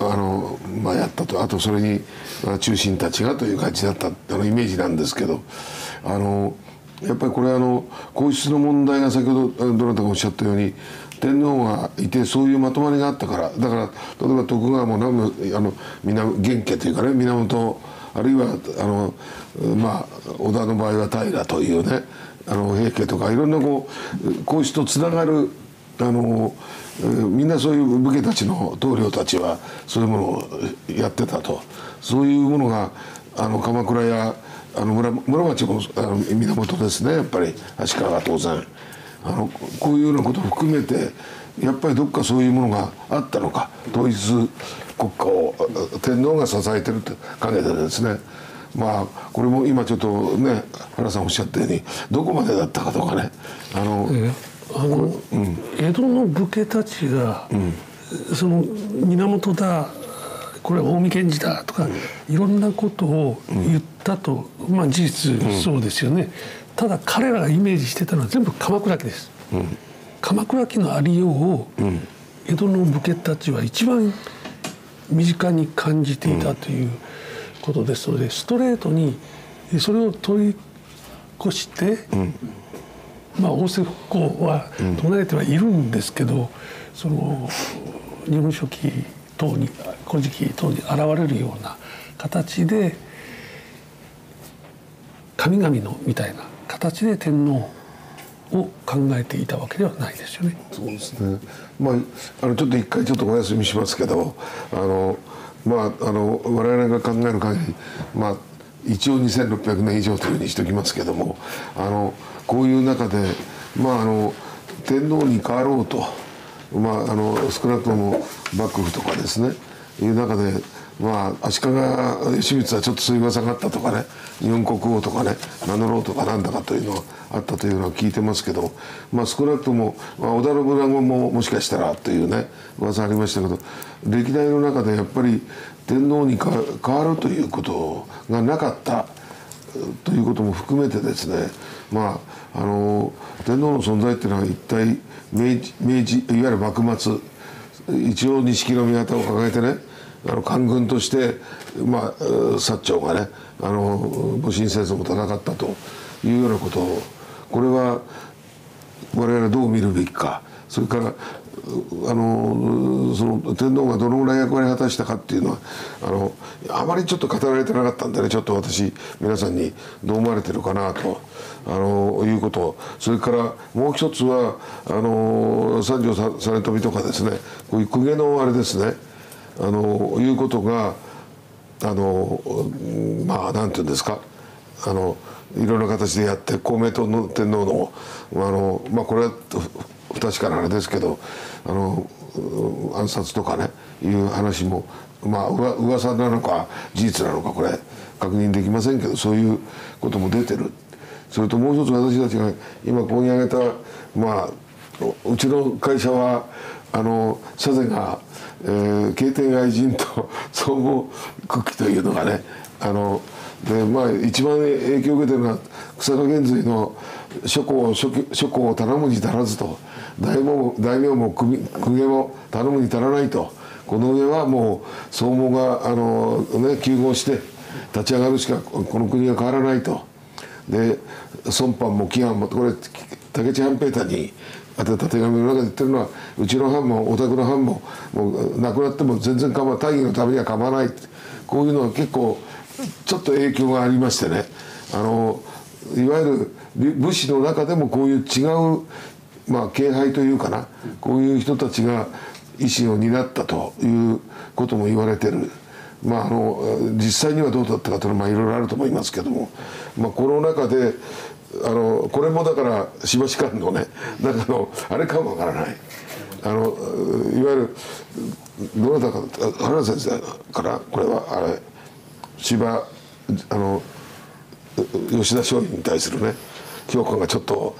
[SPEAKER 1] あの、まあ、やったと。あとそれに中心たちがという感じだった。あのイメージなんですけど。あのやっぱりこれあの皇室の問題が先ほどどなたかおっしゃったように天皇がいてそういうまとまりがあったから。だから例えば徳川も南部あの源家というかね源あるいはあのまあ織田の場合は平というねあの平家とかいろんなこう皇室とつながるあのみんなそういう武家たちの棟梁たちはそういうものをやってたと。そういうものがあの鎌倉やあの村村町もあの源ですねやっぱり。足利は当然。あのこういうようなことを含めてやっぱりどっかそういうものがあったのか統一国家を天皇が支えてるって陰でですね。まあこれも今ちょっとね原さんおっしゃったようにどこまでだったかとかね。あの、え。
[SPEAKER 2] あの、うん、江戸の武家たちが、その源だこれは近江源氏だとか、いろんなことを言ったと、まあ事実そうですよね、ただ彼らがイメージしてたのは全部鎌倉家です、鎌倉家のありようを、江戸の武家たちは一番身近に感じていたということですのでストレートにそれを取り越して、まあ大政復興は唱えてはいるんですけど、その日本書紀等に「古事記」等に現れるような形で神々のみたいな形で天皇を考えていたわけではないですよね。
[SPEAKER 1] そうですね。まああのちょっと一回ちょっとお休みしますけど、あのまああの我々が考える限り、まあ一応2600年以上というふうにしておきますけども、あのこういう中でまああの天皇に変わろうと。まあ、あの少なくとも幕府とかですねいう中で、まあ、足利義満はちょっとそういう噂があったとかね日本国王とかね名乗ろうとかなんだかというのはあったというのは聞いてますけど、まあ、少なくとも、まあ、織田信長ももしかしたらというね噂ありましたけど歴代の中でやっぱり天皇に変わるということがなかったということも含めてですねまああの天皇の存在っていうのは一体明治明治いわゆる幕末一応錦の御旗を掲げてねあの官軍として、まあ、薩長がねあの戊辰戦争も戦ったというようなことをこれは我々はどう見るべきか。それからあのその天皇がどのぐらい役割を果たしたかっていうのはあのあまりちょっと語られてなかったんでねちょっと私皆さんにどう思われてるかなと。あのいうこと。それからもう一つはあの三条実美とかですね。こういう公家のあれですね。あのいうことがあのまあなんていうんですか。あのいろんな形でやって公明党の天皇のあのまあこれは不確かなあれですけどあの暗殺とかねいう話もまあ噂なのか事実なのかこれ確認できませんけどそういうことも出てる。それともう一つ私たちが今ここに挙げたまあうちの会社はあの社税が、えー、経典愛人と 総合クッキーというのがねあのでまあ一番影響を受けてるのは草加源瑞の諸公諸諸公を頼むに足らずと大名も大名も公家も頼むに足らないとこの上はもう総務があの、ね、休合して立ち上がるしかこの国が変わらないと。で孫藩も紀藩もこれ竹地半平太に宛てた手紙の中で言ってるのはうちの班もお宅の班ももう亡くなっても全然構わない大義のためには構わない。こういうのは結構ちょっと影響がありましてね。あのいわゆる武士の中でもこういう違う、まあ、敬拝というかな。こういう人たちが維新を担ったということも言われてる。まあ、あの実際にはどうだったかというのはまあいろいろあると思いますけども、まあ、この中であのこれもだからしばし間のね中のあれかもわからない。あのいわゆるどなたか原先生からこれはあれ芝あの吉田松陰に対するね評価がちょっと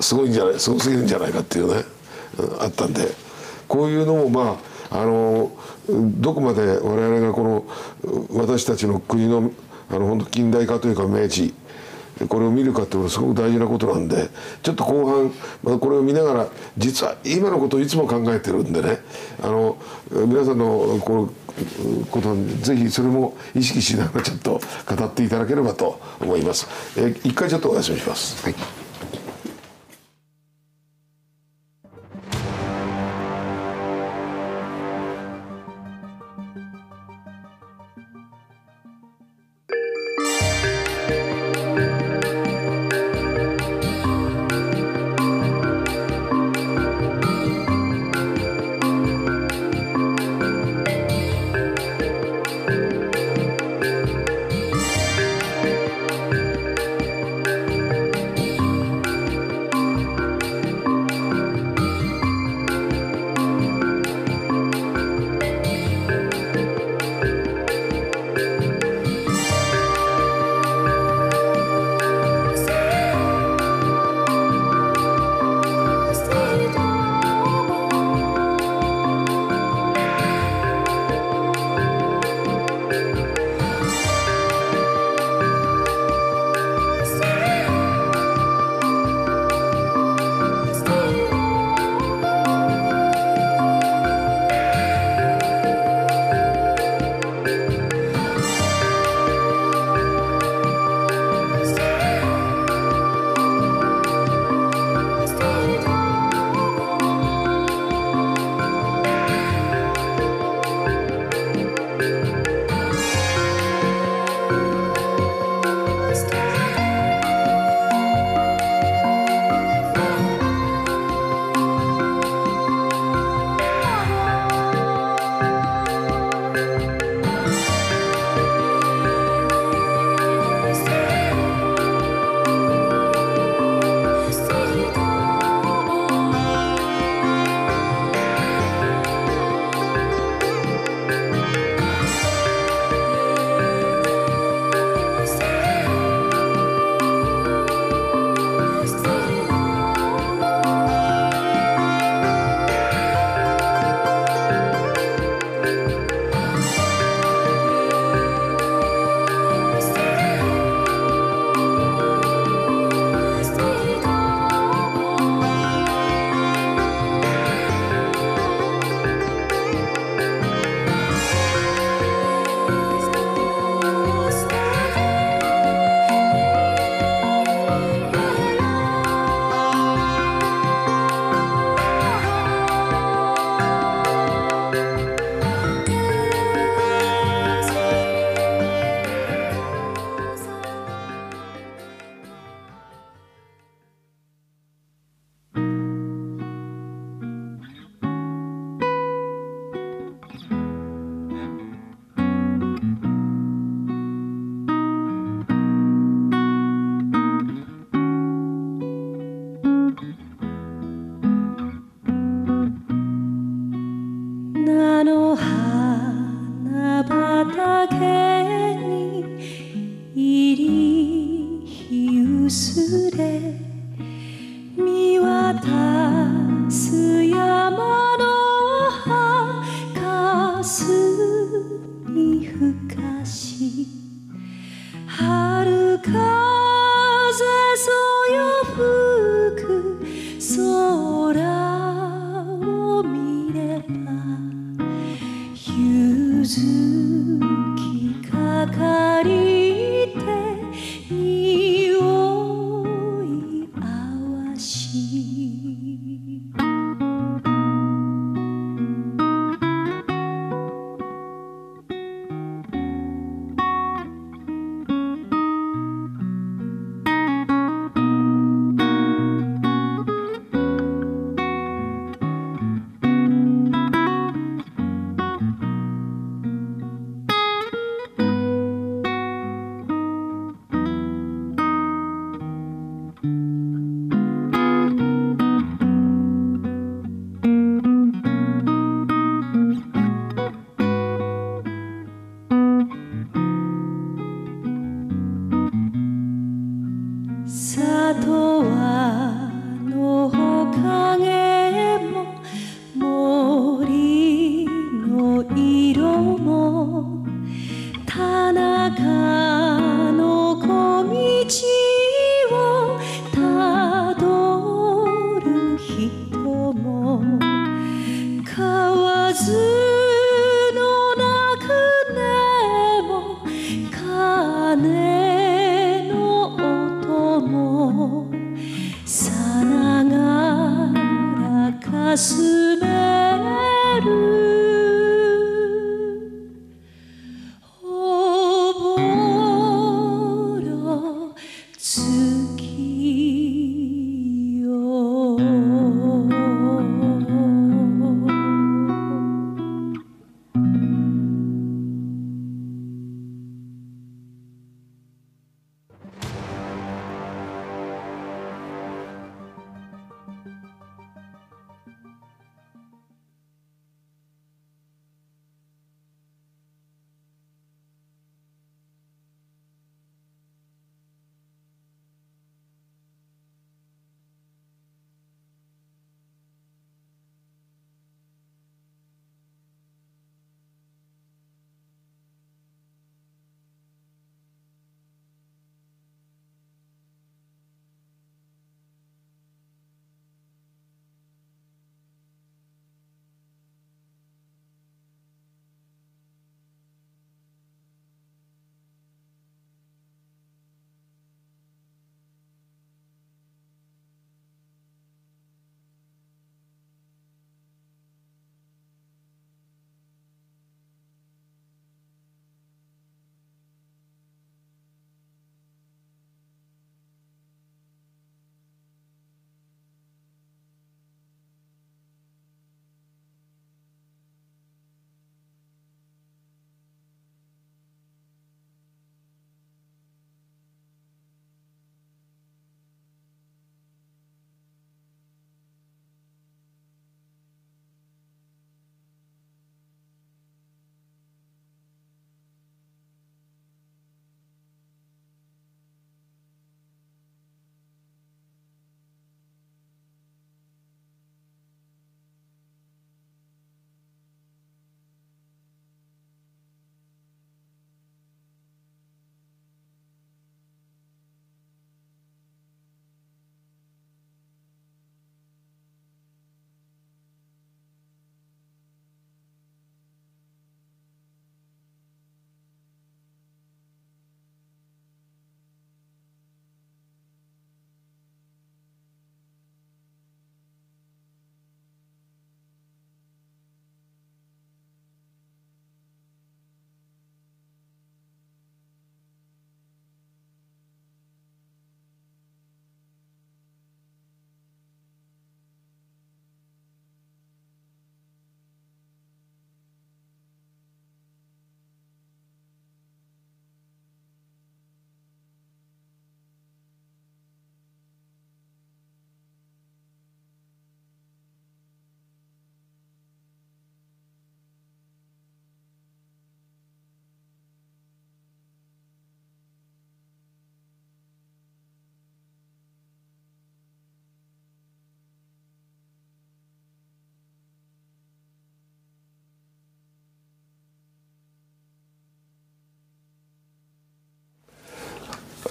[SPEAKER 1] すごいんじゃないすごすぎるんじゃないかっていうねあったんでこういうのもまああのどこまで我々がこの私たちの国のあの本当近代化というか明治これを見るかっていうのはすごく大事なことなんでちょっと後半またこれを見ながら実は今のことをいつも考えてるんでねあの皆さんのこのことぜひそれも意識しながらちょっと語っていただければと思います。え一回ちょっとお休みします。はい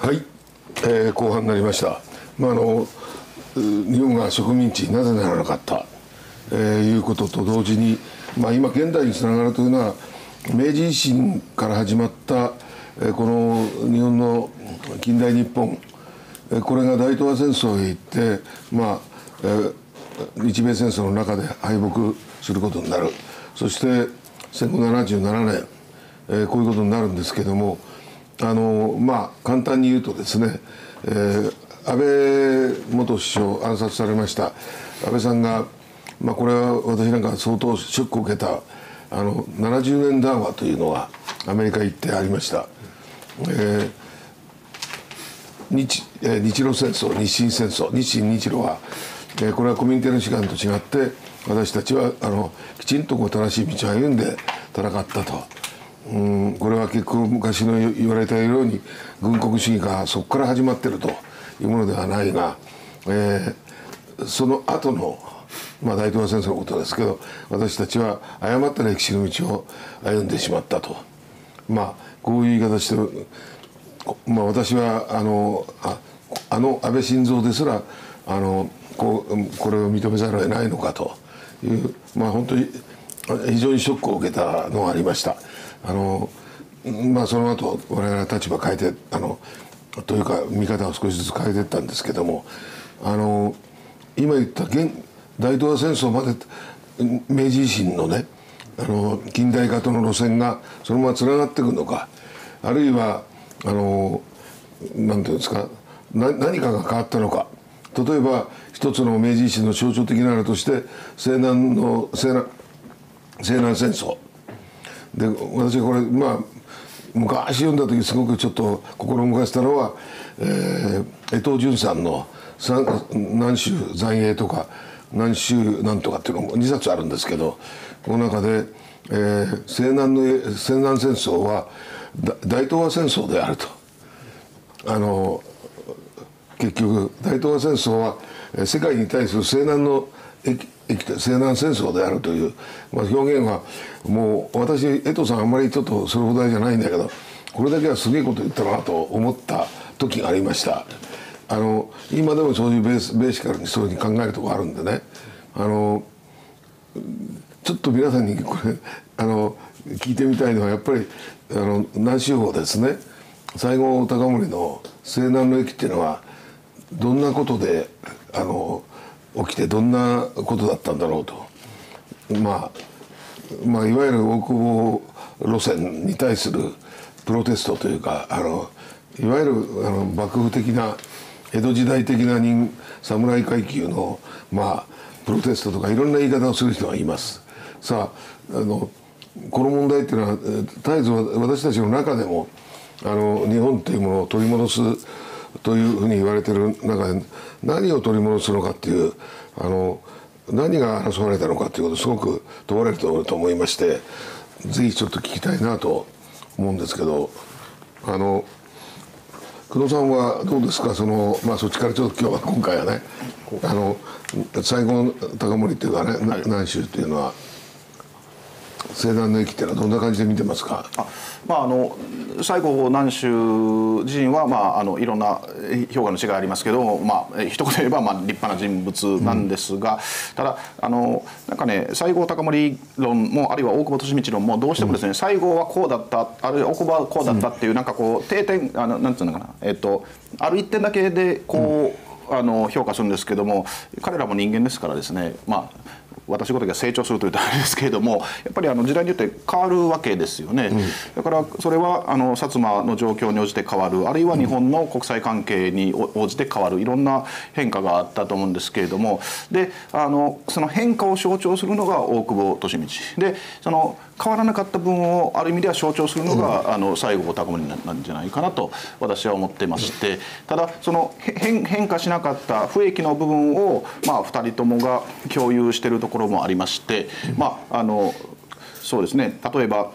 [SPEAKER 1] はい、えー後半になりました、まあ、あの日本が植民地になぜならなかった、えーいうことと同時に、まあ、今現代につながるというのは明治維新から始まった、えーこの日本の近代日本。えーこれが大東亜戦争へ行って、まあえー日米戦争の中で敗北することになる。そして戦後77年、えーこういうことになるんですけどもあのまあ簡単に言うとですね、えー安倍元首相暗殺されました安倍さんが、まあ、これは私なんか相当ショックを受けたあの70年談話というのがアメリカ行ってありました。えー日えー日露戦争日清戦争日清日露は、えーこれはコミュニティの志願と違って私たちはあのきちんとこう正しい道を歩んで戦ったと。うんこれは結構昔の言われたように軍国主義がそこから始まってるというものではないが、えーその後のまあ、大東亜戦争のことですけど私たちは誤った歴史の道を歩んでしまったと。まあこういう言い方してる、まあ、私はあのああの安倍晋三ですらあのこうこれを認めざるを得ないのかという、まあ、本当に非常にショックを受けたのがありました。あのまあ、その後我々は立場変えてあのというか見方を少しずつ変えていったんですけどもあの今言った現大東亜戦争まで明治維新のねあの近代化との路線がそのままつながっていくのかあるいはあのなんていうんですかな何かが変わったのか例えば一つの明治維新の象徴的なあれとして西南の西南西南戦争。で私これまあ昔読んだ時すごくちょっと心動かしたのは、えー、江藤淳さんの「南州残影」とか「南州なんとか」っていうのも2冊あるんですけどこの中で、えー、西南の西南戦争は大東亜戦争であると。あの結局大東亜戦争は世界に対する西南の西南戦争であるという、まあ、表現はもう私江藤さんあんまりちょっとそれほどじゃないんだけどこれだけはすげえこと言ったなと思った時がありました。あの今でもそういうベースベーシカルにそういうふうに考えるとこあるんでね。あのちょっと皆さんにこれあの聞いてみたいのはやっぱりあの南州法ですね。西郷隆盛の西南の駅っていうのはどんなことであの起きてどんなことだったんだろうと、まあ、まあいわゆる大久保路線に対するプロテストというかあのいわゆるあの幕府的な江戸時代的な人侍階級のまあプロテストとかいろんな言い方をする人がいます。さああのこの問題っていうのは絶えず私たちの中でもあの日本というものを取り戻すというふうに言われてる中で何を取り戻すのかっていうあの何が争われたのかということをすごく問われると思いましてぜひちょっと聞きたいなと思うんですけどあの久野さんはどうですか？そのまあそっちからちょっと今日は今回はねあの西郷隆盛っていうかね、はい、南州っていうのは西南の駅ってのはどんな感じで見てますか？
[SPEAKER 8] あまああの西郷南州自身は、まあ、あのいろんな評価の違いありますけど、まあ一言で言えば、まあ、立派な人物なんですが、うん、ただあのなんかね西郷隆盛論もあるいは大久保利通論もどうしてもですね、うん、西郷はこうだったあるいは大久保はこうだったっていう、うん、なんかこう定点あのなんていうのかな、えっと、ある一点だけでこう、あの評価するんですけども彼らも人間ですからですねまあ私ごときが成長するというとあれですけれどもやっぱりあの時代によって変わるわけですよね、うん、だからそれはあの薩摩の状況に応じて変わるあるいは日本の国際関係に応じて変わるいろんな変化があったと思うんですけれども。であのその変化を象徴するのが大久保利通。でその変わらなかった分をある意味では象徴するのが、うん、あの西郷隆盛なんじゃないかなと私は思ってまして。ただその変変化しなかった不益の部分を、まあ、2人ともが共有しているところもありまして、まああのそうですね。例えば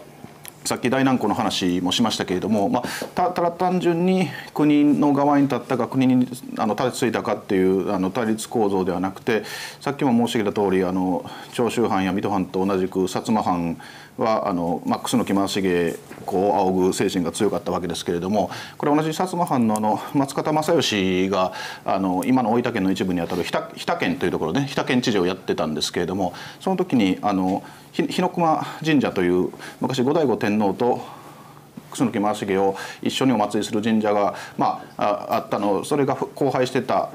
[SPEAKER 8] さっき大南湖の話もしましたけれども、まあ、たただ単純に国の側に立ったか国にあの立てついたかっていうあの対立構造ではなくてさっきも申し上げた通りあり長州藩や水戸藩と同じく薩摩藩はあの、まあ、楠木正成こう仰ぐ精神が強かったわけですけれどもこれ同じ薩摩藩のあの松方正義があの今の大分県の一部にあたる日田日田県というところで、ね、日田県知事をやってたんですけれどもその時にあの日野熊神社という昔後醍醐天皇と楠木正成を一緒にお祭りする神社が、まあ、あったのそれが荒廃してた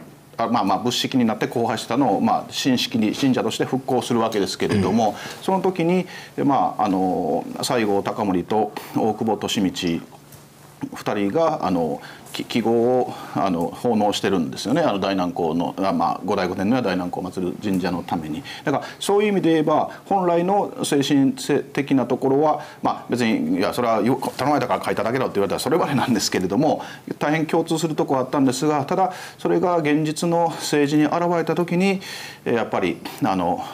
[SPEAKER 8] まあ、まあ仏式になって荒廃したのを、まあ、神式に信者として復興するわけですけれども、うん、その時に、まあ、あの西郷隆盛と大久保利通2人があの記号をあの奉納してるんですよね。あの大南光のあ、まあ、五代五年の大南光を祀る神社のために。だからそういう意味で言えば本来の精神的なところは、まあ、別にいやそれは頼まれたから書いただけだって言われたらそれまでなんですけれども大変共通するとこはあったんですがただそれが現実の政治に現れた時にやっぱりあの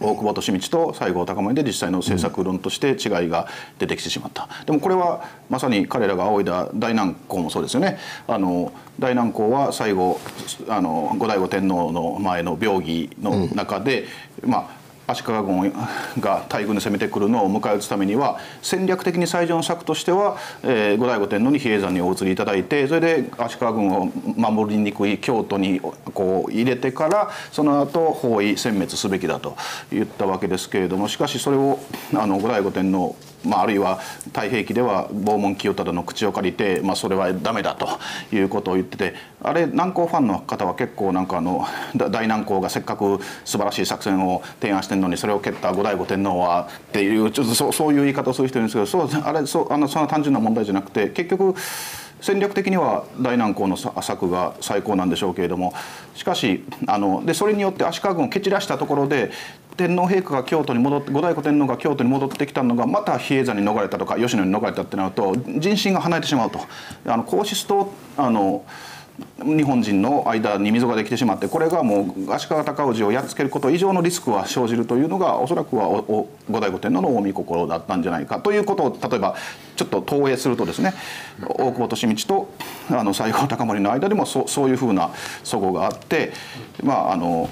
[SPEAKER 8] 大久保利通と西郷隆盛で実際の政策論として違いが出てきてしまった、でもこれはまさに彼らが仰いだ大南光もそうですよね。あの大南光は最後あの後醍醐天皇の前の病儀の中で、うん、まあ足利軍が大軍で攻めてくるのを迎え撃つためには戦略的に最上の策としては、えー、後醍醐天皇に比叡山にお移りいただいてそれで足利軍を守りにくい京都にこう入れてからその後包囲殲滅すべきだと言ったわけですけれどもしかしそれをあの後醍醐天皇まあ、あるいは太平記では拷問清忠の口を借りて、まあ、それはダメだということを言っててあれ難攻ファンの方は結構なんかあの大難攻がせっかく素晴らしい作戦を提案してるのにそれを蹴った後醍醐天皇はっていうちょっとそそういう言い方をする人いるんですけどそうあれそうあのそんな単純な問題じゃなくて結局戦略的には大難攻の策が最高なんでしょうけれどもしかしあのでそれによって足利軍を蹴散らしたところで天皇陛下が京都に戻って後醍醐天皇が京都に戻ってきたのがまた比叡山に逃れたとか吉野に逃れたってなると人心が離れてしまうと。あの皇室とあの日本人の間に溝ができてしまってこれがもう足利尊氏をやっつけること以上のリスクは生じるというのがおそらくは後醍醐天皇の近江心だったんじゃないか。ということを例えばちょっと投影するとですね大久保利通とあの西郷隆盛の間でもそそういうふうな齟齬があってまああの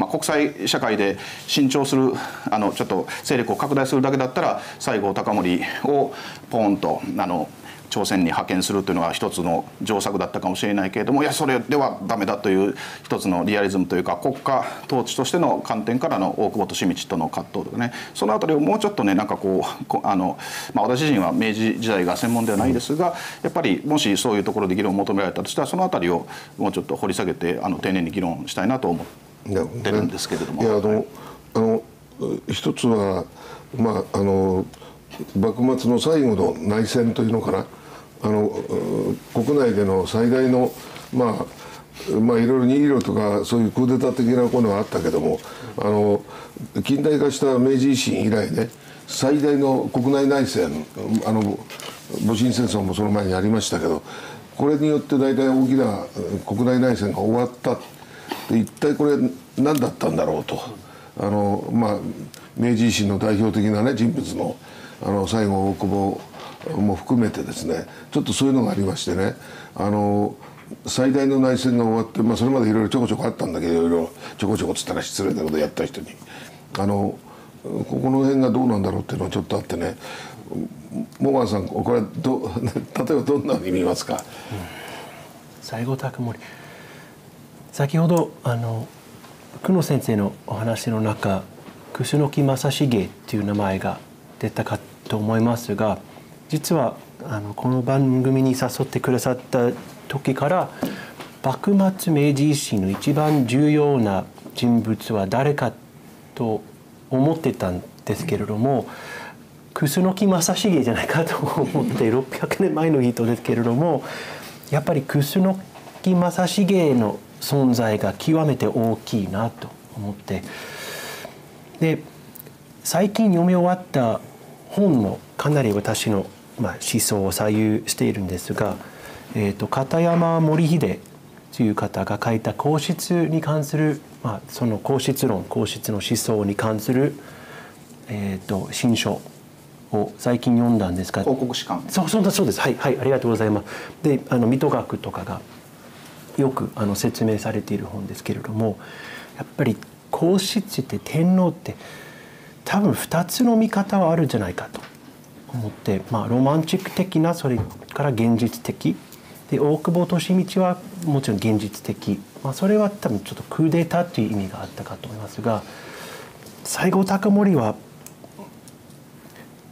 [SPEAKER 8] まあ、国際社会で伸長するあのちょっと勢力を拡大するだけだったら西郷隆盛をポーンとあの朝鮮に派遣するというのは一つの上策だったかもしれないけれどもいやそれではダメだという一つのリアリズムというか国家統治としての観点からの大久保利通との葛藤とかね。その辺りをもうちょっとねなんかこうあの、まあ、私自身は明治時代が専門ではないですがやっぱりもしそういうところで議論を求められたとしたらその辺りをもうちょっと掘り下げてあの丁寧に議論したいなと思ってるんですけれども。
[SPEAKER 1] いやあの、あの一つはまああの幕末の最後の内戦というのかな。あの国内での最大のまあまあいろいろ2色とかそういうクーデター的なものはあったけどもあの近代化した明治維新以来ね最大の国内内戦あの戊辰戦争もその前にありましたけどこれによって大体大きな国内内戦が終わった。で一体これ何だったんだろうと。あのまあ明治維新の代表的なね人物のあの西郷大久保も含めてですねちょっとそういうのがありましてねあの最大の内戦が終わって、まあ、それまでいろいろちょこちょこあったんだけどいろいろちょこちょこっつったら失礼なことやった人に。あのここの辺がどうなんだろうっていうのはちょっとあってねモガンさんこれど例えばどんなふうに見ますか、うん、
[SPEAKER 7] 西郷隆盛先ほどあの久野先生のお話の中楠木正成っていう名前が出たかと思いますが実はあのこの番組に誘ってくださった時から幕末明治維新の一番重要な人物は誰かと思ってたんですけれども楠木正成じゃないかと思って600年前の人ですけれどもやっぱり楠木正成の存在が極めて大きいなと思って。で最近読み終わった本もかなり私のまあ、思想を左右しているんですが、えーと、片山森秀という方が書いた皇室に関する、まあ、その皇室論皇室の思想に関する、えーと、新書を最近読んだんですが。
[SPEAKER 8] 広告士官
[SPEAKER 7] そうそうそうです。はいはいありがとうございます。であの水戸学とかがよくあの説明されている本ですけれどもやっぱり皇室って天皇って多分2つの見方はあるんじゃないかと。思って、まあ、ロマンチック的なそれから現実的。で大久保利通はもちろん現実的、まあ、それは多分ちょっとクーデターという意味があったかと思いますが西郷隆盛は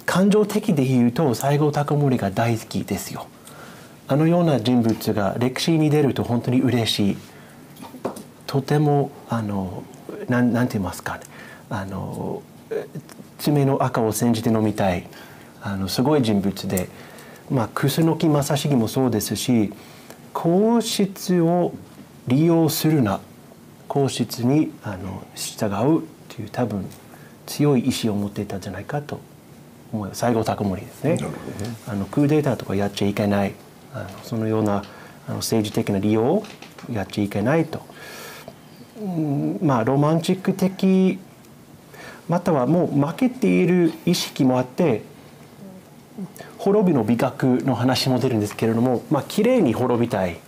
[SPEAKER 7] 感情的で言うと西郷隆盛が大好きですよ。あのような人物が歴史に出ると本当に嬉しい。とてもあのなんなんて言いますかね。あの爪の赤を煎じて飲みたい。あのすごい人物で、まあ、楠木正成もそうですし皇室を利用するな。皇室にあの従うという多分強い意志を持っていたんじゃないかと思う西郷隆盛ですね。ね。あのクーデターとかやっちゃいけないあのそのようなあの政治的な利用をやっちゃいけないと。まあロマンチック的またはもう負けている意識もあって滅びの美学の話も出るんですけれども、まあ綺麗に滅びたい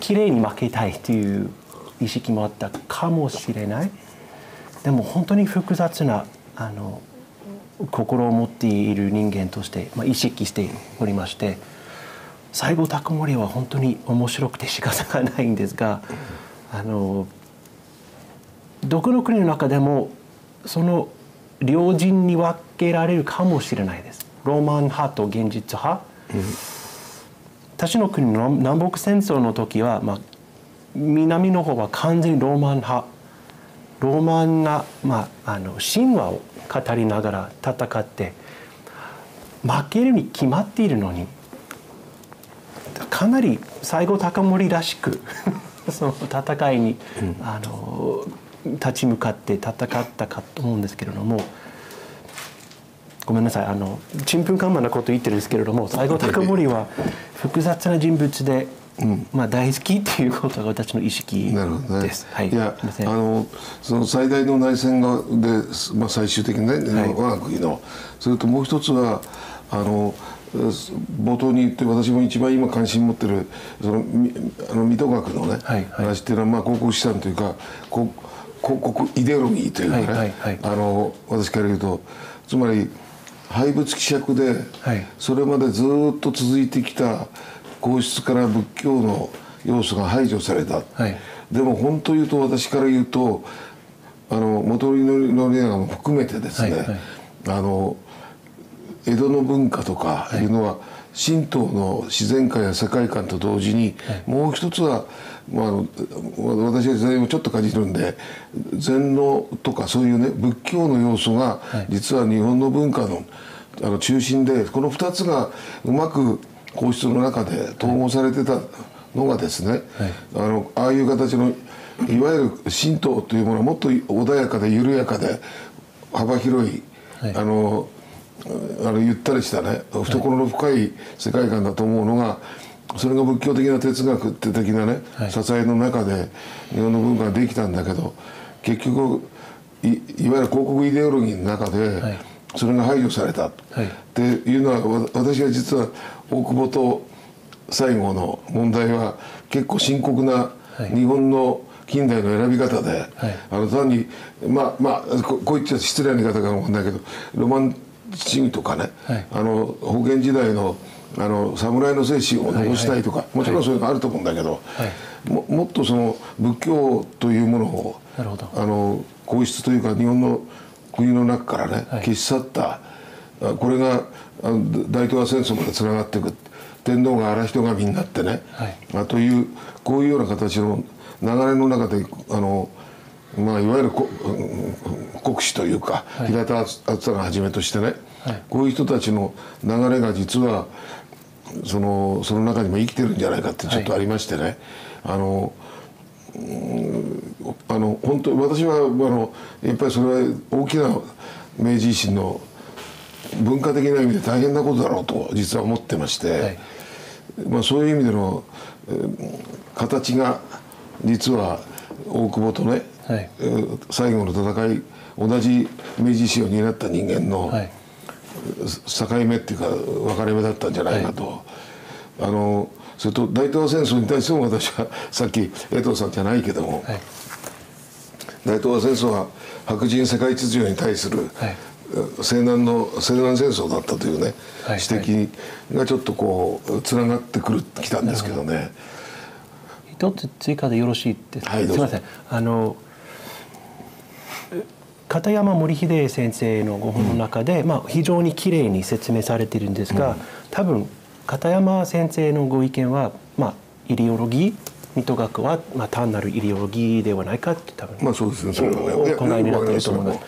[SPEAKER 7] 綺麗に負けたいという意識もあったかもしれないでも本当に複雑なあの心を持っている人間として、まあ、意識しておりまして西郷隆盛は本当に面白くて仕方がないんですがあのどこの国の中でもその両陣に分けられるかもしれないです。ローマン派と現実派、私の国の南北戦争の時は、まあ、南の方は完全にローマン派。ローマンな、まあ、あの神話を語りながら戦って負けるに決まっているのにかなり西郷隆盛らしく その戦いに、あの立ち向かって戦ったかと思うんですけれども。ごめんなさいあのちんぷんかんまなこと言ってるんですけれども西郷隆盛は複雑な人物で、まあ、大好きっていうことが私の意識
[SPEAKER 1] なるほどね。
[SPEAKER 7] です。はい、
[SPEAKER 1] いやあのその最大の内戦がで、まあ、最終的にね、
[SPEAKER 7] はい。
[SPEAKER 1] 我が国の。それともう一つはあの冒頭に言って私も一番今関心持ってるそのみあの水戸学のね、
[SPEAKER 7] はいはい。
[SPEAKER 1] 話っていうのはまあ広告資産というかこ広告イデオロギーというかね、
[SPEAKER 7] はいはいはい。
[SPEAKER 1] あの私から言うとつまり廃仏希釈で、
[SPEAKER 7] はい。
[SPEAKER 1] それまでずっと続いてきた皇室から仏教の要素が排除された、
[SPEAKER 7] はい。
[SPEAKER 1] でも本当言うと私から言うとあの元利の宣長も含めてですね、
[SPEAKER 7] はいはい。
[SPEAKER 1] あの江戸の文化とかい。うのは、神道の自然観や世界観と同時に、もう一つは、まあ、私は禅をちょっと感じるんで禅のとかそういうね仏教の要素が実は日本の文化のあの中心でこの2つがうまく皇室の中で統合されてたのがですね、あのああいう形のいわゆる神道というものはもっと穏やかで緩やかで幅広い。あのあのゆったりしたね。懐の深い世界観だと思うのがそれが仏教的な哲学的なね、
[SPEAKER 7] はい。
[SPEAKER 1] 支えの中で日本の文化ができたんだけど結局いいわゆる広告イデオロギーの中で、
[SPEAKER 7] はい。
[SPEAKER 1] それが排除された、
[SPEAKER 7] はい。
[SPEAKER 1] っていうのはわ私は実は大久保と西郷の問題は結構深刻な
[SPEAKER 7] はい。
[SPEAKER 1] 日本の近代の選び方で、
[SPEAKER 7] はい。
[SPEAKER 1] あの単にまあまあここう言っちゃ失礼な言い方かもしれないけどロマン主義とかね、
[SPEAKER 7] はい。
[SPEAKER 1] あの封建時代のあの侍の精神を残したいとか、
[SPEAKER 7] はい。はい
[SPEAKER 1] もちろんそういうのあると思うんだけど、
[SPEAKER 7] はい。
[SPEAKER 1] ももっとその仏教というものをあの皇室というか日本の国の中からね、
[SPEAKER 7] はい。
[SPEAKER 1] 消し去ったあこれが大東亜戦争までつながっていく天皇が荒人神になってね、
[SPEAKER 7] はい。
[SPEAKER 1] あというこういうような形の流れの中であの、まあ、いわゆる国士というか、平田篤太をはじめとしてね、
[SPEAKER 7] はい。
[SPEAKER 1] こういう人たちの流れが実はそのその中にも生きてるんじゃないかってちょっとありましてね、あのあの本当私はあのやっぱりそれは大きな明治維新の文化的な意味で大変なことだろうと実は思ってまして、
[SPEAKER 7] はい。
[SPEAKER 1] まあ、そういう意味での、えー形が実は大久保とね、
[SPEAKER 7] はい。
[SPEAKER 1] えー最後の戦い同じ明治維新を担った人間の、
[SPEAKER 7] はい。
[SPEAKER 1] 境目っていうか分かれ目だったんじゃないかと、あのそれと大東亜戦争に対しても私はさっき江藤さんじゃないけども、
[SPEAKER 7] はい。
[SPEAKER 1] 大東亜戦争は白人世界秩序に対する、
[SPEAKER 7] はい。
[SPEAKER 1] 西南の西南戦争だったというね、
[SPEAKER 7] はい。
[SPEAKER 1] 指摘がちょっとこうつながってくるきたんですけどね。
[SPEAKER 7] 一つ追加でよろしいですか、
[SPEAKER 1] はい
[SPEAKER 7] すみません。あの片山森秀先生のご本の中で、まあ、非常にきれいに説明されているんですが、多分片山先生のご意見は、まあ、イデオロギー水戸学は、まあ、単なるイデオロギーではないかって多分、
[SPEAKER 1] まあそうですね。それは
[SPEAKER 7] お
[SPEAKER 1] いや
[SPEAKER 7] お考えになっていると思います。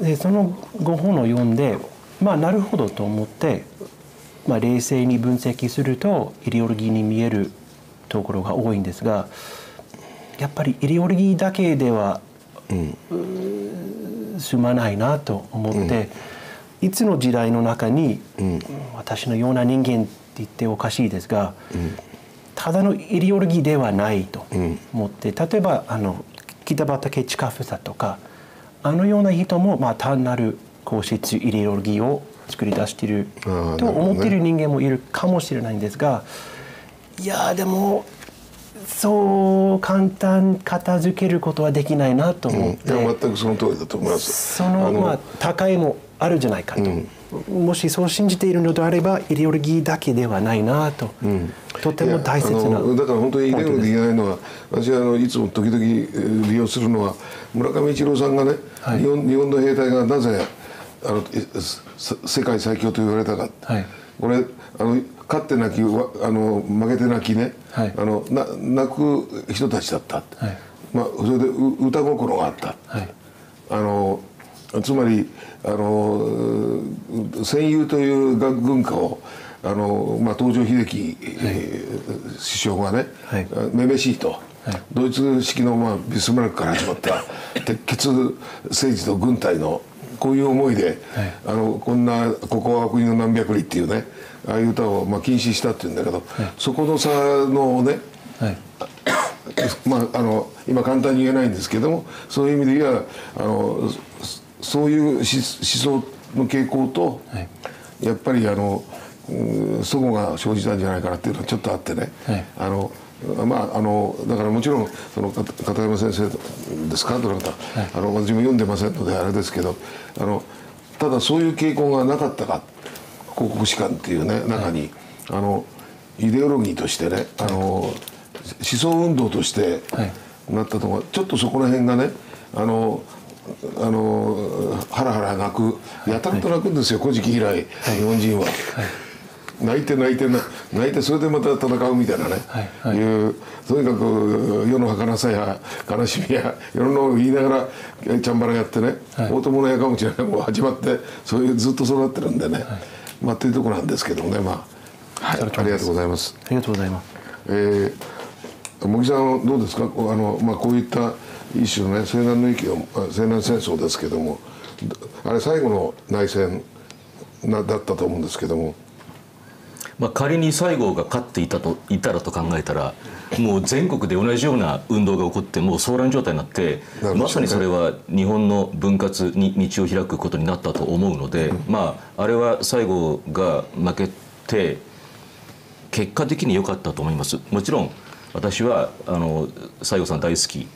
[SPEAKER 7] でそのご本を読んでまあなるほどと思って、まあ、冷静に分析するとイデオロギーに見えるところが多いんですがやっぱりイデオロギーだけでは、う済まないなと思って、いつの時代の中に、私のような人間って言っておかしいですが、ただのイデオロギーではないと思って、例えばあの北畠近房とかあのような人も、まあ、単なる皇室イデオロギーを作り出していると思っている人間もいるかもしれないん。ですがいやでもそう簡単片付けることはできないなと思って、
[SPEAKER 1] いや全くその通りだと思います。
[SPEAKER 7] そのまあ高いもあるじゃないかと、もしそう信じているのであればイデオロギーだけではないなと、とても大切な
[SPEAKER 1] だから本当にイデオロギーがないのは私はあのいつも時々えー利用するのは村上一郎さんがね、
[SPEAKER 7] はい。
[SPEAKER 1] 日本日本の兵隊がなぜあの世界最強と言われたか、
[SPEAKER 7] はい。
[SPEAKER 1] これあの勝って泣きわあの負けて泣きね、
[SPEAKER 7] はい。
[SPEAKER 1] あのな泣く人たちだった、
[SPEAKER 7] はい。
[SPEAKER 1] まあ、それでう歌心があった。
[SPEAKER 7] はい。
[SPEAKER 1] あのつまりあのう戦友という学軍歌をあの、まあ、東条英機、えー首相がね、
[SPEAKER 7] はい。
[SPEAKER 1] めめしいと、ドイツ式の、まあ、ビスマルクから始まった鉄血政治と軍隊のこういう思いで、あのこんな「ここは国の何百里」っていうねああいう歌を、まあ、禁止したっていうんだけど、そこの差のね
[SPEAKER 7] はい。
[SPEAKER 1] まあ、あの今簡単に言えないんですけどもそういう意味で言えばあのそそういう思思想の傾向と、
[SPEAKER 7] はい。
[SPEAKER 1] やっぱりあのうん齟齬が生じたんじゃないかなっていうのはちょっとあってね、
[SPEAKER 7] はい。
[SPEAKER 1] あのまああのだからもちろんそのか片山先生ですか？どなた、あの私も読んでませんのであれですけどあのただそういう傾向がなかったか広告士官っていうね中に、あのイデオロギーとしてねあの、思想運動として
[SPEAKER 7] はい。
[SPEAKER 1] なったとこちょっとそこら辺がねあのあのハラハラ泣くやたらと泣くんですよ「古事記」以来、日本人は。泣いて泣いてな泣いてそれでまた戦うみたいなね、
[SPEAKER 7] はい。はい。
[SPEAKER 1] いうとにかく世の儚さや悲しみやいろんなのを言いながらえチャンバラやってね、大友のやかもちなんかも始まってそういうずっと育ってるんでね、まあっていうところなんですけどもねまあ、はい、ありがとうございます。
[SPEAKER 7] ありがとうございます。
[SPEAKER 1] えー、茂木さんはどうですか？こうあの、まあ、こういった一種のね西南の域をあ西南戦争ですけどもあれ最後の内戦なだったと思うんですけども。
[SPEAKER 6] まあ、仮に西郷が勝っていたといたらと考えたらもう全国で同じような運動が起こってもう騒乱状態になってまさにそれは日本の分割に道を開くことになったと思うので、まああれは西郷が負けて結果的に良かったと思います。もちろん私はあの西郷さん大好き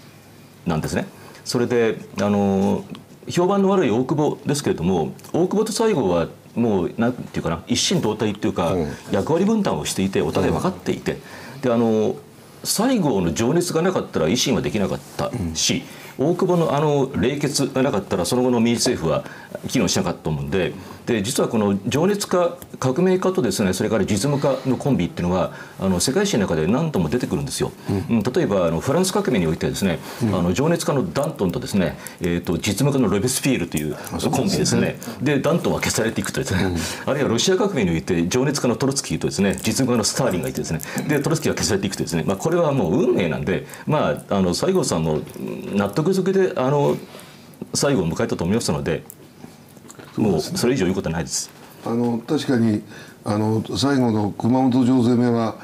[SPEAKER 6] なんですね。それであの評判の悪い大久保ですけれども大久保と西郷はもうなんていうかな一心同体っていうか、役割分担をしていてお互い分かっていて、であの西郷の情熱がなかったら維新はできなかったし、大久保のあの冷血がなかったらその後の民主政府は機能しなかったと思うんでで実はこの情熱家革命家とですねそれから実務家のコンビっていうのはあの世界史の中で何度も出てくるんですよ。うん。例えばあのフランス革命においてですね、あの情熱家のダントンとですね、えー、と実務家のロベスピエールというコンビですね。でダントンは消されていくとですね、あるいはロシア革命において情熱家のトロツキーとですね実務家のスターリンがいてですね。でトロツキーが消されていくとですね、まあ、これはもう運命なんで、まあ、あの西郷さんもうん納得づけであの最後を迎えたと思いますのでもうそれ以上言うことはないです。
[SPEAKER 1] あの確かにあの最後の熊本城攻めは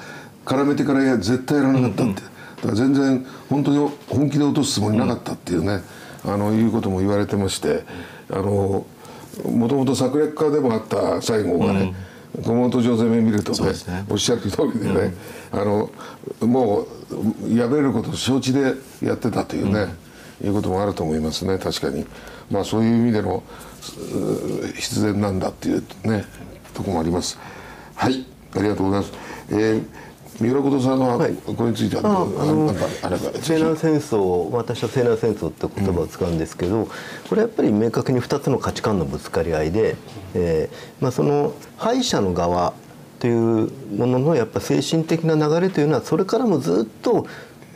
[SPEAKER 1] 絡めてからや絶対やらなかったって、だから全然本当に本気で落とすつもりなかったっていうね、あのいうことも言われてまして。あのもともと策略家でもあった西郷がね、熊本城攻め見るとねおっしゃる通りでね、あのもう破れることを承知でやってたというね、いうこともあると思いますね。確かに。まあそういう意味でのう必然なんだっていうねとこもあります。はいありがとうございます。えー三浦琴さんは
[SPEAKER 5] はい
[SPEAKER 1] これについては
[SPEAKER 5] あ
[SPEAKER 1] どう
[SPEAKER 5] あの
[SPEAKER 1] あればぜひ
[SPEAKER 5] 西南戦争私は西南戦争って言葉を使うんですけど、これはやっぱり明確に2つの価値観のぶつかり合いで、えーまあ、その敗者の側というもののやっぱ精神的な流れというのはそれからもずっと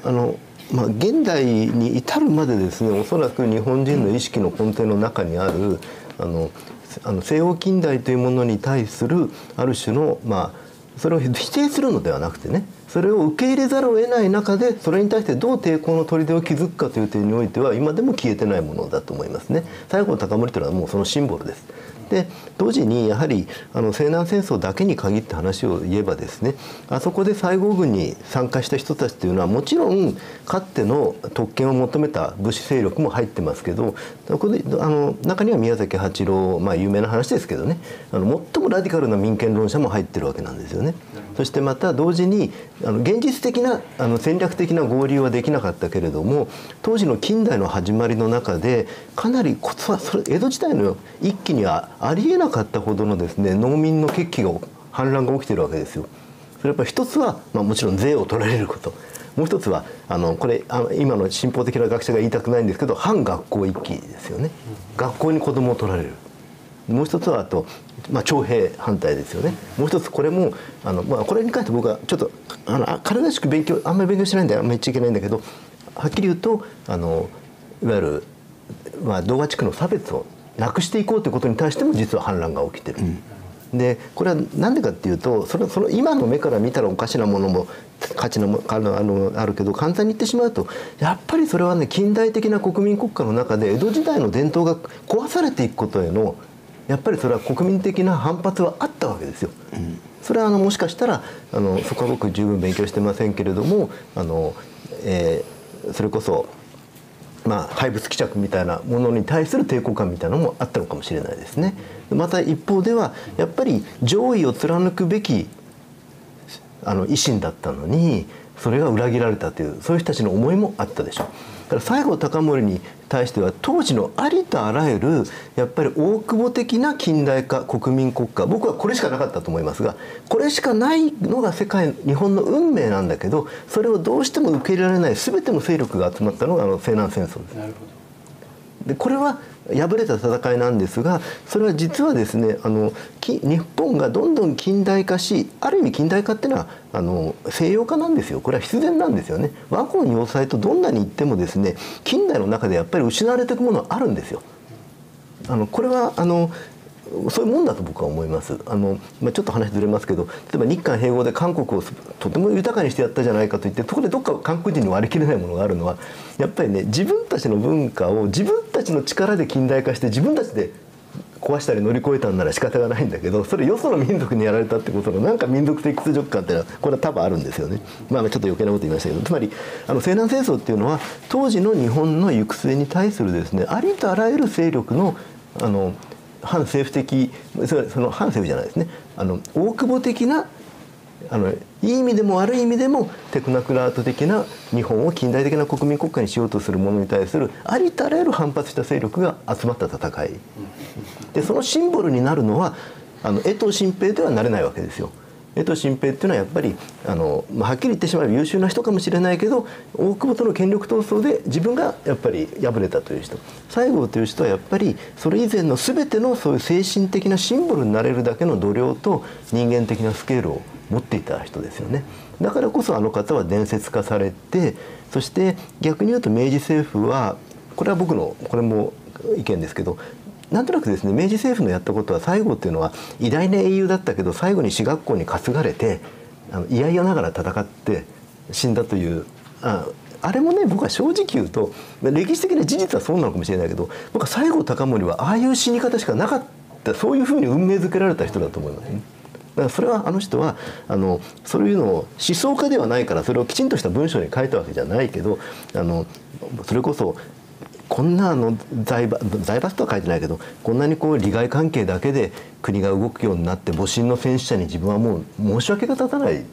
[SPEAKER 5] あの、まあ、現代に至るまでですねおそらく日本人の意識の根底の中にあるあのあの西洋近代というものに対するある種のまあそれを 否定するのではなくてねそれを受け入れざるを得ない中でそれに対してどう抵抗の砦を築くかという点においては今でも消えてないものだと思いますね。西郷隆盛というのはもうそのシンボルです。で同時にやはりあの西南戦争だけに限って話を言えばですねあそこで西郷軍に参加した人たちというのはもちろんかつての特権を求めた武士勢力も入ってますけどそこであの中には宮崎八郎まあ有名な話ですけどねあの最もラディカルな民権論者も入ってるわけなんですよね。そしてまた同時にあの現実的なあの戦略的な合流はできなかったけれども当時の近代の始まりの中でかなりこそそれ江戸時代の一気にはありえなかったほどのですね農民の決起が反乱が起きてるわけですよ。それやっぱ一つは、まあ、もちろん税を取られることもう一つはあのこれあの今の進歩的な学者が言いたくないんですけど反学校一揆ですよね。学校に子供を取られるもう一つはあと、まあ、徴兵反対ですよねもう一つこれもあの、まあ、これに関して僕はちょっとあのあ彼らしく勉強あんまり勉強しないんであんまり言っちゃいけないんだけどはっきり言うとあのいわゆる、まあ、動画地区の差別をなくしていこうということに対しても実は反乱が起きてる。でこれは何でかっていうとそれその今の目から見たらおかしなものも価値のもあのあのあるけど簡単に言ってしまうとやっぱりそれはね近代的な国民国家の中で江戸時代の伝統が壊されていくことへのやっぱりそれは国民的な反発はあったわけですよ。それはあのもしかしたらあのそこは僕十分勉強してませんけれどもあの、えーそれこそまあ、廃物希着みたいなものに対する抵抗感みたいなのもあったのかもしれないですね。また一方ではやっぱり上位を貫くべきあの維新だったのにそれが裏切られたというそういう人たちの思いもあったでしょう。だから西郷隆盛に対しては当時のありとあらゆるやっぱり大久保的な近代化国民国家僕はこれしかなかったと思いますがこれしかないのが世界日本の運命なんだけどそれをどうしても受け入れられない全ての勢力が集まったのがあの西南戦争です。でこれは敗れた戦いなんですがそれは実はですねあのき日本がどんどん近代化しある意味近代化っていうのはあの西洋化なんですよこれは必然なんですよね和光要塞とどんなに言ってもですね近代の中でやっぱり失われていくものはあるんですよ。あのこれはあのそういうもんだと僕は思いますあの、まあ、ちょっと話ずれますけど例えば日韓併合で韓国をとても豊かにしてやったじゃないかといってそこでどっか韓国人に割り切れないものがあるのはやっぱりね自分たちの文化を自分たちの力で近代化して自分たちで壊したり乗り越えたんなら仕方がないんだけどそれよその民族にやられたってことのなんか民族的屈辱感っていうのはこれは多分あるんですよね。まあちょっと余計なこと言いましたけどつまりあの西南戦争っていうのは当時の日本の行く末に対するですねありとあらゆる勢力のあの反政府的それその反政府じゃないですねあの大久保的なあのいい意味でも悪い意味でもテクノクラート的な日本を近代的な国民国家にしようとするものに対するありとあらゆる反発した勢力が集まった戦いでそのシンボルになるのはあの江藤新平ではなれないわけですよ。江藤新平っていうのはやっぱりあの、まあ、はっきり言ってしまえば優秀な人かもしれないけど大久保との権力闘争で自分がやっぱり敗れたという人西郷という人はやっぱりそれ以前の全てのそういう精神的なシンボルになれるだけの度量と人間的なスケールを持っていた人ですよね。だからこそあの方は伝説化されてそして逆に言うと明治政府はこれは僕のこれも意見ですけどなんとなくですね明治政府のやったことは西郷っていうのは偉大な英雄だったけど最後に私学校に担がれてあの嫌々ながら戦って死んだというああれもね僕は正直言うと歴史的な事実はそうなのかもしれないけど僕は西郷隆盛はああいう死に方しかなかったそういうふうに運命づけられた人だと思いますね。だからそれはあの人はあのそういうのを思想家ではないからそれをきちんとした文章に書いたわけじゃないけどあのそれこそこんなあの財閥とは書いてないけどこんなにこう利害関係だけで国が動くようになって母神の戦死者に自分はもう申し訳が立たない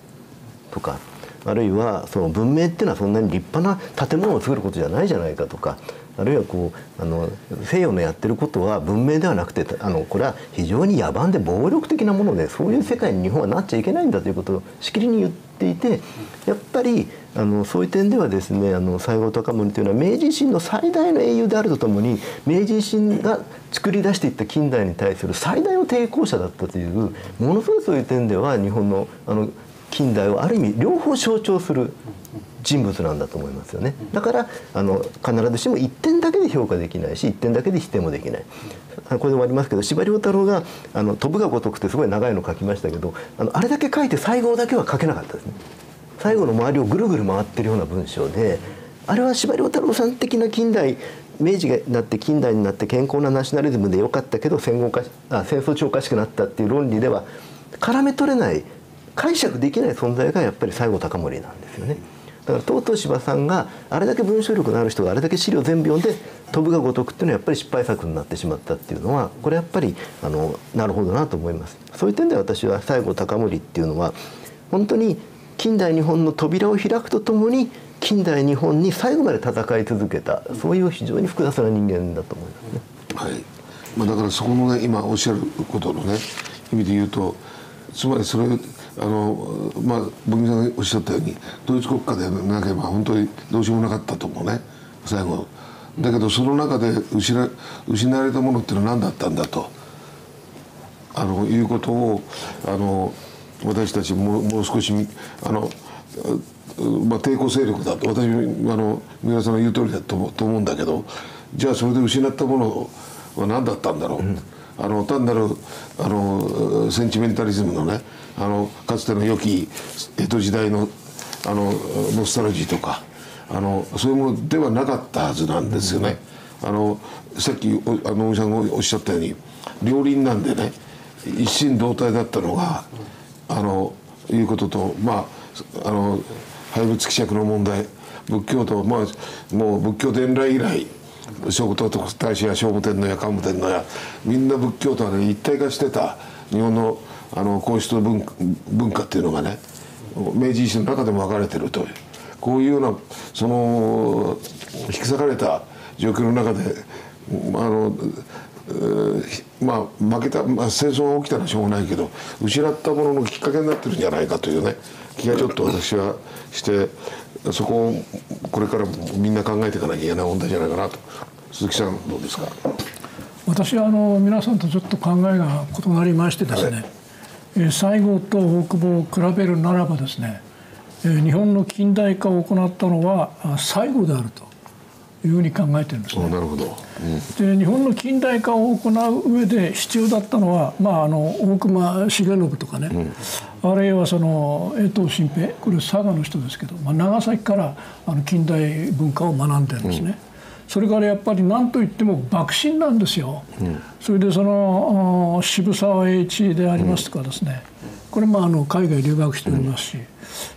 [SPEAKER 5] とかあるいはその文明っていうのはそんなに立派な建物を作ることじゃないじゃないかとかあるいはこうあの西洋のやってることは文明ではなくてあのこれは非常に野蛮で暴力的なものでそういう世界に日本はなっちゃいけないんだということをしきりに言っていてやっぱりあのそういう点ではですねあの西郷隆盛というのは明治維新の最大の英雄であるとともに明治維新が作り出していった近代に対する最大の抵抗者だったというものすごいそういう点では日本のあの近代をある意味両方象徴する人物なんだと思いますよね。だからあの必ずしも1点だけで評価できないし1点だけで否定もできない。これで終わりますけど司馬太郎が「あの飛ぶが如く」ってすごい長いの書きましたけどあのあれだけ書いて西郷だけは書けなかったですね。最後の周りをぐるぐる回ってるような文章であれは司馬太郎さん的な近代明治になって近代になって健康なナショナリズムでよかったけど戦後かあ戦争中おかしくなったっていう論理では絡め取れない解釈できない存在がやっぱり西郷隆盛なんですよね。だからとうとう司馬さんがあれだけ文章力のある人があれだけ資料全部読んで飛ぶが如くっていうのはやっぱり失敗作になってしまったっていうのはこれやっぱりあのなるほどなと思います。そういう点で私は西郷隆盛っていうのは本当に近代日本の扉を開くとともに近代日本に最後まで戦い続けたそういう非常に複雑な人間だと思いますね。
[SPEAKER 1] はいまあ、だからそこのね今おっしゃることのね意味で言うとつまりそれあのまあ文美さんがおっしゃったように統一国家でなければ本当にどうしようもなかったと思うね最後だけどその中で失失われたものっていうのは何だったんだとあのいうことをあの私たちももう少しあの、まあ、抵抗勢力だと私あの三浦さんの言う通りだと思と思うんだけどじゃあそれで失ったものは何だったんだろう、うんあの単なるあのセンチメンタリズムのねあのかつての良き江戸時代のあのノスタルジーとかあのそういうものではなかったはずなんですよね。あのさっきあの大さんがおっしゃったように両輪なんでね一心同体だったのがあのいうこととまああの廃仏希釈の問題仏教とまあもう仏教伝来以来聖徳太子や聖武天皇や桓武天皇やみんな仏教とはね一体化してた日本のあの皇室の文文化っていうのがね明治維新の中でも分かれてるというこういうようなその引き裂かれた状況の中であのまあ負けた、まあ、戦争が起きたのはしょうがないけど失ったもののきっかけになってるんじゃないかというね気がちょっと私はしてそこをこれからみんな考えていかなきゃいけない問題じゃないかなと。鈴木さんどうですか？
[SPEAKER 4] 私はあの皆さんとちょっと考えが異なりましてですね、はい、え西郷と大久保を比べるならばですね、え日本の近代化を行ったのは西郷であるというふうに考えてるんですね。
[SPEAKER 1] なるほど、
[SPEAKER 4] うん、で日本の近代化を行う上で必要だったのは、まあ、あの大隈重信とかね、うん、あるいはその江藤新平これ佐賀の人ですけど、まあ、長崎からあの近代文化を学んでるんですね。うん、それからやっぱり何といっても幕臣なんですよ、それでその渋沢栄一でありますとかですね、これもあの海外留学しておりますし、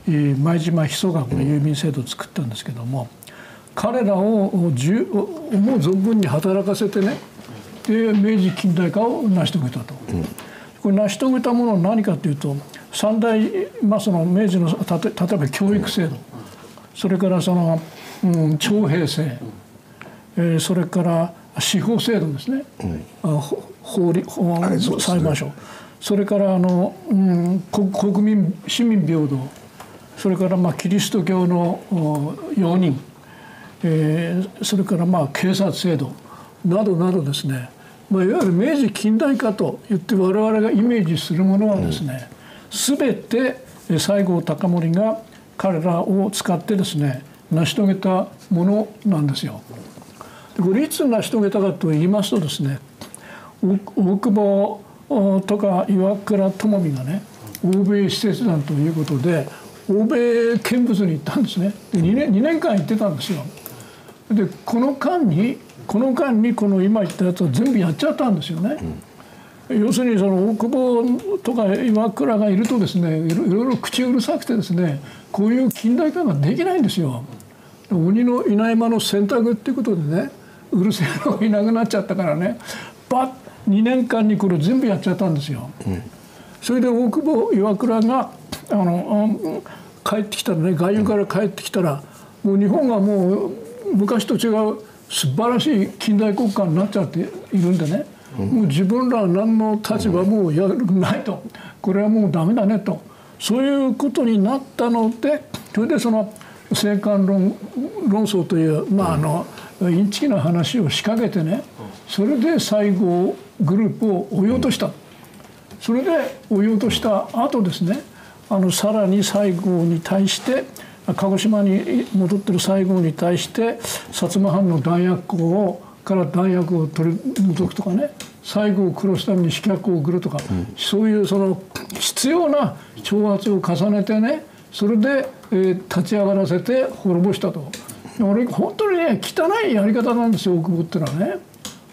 [SPEAKER 4] 前島秘書がこの郵便制度を作ったんですけども、彼らを思う存分に働かせてねで明治近代化を成し遂げたと、うん、これ成し遂げたものは何かというと三大、まあ、その明治の例えば教育制度。それからその、うん、徴兵制、えー、それから司法制度ですね、うん、法律裁判所。それからあの、うん、国民市民平等。それからまあキリスト教の容認えー、それからまあ警察制度などなどですね、まあ、いわゆる明治近代化といって我々がイメージするものはですね、うん、全て西郷隆盛が彼らを使ってですね成し遂げたものなんですよ。これいつ成し遂げたかと言いますとですね大久保とか岩倉智美がね欧米使節団ということで欧米見物に行ったんですねで2年 ,2 年間行ってたんですよ。でこの間にこの間にこの今言ったやつを全部やっちゃったんですよね。うん、要するにその大久保とか岩倉がいるとですねいろいろ口うるさくてですねこういう近代化ができないんですよ。鬼のいない間の選択っていうことでねうるせえのがいなくなっちゃったからねバッ2年間にこれ全部やっちゃったんですよ。うん、それで大久保岩倉があの帰ってきたらね外遊から帰ってきたらもう日本がもう昔と違う素晴らしい近代国家になっちゃっているんでね、うん、もう自分らは何の立場もやるないと。これはもうダメだねと。そういうことになったのでそれでその生還論論争という、まあ、あのインチキな話を仕掛けてねそれで西郷グループを追い落とした、それで追い落とした後ですねあのさらに西郷に対して鹿児島に戻ってる西郷に対して薩摩藩の弾薬庫から弾薬を取り除くとかね西郷を殺すために刺客を送るとか、うん、そういうその必要な挑発を重ねてねそれで、えー、立ち上がらせて滅ぼしたと。俺本当にね汚いやり方なんですよ大久保っていうのはね。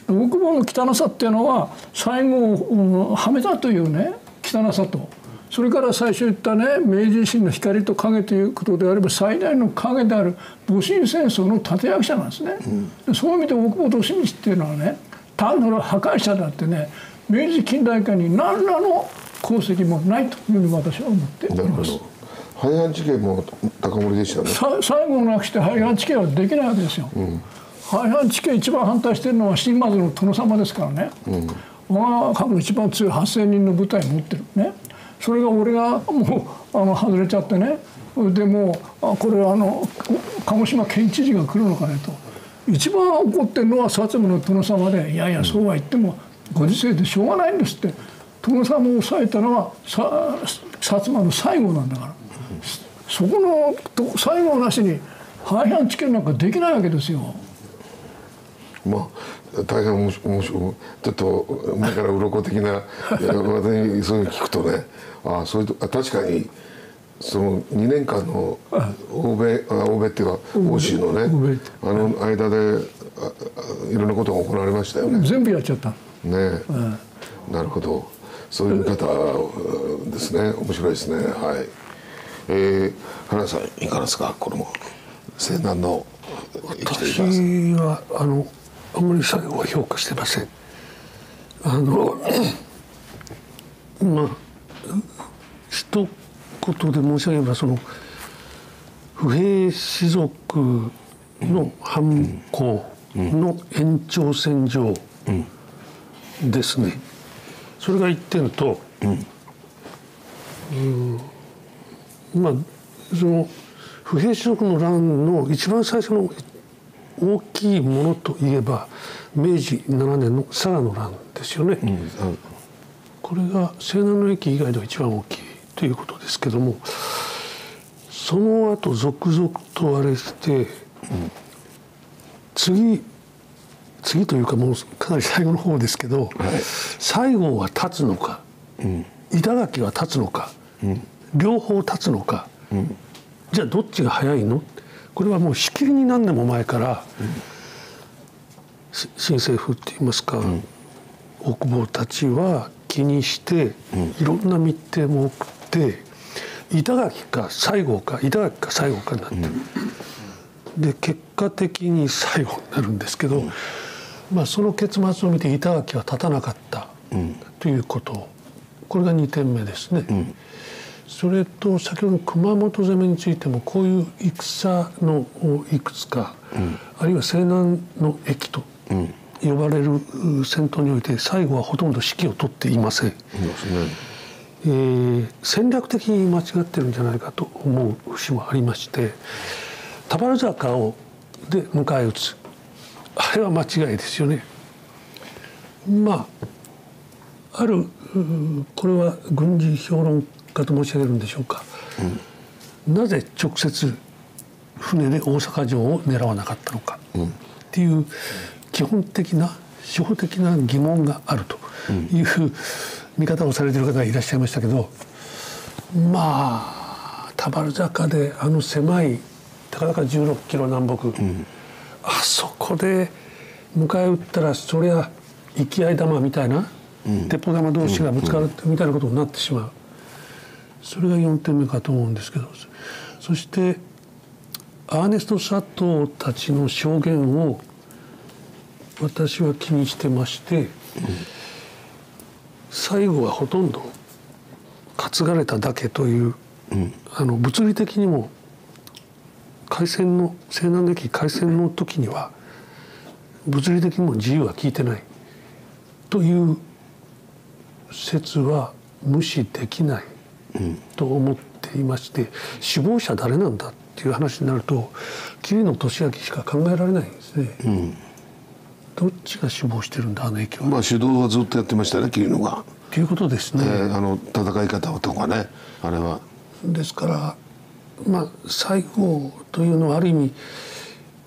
[SPEAKER 4] 大久保の汚さっていうのは西郷をはめたというね汚さと。それから最初言ったね明治維新の光と影ということであれば最大の影である戊辰戦争の立役者なんですね、うん、そういう意味で大久保利通っていうのはね単なる破壊者だってね明治近代化に何らの功績もないというふうに私は思っております。
[SPEAKER 1] なるほど廃藩置県も高森でしたね
[SPEAKER 4] さ最後なくして廃藩置県はできないわけですよ。廃藩置県一番反対してるのは新松の殿様ですからね。我が国の一番強い8,000人の部隊持ってるね。それが俺がもうあの外れちゃってね。でもうあこれあの鹿児島県知事が来るのかねと。一番怒ってるのは薩摩の殿様でいやいやそうは言ってもご時世でしょうがないんですって殿様を抑えたのはさ薩摩の最後なんだからそこのと最後なしに廃藩置県なんかできないわけですよ。
[SPEAKER 1] まあ大変面白いちょっと目から鱗的な 私にそういうの聞くとねあそういうとあ確かにその2年間の欧米あ欧米っていうか欧州のねあの間でいろんなことが行われましたよね。
[SPEAKER 4] 全部やっちゃった。
[SPEAKER 1] ね。なるほど。そういう見方うんですね。面白いですね。はい。えー、原田さんいかがですか？この西南の
[SPEAKER 2] 私はあのあんまり最後は評価してません。あの まあ一言で申し上げればその不平士族の反抗の延長線上ですね、それが一点と、うんまあその不平士族の乱の一番最初の大きいものといえば明治7年の佐賀の乱ですよね。これが西南の駅以外では一番大きいということですけどもその後続々とあれして、次次というかもうかなり最後の方ですけど、西郷は立つのか、板垣は立つのか、両方立つのか、じゃあどっちが早いの？これはもうしきりに何年も前から、し新政府って言いますか、大久保たちは気にして、いろんな密偵も送って板垣か西郷か板垣か西郷かになってる、で結果的に西郷になるんですけど、まあ、その結末を見て板垣は立たなかったということ。これが2点目ですね。それと先ほどの熊本攻めについてもこういう戦のいくつか、あるいは西南の駅と呼ばれる戦闘において最後はほとんど指揮を取っていません。えー戦略的に間違ってるんじゃないかと思う節もありまして田原坂をで迎え撃つあれは間違いですよね。まああるこれは軍事評論家と申し上げるんでしょうか、なぜ直接船で大阪城を狙わなかったのか。っていう基本的な初歩的な疑問があるという見方をされている方がいらっしゃいましたけどまあ田原坂であの狭いたかだか16キロ南北、あそこで迎え撃ったらそりゃ生き合い玉みたいな、鉄砲玉同士がぶつかるみたいなことになってしまう。それが4点目かと思うんですけどそしてアーネスト・佐藤たちの証言を私は気にしてまして、最後はほとんど担がれただけという、あの物理的にも開戦の西南の駅開戦の時には物理的にも自由は聞いてない。という説は無視できない。と思っていまして死亡者誰なんだっていう話になると桐野俊明しか考えられないんですね。どっちが死亡してるんだあの駅は。
[SPEAKER 1] まあ主導はずっとやってましたね桐野が、
[SPEAKER 2] ということです
[SPEAKER 1] え
[SPEAKER 2] ね。
[SPEAKER 1] ーあの戦い方とかねあれは
[SPEAKER 2] ですからまあ最後というのはある意味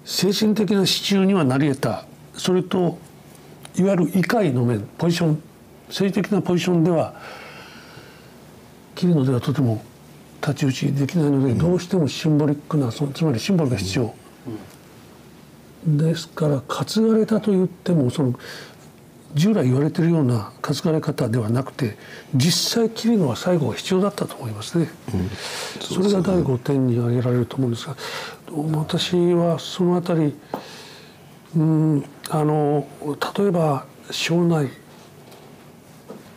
[SPEAKER 2] 精神的な支柱にはなり得たそれといわゆる異界の面ポジション政治的なポジションでは桐野ではとても太刀打ちできないので、どうしてもシンボリックなそのつまりシンボルが必要、ですから担がれたと言ってもその従来言われてるような担がれ方ではなくて実際切るのは最後が必要だったと思いますね。それが第5点に挙げられると思うんですが私はそのあたりうんあの例えば省内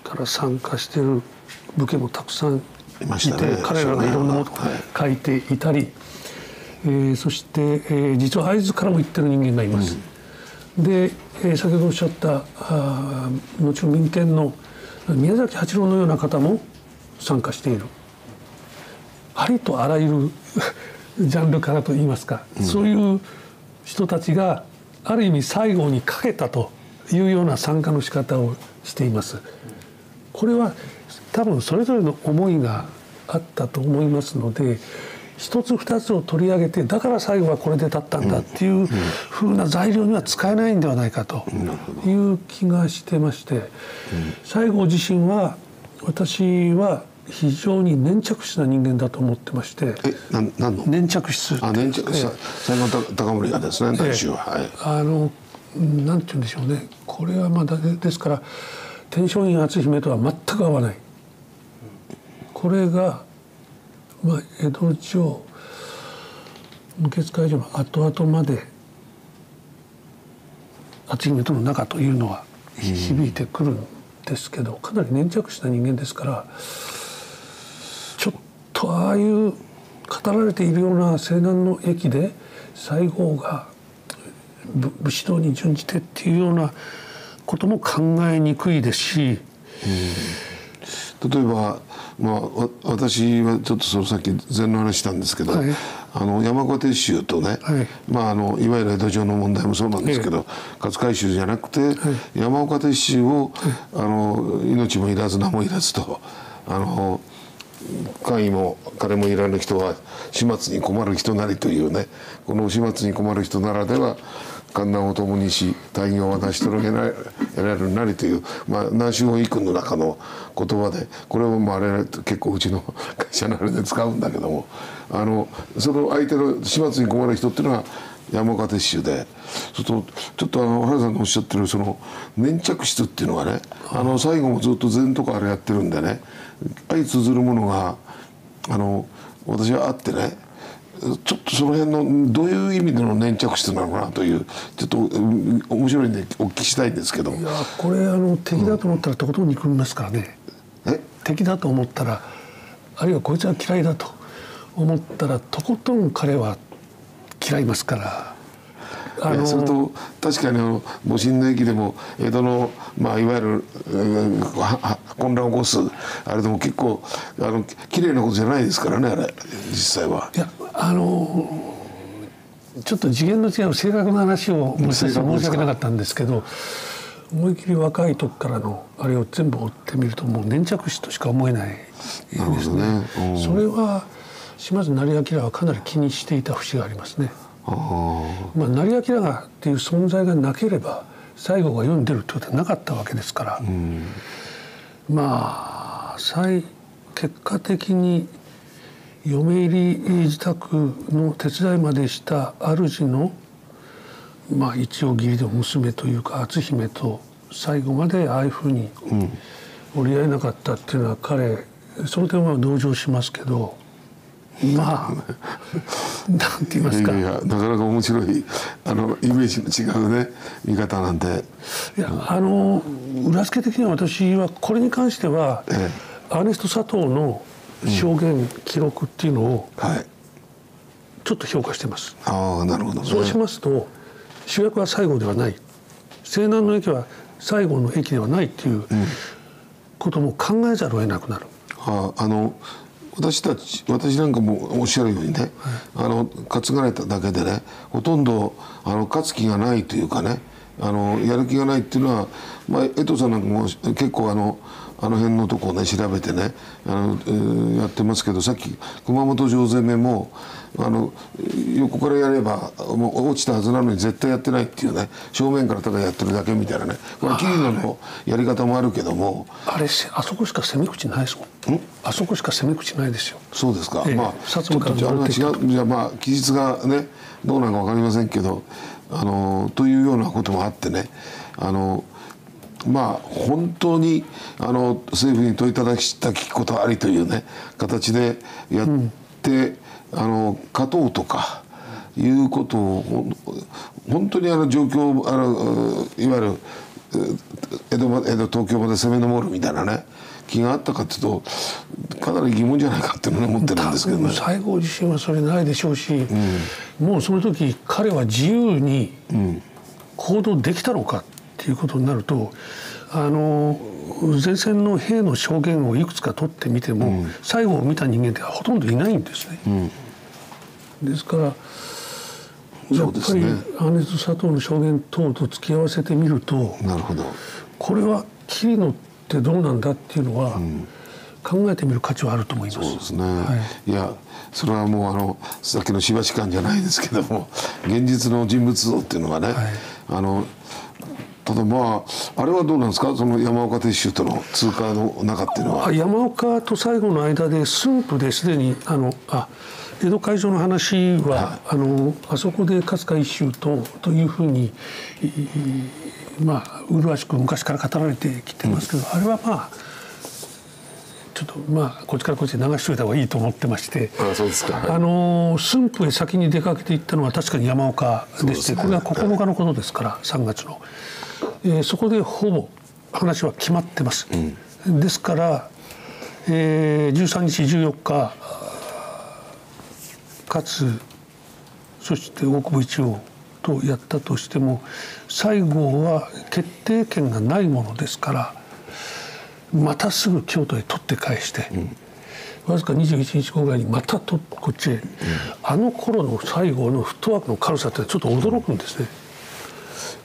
[SPEAKER 2] から参加してる武家もたくさんい
[SPEAKER 1] ましたね
[SPEAKER 2] て彼らがいろんなものを書いていたり、えーそして、えー実は会津からも行ってる人間がいます。で、えー先ほどおっしゃったあー後の民権の宮崎八郎のような方も参加しているありとあらゆる ジャンルからといいますか、そういう人たちがある意味最後にかけたというような参加の仕方をしています。これは多分それぞれの思いがあったと思いますので一つ二つを取り上げてだから最後はこれで立ったんだっていうふうな材料には使えないんではないかという気がしてまして西郷自身は私は非常に粘着質な人間だと思ってまして
[SPEAKER 1] えなんなんの？
[SPEAKER 2] 粘着質。
[SPEAKER 1] あ粘着さ西郷隆盛がですね大衆は、はい。
[SPEAKER 2] あのうんなんて言うんでしょうね。これはまだでですから天璋院篤姫とは全く合わないこれが、まあ、江戸城無血会場の後々まで篤姫との仲というのは響いてくるんですけどかなり粘着した人間ですからちょっとああいう語られているような西南の駅で西郷がぶ武士道に準じてっていうようなことも考えにくいですし
[SPEAKER 1] 例えば、まあ、わ私はちょっとそのさっき禅の話したんですけど、
[SPEAKER 2] はい。
[SPEAKER 1] あの山岡鉄舟とね、
[SPEAKER 2] はい。
[SPEAKER 1] まあ、あのいわゆる江戸城の問題もそうなんですけど、勝海舟じゃなくて、山岡鉄舟を、あの命もいらず名もいらずとあの官位も金もいらぬ人は始末に困る人なりというねこの始末に困る人ならでは観難を共にし大業は成し遂げられるなりという、まあ、南州一君の中の言葉でこれをまああれ結構うちの会社のあれで使うんだけどもあのその相手の始末に困る人っていうのは山岡鉄舟でそうするとちょっとあの原さんのおっしゃってるその粘着質っていうのがねあの最後もずっと禅とかあれやってるんでね相通ずるものがあの私はあってねちょっとその辺のどういう意味での粘着質なのかなというちょっとうん面白いんでお聞きしたいんですけど。
[SPEAKER 2] いやこれあの敵だと思ったらとことん憎みますからね、
[SPEAKER 1] え？
[SPEAKER 2] 敵だと思ったらあるいはこいつは嫌いだと思ったらとことん彼は嫌いますから。あ
[SPEAKER 1] いやそれと確かにあの戊辰の駅でも江戸の、まあ、いわゆる、うん混乱を起こすあれでも結構あの綺麗なことじゃないですからねあれ実際は。
[SPEAKER 2] いやあのちょっと次元の違う正確な話を申し訳なかったんですけど思い切り若い時からのあれを全部追ってみるともう粘着質としか思えないです
[SPEAKER 1] ね。うん。
[SPEAKER 2] それは島津成明はかなり気にしていた節がありますね。まあ、成明がっていう存在がなければ西郷が世に出るってことはなかったわけですから、まあ最結果的に嫁入り自宅の手伝いまでした主の、まあ、一応義理の娘というか篤姫と最後までああいうふうに折り合えなかったっていうのは彼その点は同情しますけど。まあなんて言いますか。
[SPEAKER 1] いやいやなかなか面白いあのイメージの違うね見方なんで
[SPEAKER 2] いやあの裏付け的には私はこれに関しては、
[SPEAKER 1] え
[SPEAKER 2] アーネスト佐藤の証言、記録っていうのを
[SPEAKER 1] はい。
[SPEAKER 2] ちょっと評価してます。
[SPEAKER 1] ああなるほどね。
[SPEAKER 2] そうしますと主役は西郷ではない。西南の駅は西郷の駅ではないっていうことも考えざるを得なくなる。
[SPEAKER 1] ああの私たち私なんかもおっしゃるようにね、あの担がれただけでねほとんどあの勝つ気がないというかねあのやる気がないっていうのは、まあ、江藤さんなんかも結構あのあの辺のとこをね調べてねあの、えーやってますけどさっき熊本城攻めもあの横からやればもう落ちたはずなのに絶対やってないっていうね正面からただやってるだけみたいなね。これ桐野のやり方もあるけども。
[SPEAKER 2] あれせあそこしか攻め口ないですもん。あそこしか攻め口ないですよ。
[SPEAKER 1] そうですか、
[SPEAKER 2] ええ。
[SPEAKER 1] まあ
[SPEAKER 2] 薩摩から
[SPEAKER 1] あれは違う。じゃあまあ記述がねどうなのか分かりませんけどあのというようなこともあってね。あのまあ本当にあの政府に問いただした聞くことありというね形でやって、あの勝とうとかいうことを本当にあの状況あのいわゆる江戸ま江戸東京まで攻め上るみたいなね気気があったかっていうとかなり疑問じゃないかっていうのをね思ってるんですけどね。
[SPEAKER 2] 西郷自身はそれないでしょうし、もうその時彼は自由に行動できたのかっていうことになるとあの前線の兵の証言をいくつか取ってみても、最後を見た人間ってほとんどいないんですね。ですからやっぱり
[SPEAKER 1] ね
[SPEAKER 2] 姉と佐藤の証言等と付き合わせてみると
[SPEAKER 1] なるほど。
[SPEAKER 2] これは桐野ってどうなんだっていうのは、考えてみる価値はあると思います。
[SPEAKER 1] そうですね、、
[SPEAKER 2] はい。
[SPEAKER 1] やそれはもうあのさっきのしばし感じゃないですけども現実の人物像っていうのがね、あのただまああれはどうなんですか？その山岡鉄舟との通過の中っていうのは。
[SPEAKER 2] あ山岡と最後の間で駿府ですでにあのあ江戸会場の話は、あのあそこで勝海舟とというふうにいいまあ麗しく昔から語られてきてますけど、あれはまあちょっとまあこっちからこっちで流しといた方がいいと思ってまして。
[SPEAKER 1] あそうですか。
[SPEAKER 2] あの駿府へ先に出かけていったのは確かに山岡でして、これが9日のことですから3月の、えーそこでほぼ話は決まってます、ですから、えー13日14日勝そして大久保一郎とやったとしても西郷は決定権がないものですからまたすぐ京都へ取って返して、わずか21日後ぐらいにまたとこっちへ、あの頃の西郷のフットワークの軽さってちょっと驚くんですね。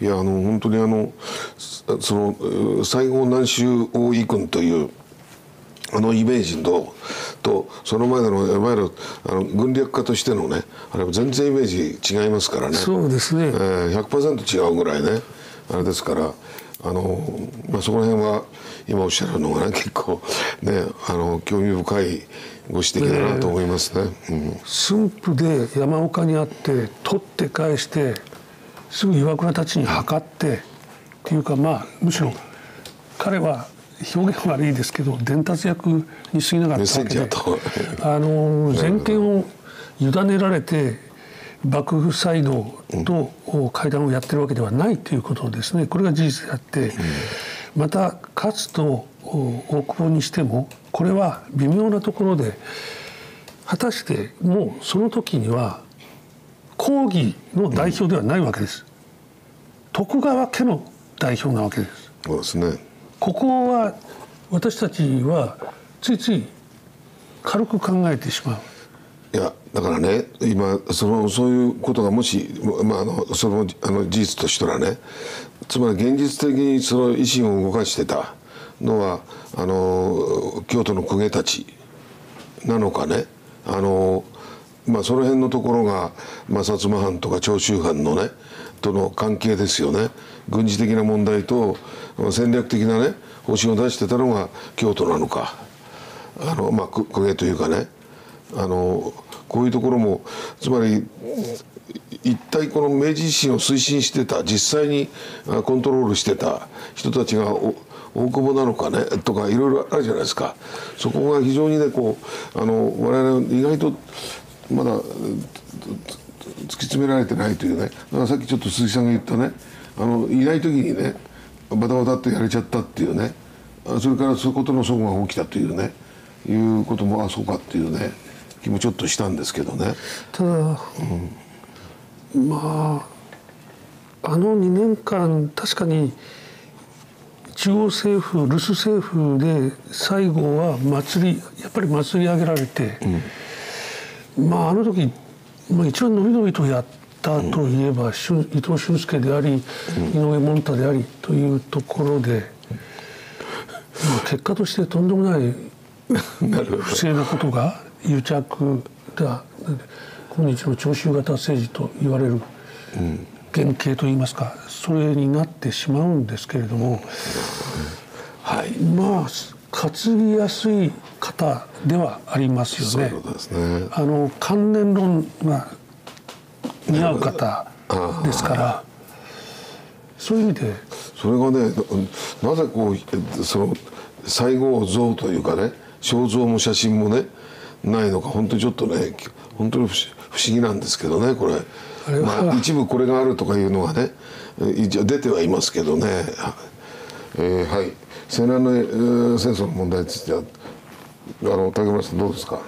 [SPEAKER 1] いやあの本当にあのその西郷南州大井君というあのイメージととその前のいわゆるあの軍略家としてのねあれは全然イメージ違いますからね。
[SPEAKER 2] そうですね。
[SPEAKER 1] えー、100%違うぐらいね。あれですからあの、まあ、そこら辺は今おっしゃるのがね結構ねあの興味深いご指摘だなと思いますね。うん。
[SPEAKER 2] 駿府で山岡に会って取って返してすぐ岩倉たちに測ってっていうかまあむしろ彼は表現悪いですけど伝達役に過ぎなかったわけであの全権を委ねられて幕府サイドと会談をやってるわけではないということですね。これが事実であってまた勝と大久保にしてもこれは微妙なところで果たしてもうその時には抗議の代表ではないわけです、徳川家の代表なわけです。
[SPEAKER 1] そうですね
[SPEAKER 2] ここは私たちはついつい軽く考えてしまう。
[SPEAKER 1] いやだからね今そのそういうことがもし、まあ、あのそのあの事実としたらねつまり現実的にその維新を動かしてたのはあの京都の公家たちなのかね。あの、まあ、その辺のところが、まあ、薩摩藩とか長州藩のねとの関係ですよね。軍事的な問題と戦略的なね方針を出してたのが京都なのか。あの、まあ、公家というかね。あのこういうところもつまり一体この明治維新を推進してた実際にコントロールしてた人たちが大久保なのかねとかいろいろあるじゃないですか。そこが非常にねこうあの我々意外とまだ突き詰められてないというね。だからさっきちょっと鈴木さんが言ったねあのいない時にねバタバタっとやれちゃったっていうね。あそれからそういうことの齟齬が起きたというね。いうこともあそうかっていうね。気もちょっとしたんですけどね。
[SPEAKER 2] ただ、まああの2年間確かに中央政府留守政府で最後は祭りやっぱり祭り上げられて、まああの時、まあ、一番伸び伸びとやったといえば、しゅん伊藤俊介であり、井上門太でありというところで、まあ、結果としてとんでもない不正なことが癒着だ今日の徴収型政治と言われる原型といいますかそれになってしまうんですけれども、はい、まあ担ぎやすい方ではありますよね。
[SPEAKER 1] ね。
[SPEAKER 2] あの関連論が似合う方ですからそういう意味で。
[SPEAKER 1] それがねなぜこうその西郷像というかね肖像も写真もねないのか本当にちょっとね本当に不思議なんですけどねこれ。まあ、一部これがあるとかいうのがね一応出てはいますけどね、えーはい。西南の、えー戦争の問題についてはあの竹村さんどうですか？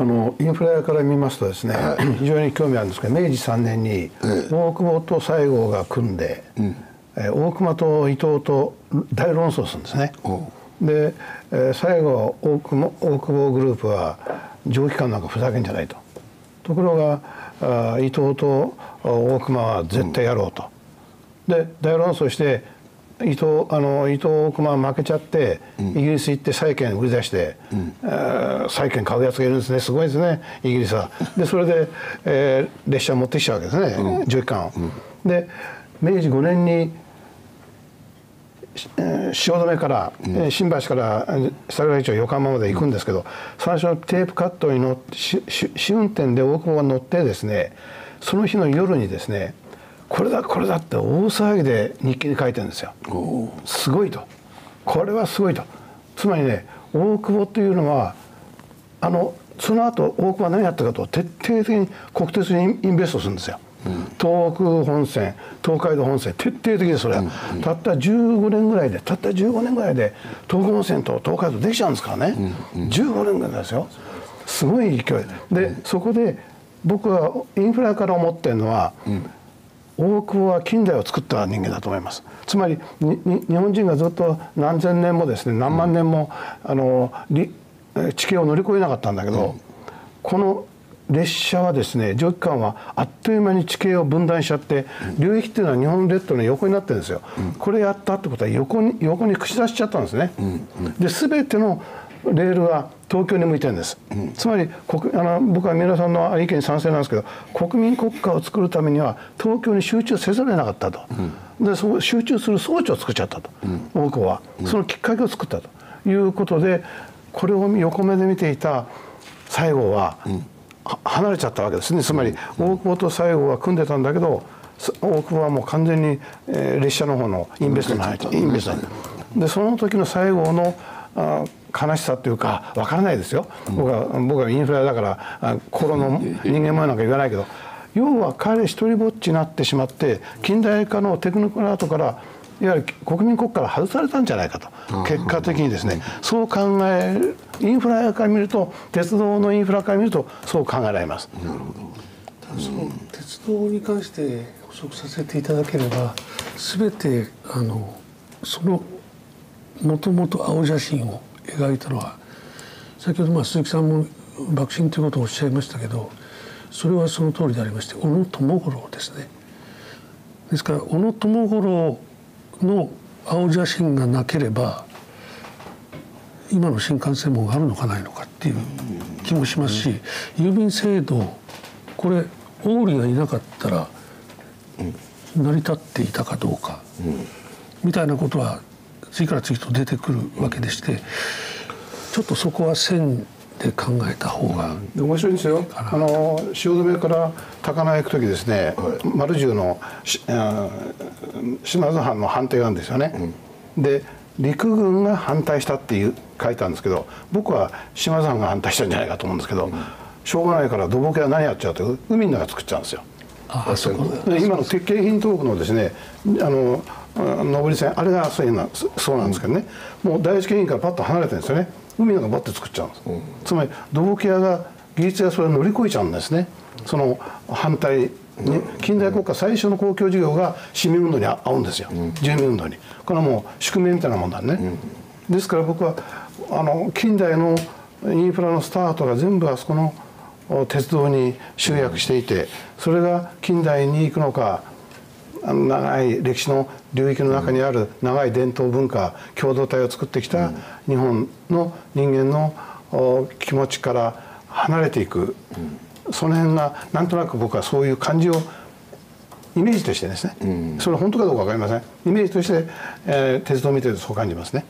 [SPEAKER 3] あのインフラから見ますとですね、非常に興味あるんですけど明治3年に大久保と西郷が組んで、えー大隈と伊藤と大論争するんですね。で、えー西郷大久保大久保グループは蒸気艦なんかふざけんじゃないと。ところがあー伊藤とあ大隈は絶対やろうと。で大論争して伊藤あの伊藤大隈は負けちゃって、イギリス行って債券売り出して、えー債券買うやつがいるんですね。すごいですねイギリスは。でそれで、えー列車持ってきちゃうわけですね、蒸気艦を。で明治5年にえー汐留から、えー新橋からえー桜木町横浜まで行くんですけど、最初のテープカットに乗ってしし試運転で大久保が乗ってですねその日の夜にですねこれだこれだって大騒ぎで日記に書いてるんですよ。すごいと。これはすごいと。つまりね大久保というのはあのその後大久保は何やったかと徹底的に国鉄にインベストするんですよ。東北本線東海道本線徹底的でそれは、たった15年ぐらいでたった15年ぐらいで東北本線と東海道できちゃうんですからね、15年ぐらいですよ。すごい勢い。でそこで僕はインフラから思ってるのは、大久保は近代を作った人間だと思います。つまり日本人がずっと何千年もですね何万年も、あの地形を乗り越えなかったんだけど、この列車はですね蒸気艦はあっという間に地形を分断しちゃって、流域っていうのは日本列島の横になってるんですよ、これやったってことは横に横に串出しちゃったんですね、で全てのレールは東京に向いてるんです、つまり国あの僕は皆さんの意見に賛成なんですけど国民国家を作るためには東京に集中せざるを得なかったと、でそう集中する装置を作っちゃったと、大久保は、そのきっかけを作ったということでこれを横目で見ていた西郷は、は離れちゃったわけですね。つまり大久保と西郷は組んでたんだけどす大久保はもう完全に、えー列車の方のインベストに入ってインベストにでその時の西郷のあ悲しさというかわからないですよ、僕は僕はインフラだからあ心の人間もなんか言わないけど要は彼一人ぼっちになってしまって近代化のテクノクラートからいわゆる国民国家から外されたんじゃないかと。結果的にですねそう考えるインフラから見ると鉄道のインフラから見るとそう考えられます。
[SPEAKER 2] その鉄道に関して補足させていただければ全てあのそのもともと青写真を描いたのは先ほどまあ鈴木さんも幕臣ということをおっしゃいましたけどそれはその通りでありまして小野友五郎ですね。ですから小野友五郎の青写真がなければ今の新幹線網があるのかないのかっていう気もしますし郵便制度これ毛利がいなかったら成り立っていたかどうかみたいなことは次から次と出てくるわけでしてちょっとそこは線で考えた方が
[SPEAKER 3] で面白いんですよ。あの汐留から高輪行く時ですね、丸十の島津藩の反対があるんですよね、で陸軍が反対したっていう書いてあるんですけど僕は島津藩が反対したんじゃないかと思うんですけど、しょうがないから土木屋は何やっちゃうと海の中作っちゃうんですよ。
[SPEAKER 2] あそこ。
[SPEAKER 3] で今の鉄京浜東北のですねあのあ上り線あれがそういうのそそうなんですけどね、もう第一京浜からパッと離れてるんですよね。海の中バッて作っちゃうんです、つまり土木屋が技術がそれを乗り越えちゃうんですね。その反対に近代国家最初の公共事業が市民運動に合うんですよ、住民運動に。これはもう宿命みたいなもんだね、ですから僕はあの近代のインフラのスタートが全部あそこのお鉄道に集約していてそれが近代に行くのかあの長い歴史の領域の中にある長い伝統文化共同体を作ってきた日本の人間のお気持ちから離れていく。その辺がなんとなく僕はそういう感じをイメージとしてですね、それ本当かどうか分かりません。イメージとして、えー鉄道を見てるとそう感じますね。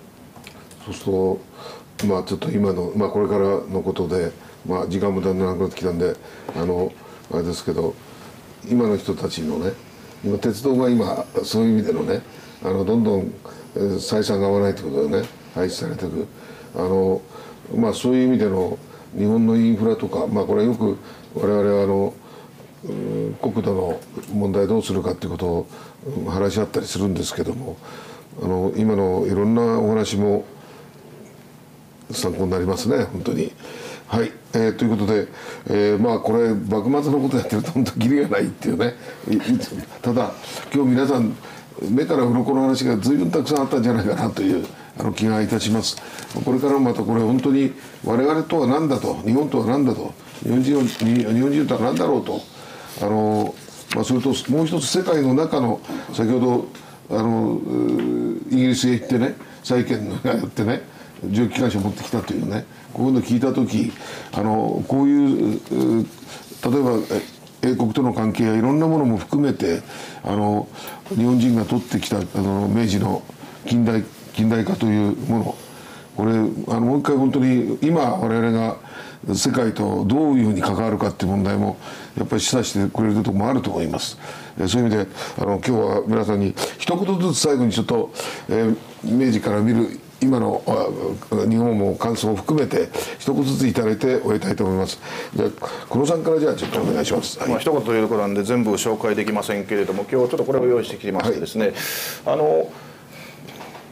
[SPEAKER 1] そうするとまあちょっと今のまあこれからのことでまあ時間もだんだんなくなってきたんであのあれですけど今の人たちのね今鉄道が今そういう意味でのねあのどんどん採算が合わないということでね廃止されていくあのまあそういう意味での日本のインフラとかまあこれはよく我々はあの国土の問題どうするかっていうことを話し合ったりするんですけどもあの今のいろんなお話も参考になりますね本当に。はい、えーということで、えーまあこれ幕末のことやってると本当キリがないっていうね。ただ今日皆さん目から鱗の話が随分たくさんあったんじゃないかなというあの気がいたします。これからもまたこれ本当に我々とは何だと日本とは何だと日本人日本人とは何だろうとあの、まあ、それともう一つ世界の中の先ほどあのイギリスへ行ってね債券がやってね蒸気機関車持ってきたというねこういうの聞いた時あのこういう例えば英国との関係やいろんなものも含めてあの日本人が取ってきたあの明治の近代近代化というものこれあのもう一回本当に今我々が世界とどういうふうに関わるかっていう問題もやっぱり示唆してくれるところもあると思います。そういう意味であの今日は皆さんに一言ずつ最後にちょっと、えー明治から見る今のあ日本も感想を含めて一言ずついただいて終えたいと思います。じゃあ黒さんからじゃあちょっとお願いします。はい
[SPEAKER 8] まあ一言ということなんで全部紹介できませんけれども今日ちょっとこれを用意してきましてですね、あの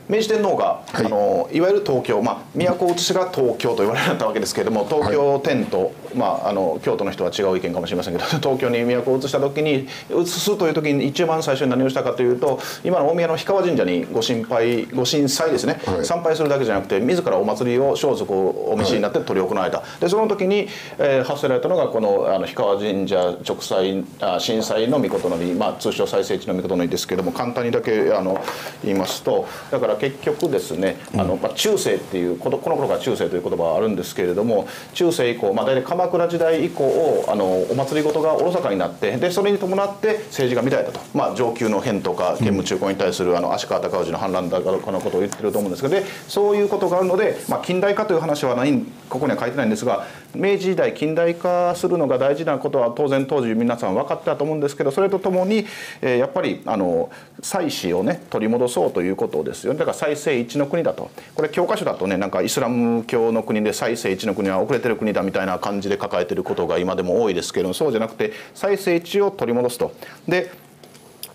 [SPEAKER 8] 明治天皇が、
[SPEAKER 1] はい
[SPEAKER 8] い、あのいわゆる東京、まあ、都移しが東京と言われたわけですけれども東京天と、まあ、あの京都の人は違う意見かもしれませんけど 東京に都を移した時に移すという時に一番最初に何をしたかというと今の大宮の氷川神社にご神拝ご神祭ですね、
[SPEAKER 1] はい。
[SPEAKER 8] 参拝するだけじゃなくて自らお祭りを装束をお召しになって執り行われた、でその時に、えー発せられたのがこのあの氷川神社直祭あ震災の御事の儀、まあ、通称再生地の御事の儀ですけども簡単にだけあの言いますとだから結局ですねあの、まあ、中世っていうこのこの頃から中世という言葉はあるんですけれども中世以降、まあ、大体鎌倉時代以降あのお祭り事がおろそかになってでそれに伴って政治が乱れたと、まあ、上級の変とか兼務中古に対するあの足利尊氏の反乱だとかのことを言ってると思うんですけどでそういうことがあるので、まあ、近代化という話はないここには書いてないんですが明治時代近代化するのが大事なことは当然当時皆さん分かってたと思うんですけどそれとともに、えーやっぱりあの祭祀をね取り戻そうということですよね。だから再生一の国だと。これ教科書だとねなんかイスラム教の国で再生一の国は遅れてる国だみたいな感じで抱えていることが今でも多いですけれどもそうじゃなくて再生中を取り戻すと。で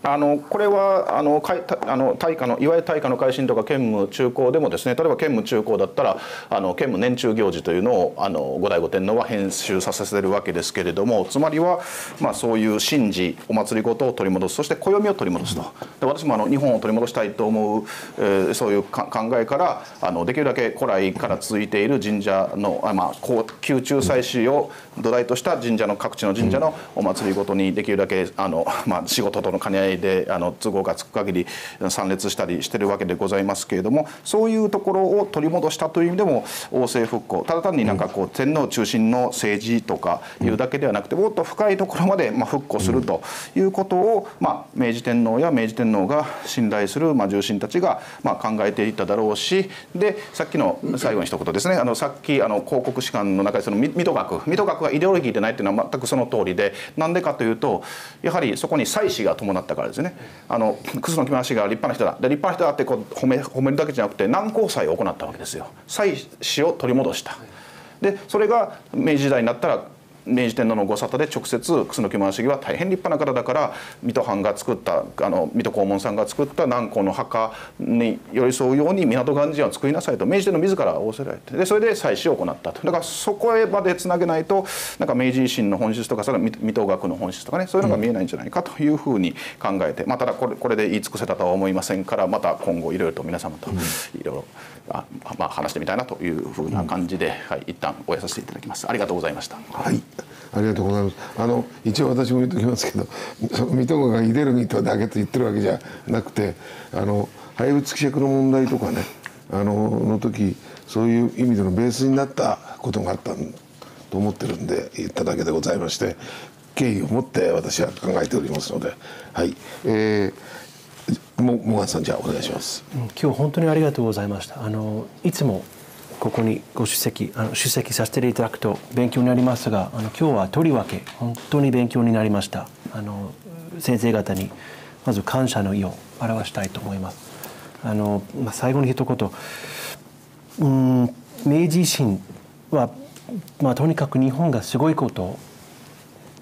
[SPEAKER 8] あのこれはあのかいたあの大化のいわゆる大化の改新とか兼務中高でもですね例えば兼務中高だったらあの兼務年中行事というのをあの後醍醐天皇は編集させてるわけですけれどもつまりは、まあ、そういう神事お祭りごとを取り戻す。そして暦を取り戻すと。で私もあの日本を取り戻したいと思う、えーそういうか考えからあのできるだけ古来から続いている神社の、あまあ、宮中祭祀を土台とした神社の各地の神社のお祭りごとにできるだけあの、まあ、仕事との兼ね合いであの都合がつく限り参列したりしてるわけでございますけれどもそういうところを取り戻したという意味でも王政復興ただ単になんかこう天皇中心の政治とかいうだけではなくてもっと深いところまでまあ復興するということを、まあ、明治天皇や明治天皇が信頼するまあ重臣たちがまあ考えていっただろうしでさっきの最後に一言ですね。あのさっきあの広告士官の中でそのみ水戸学水戸学がイデオロギーでないっていうのは全くその通りでなんでかというとやはりそこに祭祀が伴ったからですね。あの楠木正が立派な人だ。で立派な人だってこう褒め褒めるだけじゃなくて難交祭を行ったわけですよ。祭祀を取り戻した。でそれが明治時代になったら明治天皇のご沙汰で直接楠木正成は大変立派な方だから水戸藩が作ったあの水戸黄門さんが作った南光の墓に寄り添うように港鑑真を作りなさいと明治天皇自ら仰せられてでそれで祭祀を行ったと。だからそこへまでつなげないとなんか明治維新の本質とかそれ水戸学の本質とかねそういうのが見えないんじゃないかというふうに考えて、まあ、ただこれこれで言い尽くせたとは思いませんからまた今後いろいろと皆様といろいろあまあ話してみたいなというふうな感じで、はい、一旦終えさせていただきます。ありがとうございました。
[SPEAKER 1] はい、ありがとうございます。あの一応私も言っておきますけど、その水戸がイデルギトだけと言ってるわけじゃなくて、あの廃物希釈の問題とかね、あのの時そういう意味でのベースになったことがあったと思ってるんで言っただけでございまして、敬意を持って私は考えておりますので、はい、えー、ももがさんじゃあお願いします。
[SPEAKER 7] 今日本当にありがとうございました。あのいつもここにご出席あの出席させていただくと勉強になりますが、あの今日はとりわけ本当に勉強になりました。あの先生方にまず感謝の意を表したいと思います。あのまあ最後に一言、うん明治維新はまあとにかく日本がすごいことを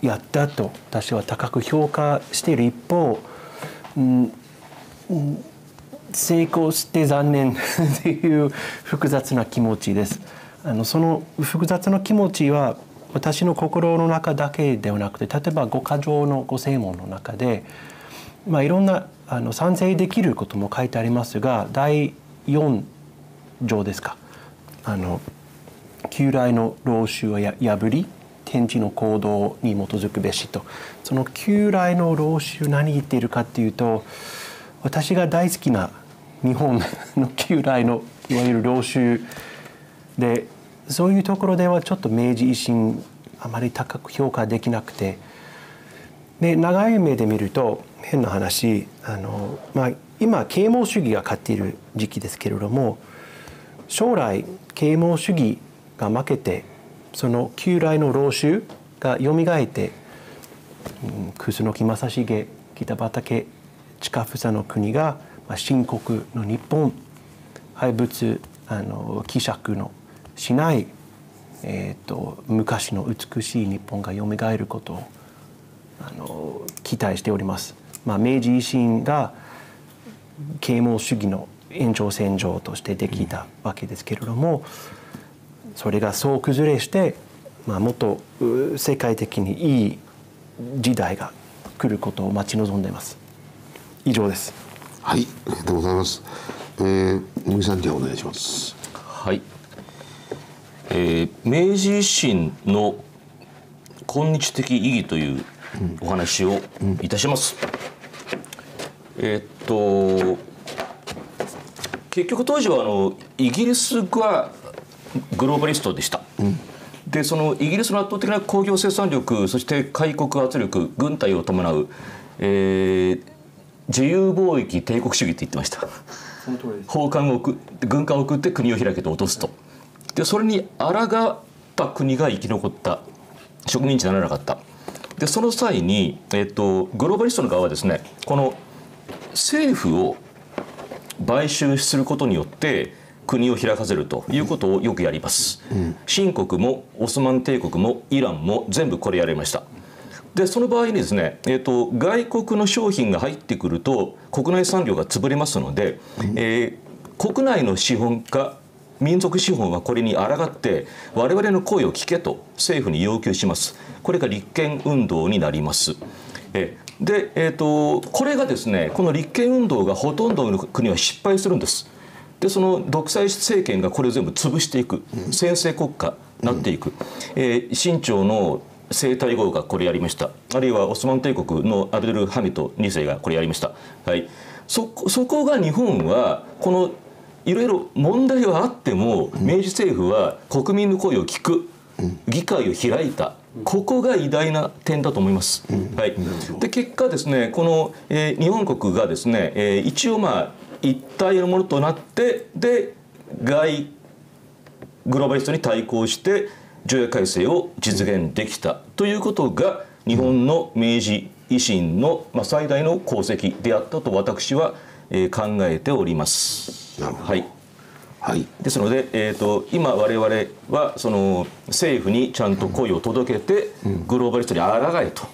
[SPEAKER 7] やったと私は高く評価している一方、うん成功して残念 っていう複雑な気持ちです。あのその複雑な気持ちは私の心の中だけではなくて例えば五箇条の五聖門の中で、まあ、いろんなあの賛成できることも書いてありますが第4条ですかあの旧来の老衆を破り天地の行動に基づくべしとその旧来の老衆何言っているかっていうと私が大好きな日本の旧来のいわゆる老衆でそういうところではちょっと明治維新あまり高く評価できなくてで長い目で見ると変な話あの、まあ、今啓蒙主義が勝っている時期ですけれども将来啓蒙主義が負けてその旧来の老衆がよみがえって楠木正成北畠近房の国が、まあ、新国の日本廃仏あの希釈のしない、えーと、昔の美しい日本がよみがえることをあの期待しております。まあ、明治維新が啓蒙主義の延長線上としてできたわけですけれどもそれがそう崩れして、まあ、もっと世界的にいい時代が来ることを待ち望んでいます以上です。
[SPEAKER 1] はいありがとうございます。えー、森さんじゃお願いします。
[SPEAKER 6] はい。えー、明治維新の今日的意義というお話をいたします。うん、えー、っと結局当時はあのイギリスがグローバリストでした。うん。でそのイギリスの圧倒的な工業生産力そして開国圧力軍隊を伴う、えー、自由貿易帝国主義って言ってました。奉還を軍艦を送って国を開けて落とすと。でそれに抗った国が生き残った。植民地にならなかった。でその際に、えっと、グローバリストの側はですねこの政府を買収することによって国を開かせるということをよくやります、うん、新国もオスマン帝国もイランも全部これやりましたでその場合にですね、えーと、外国の商品が入ってくると国内産業が潰れますので、うん、えー、国内の資本家民族資本はこれに抗って我々の声を聞けと政府に要求します。これが立憲運動になります。えで、えーと、これがですねこの立憲運動がほとんどの国は失敗するんです。でその独裁政権がこれを全部潰していく。専制国家になっていく、えー、清朝の生体号がこれやりました。あるいはオスマン帝国のアブドゥル・ハミト2世がこれやりました、はい、そそこが日本はこのいろいろ問題はあっても明治政府は国民の声を聞く議会を開いた。ここが偉大な点だと思います。はい、で結果ですねこの、えー、日本国がですね、えー、一応まあ一体のものとなってで外グローバリストに対抗して条約改正を実現できたということが日本の明治維新の、まあ、最大の功績であったと私は、えー、考えております。はい。はい、ですので、えーと、今我々はその政府にちゃんと声を届けて、うん、グローバリストに抗えと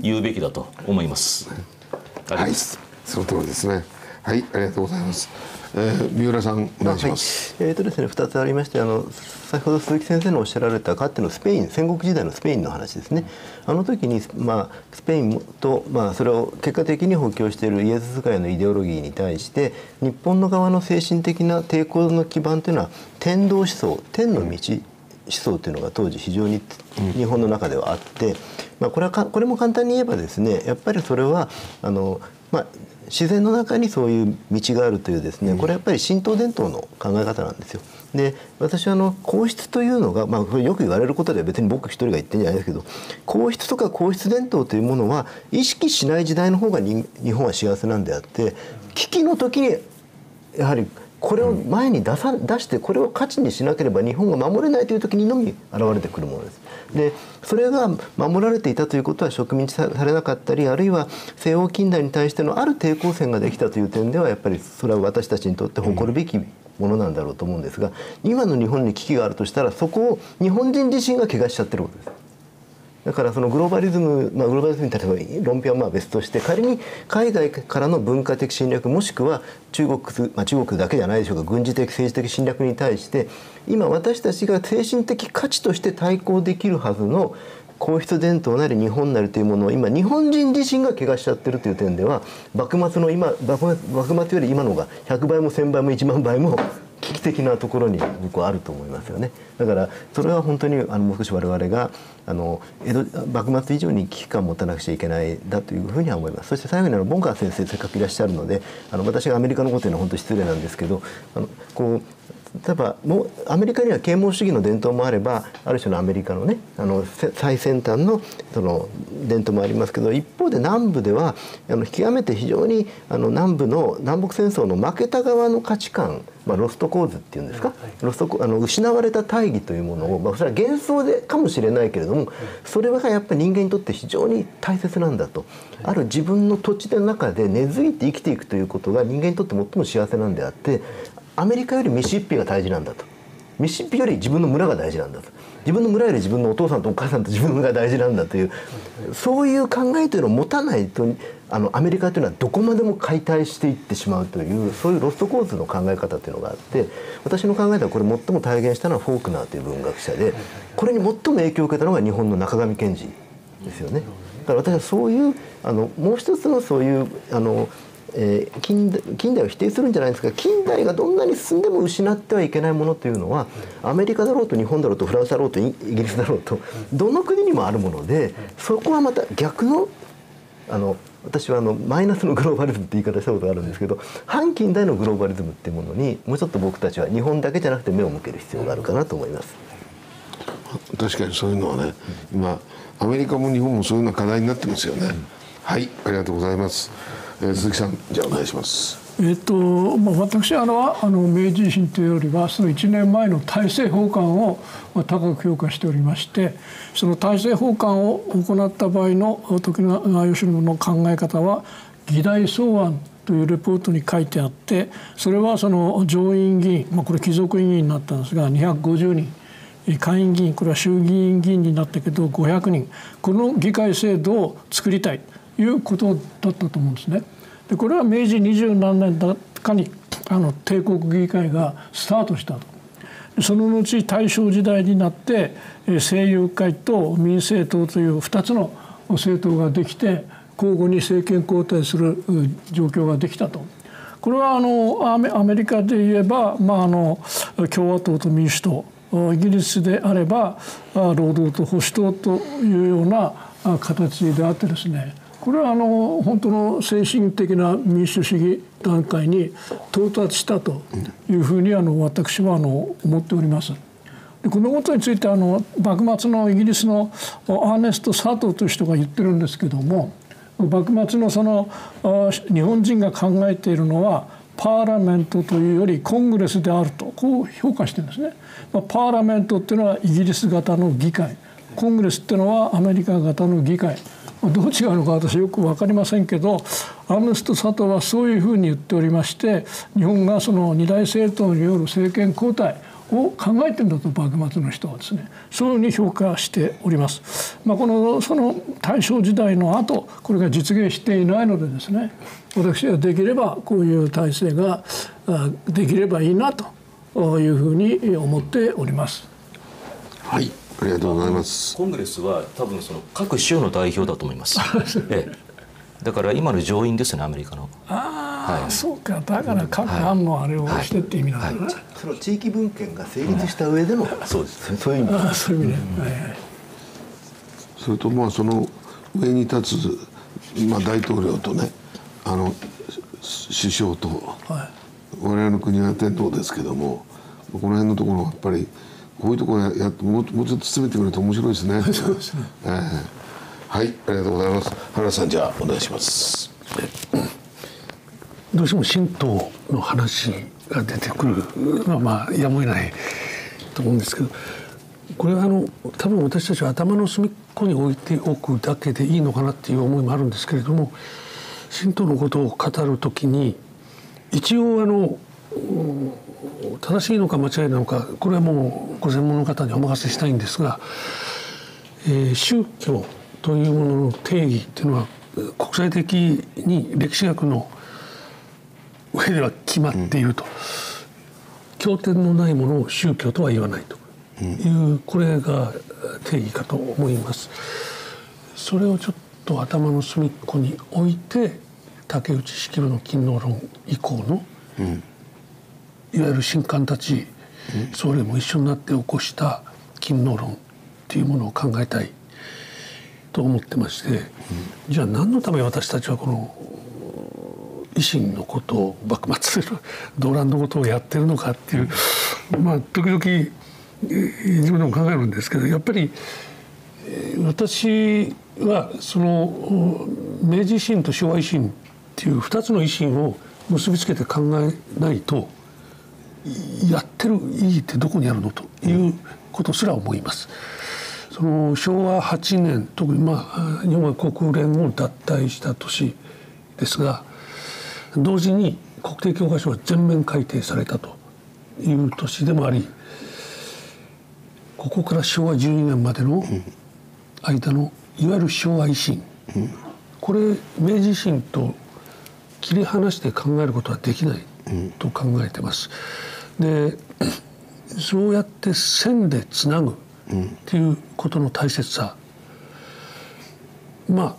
[SPEAKER 6] 言うべきだと思います。
[SPEAKER 1] うん、はい、その通りですね。はい、ありがとうございます。えー、三浦さんお願いします。
[SPEAKER 5] はい、えっ、ー、とですね、二つありまして、あの先ほど鈴木先生のおっしゃられたかつてのスペイン戦国時代のスペインの話ですね。あの時にまあスペインとまあそれを結果的に補強しているイエズス会のイデオロギーに対して日本の側の精神的な抵抗の基盤というのは天道思想天の道思想というのが当時非常に日本の中ではあって、まあ、これはこれも簡単に言えばですねやっぱりそれはあの、まあ、自然の中にそういう道があるというですねこれやっぱり神道伝統の考え方なんですよ。で私はあの皇室というのが、まあ、これよく言われることでは別に僕一人が言ってるんじゃないですけど皇室とか皇室伝統というものは意識しない時代の方が日本は幸せなんであって危機の時にやはりこれを前に出さ出してこれを価値にしなければ日本が守れないという時にのみ現れてくるものです。でそれが守られていたということは植民地されなかったりあるいは西欧近代に対してのある抵抗線ができたという点ではやっぱりそれは私たちにとって誇るべきものなんだろうと思うんですが今の日本に危機があるとしたらそこを日本人自身が怪我しちゃってることです。だからそのグローバリズム、まあ、グローバリズムに対する論評はまあ別として仮に海外からの文化的侵略もしくは中国,、まあ、中国だけじゃないでしょうか軍事的政治的侵略に対して今私たちが精神的価値として対抗できるはずの皇室伝統なり日本なりというものを今日本人自身が怪我しちゃってるという点では幕末の今幕末より今のが100倍も1000倍も1万倍も危機的なところに僕はあると思いますよね。だからそれは本当にあのもう少し我々があの江戸幕末以上に危機感を持たなくちゃいけないだというふうには思います。そして最後にあのボンカー先生せっかくいらっしゃるので、あの私がアメリカのこと言うのは本当失礼なんですけど、あのこう例えばもうアメリカには啓蒙主義の伝統もあればある種のアメリカのねあの最先端のその伝統もありますけど一方で南部ではあの極めて非常にあの南部の南北戦争の負けた側の価値観、まあ、ロスト構図っていうんですか、ロストあの失われた大義というものを、まあ、それは幻想でかもしれないけれどもそれはやっぱり人間にとって非常に大切なんだと。ある自分の土地の中で根付いて生きていくということが人間にとって最も幸せなんであってアメリカよりミシッピが大事なんだとミシッピより自分の村が大事なんだと自分の村より自分のお父さんとお母さんと自分が大事なんだというそういう考えというのを持たないとあのアメリカというのはどこまでも解体していってしまうというそういうロスト構図の考え方というのがあって私の考えではこれ最も体現したのはフォークナーという文学者でこれに最も影響を受けたのが日本の中上賢治ですよね。だから私はそういうあのもう一つのそういうあのえー、近近代を否定するんじゃないですが近代がどんなに進んでも失ってはいけないものというのはアメリカだろうと日本だろうとフランスだろうとイギリスだろうとどの国にもあるものでそこはまた逆のあの私はあのマイナスのグローバリズムって言い方したことがあるんですけど反近代のグローバリズムっていうものにもうちょっと僕たちは日本だけじゃなくて目を向ける必要があるかなと思います。
[SPEAKER 1] 確かにそういうのはね今アメリカも日本もそういうような課題になってますよね。はいありがとうございます。えー、鈴木さんじゃあお願いします。
[SPEAKER 4] えっとまあ、私あのあの明治維新というよりはその1年前の大政奉還をまあ高く評価しておりましてその大政奉還を行った場合の徳川慶喜の考え方は議題草案というレポートに書いてあってそれはその上院議員、まあ、これ貴族委員になったんですが250人下院議員これは衆議院議員になったけど500人この議会制度を作りたいいうことだったと思うんですね。でこれは明治二十何年だかにあの帝国議会がスタートしたと。その後大正時代になって政友会と民政党という2つの政党ができて交互に政権交代する状況ができたと。これはあのアメリカで言えば、まあ、あの共和党と民主党イギリスであれば労働党保守党というような形であってですねこれはあの本当の精神的な民主主義段階に到達したというふうにあの私はあの思っております。でこのことについてあの幕末のイギリスのアーネスト・サトという人が言ってるんですけども幕末のその日本人が考えているのはパーラメントというよりコングレスであるとこう評価してるんですね。まあパーラメントっていうのはイギリス型の議会コングレスっていうのはアメリカ型の議会 どう違うのか私よく分かりませんけどアムスト佐藤はそういうふうに言っておりまして日本がその二大政党による政権交代を考えてるんだと幕末の人はですねそういうふうに評価しております。まあ、このその大正時代の後これが実現していないのでですね私はできればこういう体制ができればいいなというふうに思っております。
[SPEAKER 1] はいありがとうございます。
[SPEAKER 6] コングレスは多分その各州の代表だと思います。ええ、だから今の上院ですねアメリカの。
[SPEAKER 4] ああ、はい、そうか。だから各班のあれをしてって意味なんだね、はい。はい、
[SPEAKER 5] その地域分権が成立した上での、
[SPEAKER 6] そうです。
[SPEAKER 5] そういう意味。
[SPEAKER 4] あそういう意味ね、うん、はいはい、
[SPEAKER 1] それとまあその上に立つ、まあ、大統領とねあの首相と、はい、我々の国は天皇ですけどもこの辺のところはやっぱりこういうところやってもうもうちょっと詰めてくれると面白いですね。そうですね。えー、はい、ありがとうございます。原さんじゃあお願いします。
[SPEAKER 2] どうしても神道の話が出てくるのはまあやむを得ないと思うんですけど。これはあの多分私たちは頭の隅っこに置いておくだけでいいのかなっていう思いもあるんですけれども神道のことを語る時に一応あの正しいのか間違いなのかこれはもうご専門の方にお任せしたいんですがえー宗教というものの定義っていうのは国際的に歴史学の上では決まっていると、経典のないものを宗教とは言わないと。いう、これが定義かと思います。それをちょっと頭の隅っこに置いて竹内式部の勤労論以降の、うん。いわゆる神官たち、それも一緒になって起こした勤労論っていうものを考えたいと思ってまして、じゃあ何のために私たちはこの維新のことを幕末の 動乱のことをやってるのかっていう、まあ時々自分でも考えるんですけどやっぱり私はその明治維新と昭和維新っていう2つの維新を結びつけて考えないとやってる意義ってどこにあるのということすら思います。その昭和8年特にまあ日本が国連を脱退した年ですが同時に国定教科書が全面改定されたという年でもありここから昭和12年までの間のいわゆる昭和維新、これ明治維新と切り離して考えることはできないと考えてます。で そうやって線でつなぐっていうことの大切さ、まあ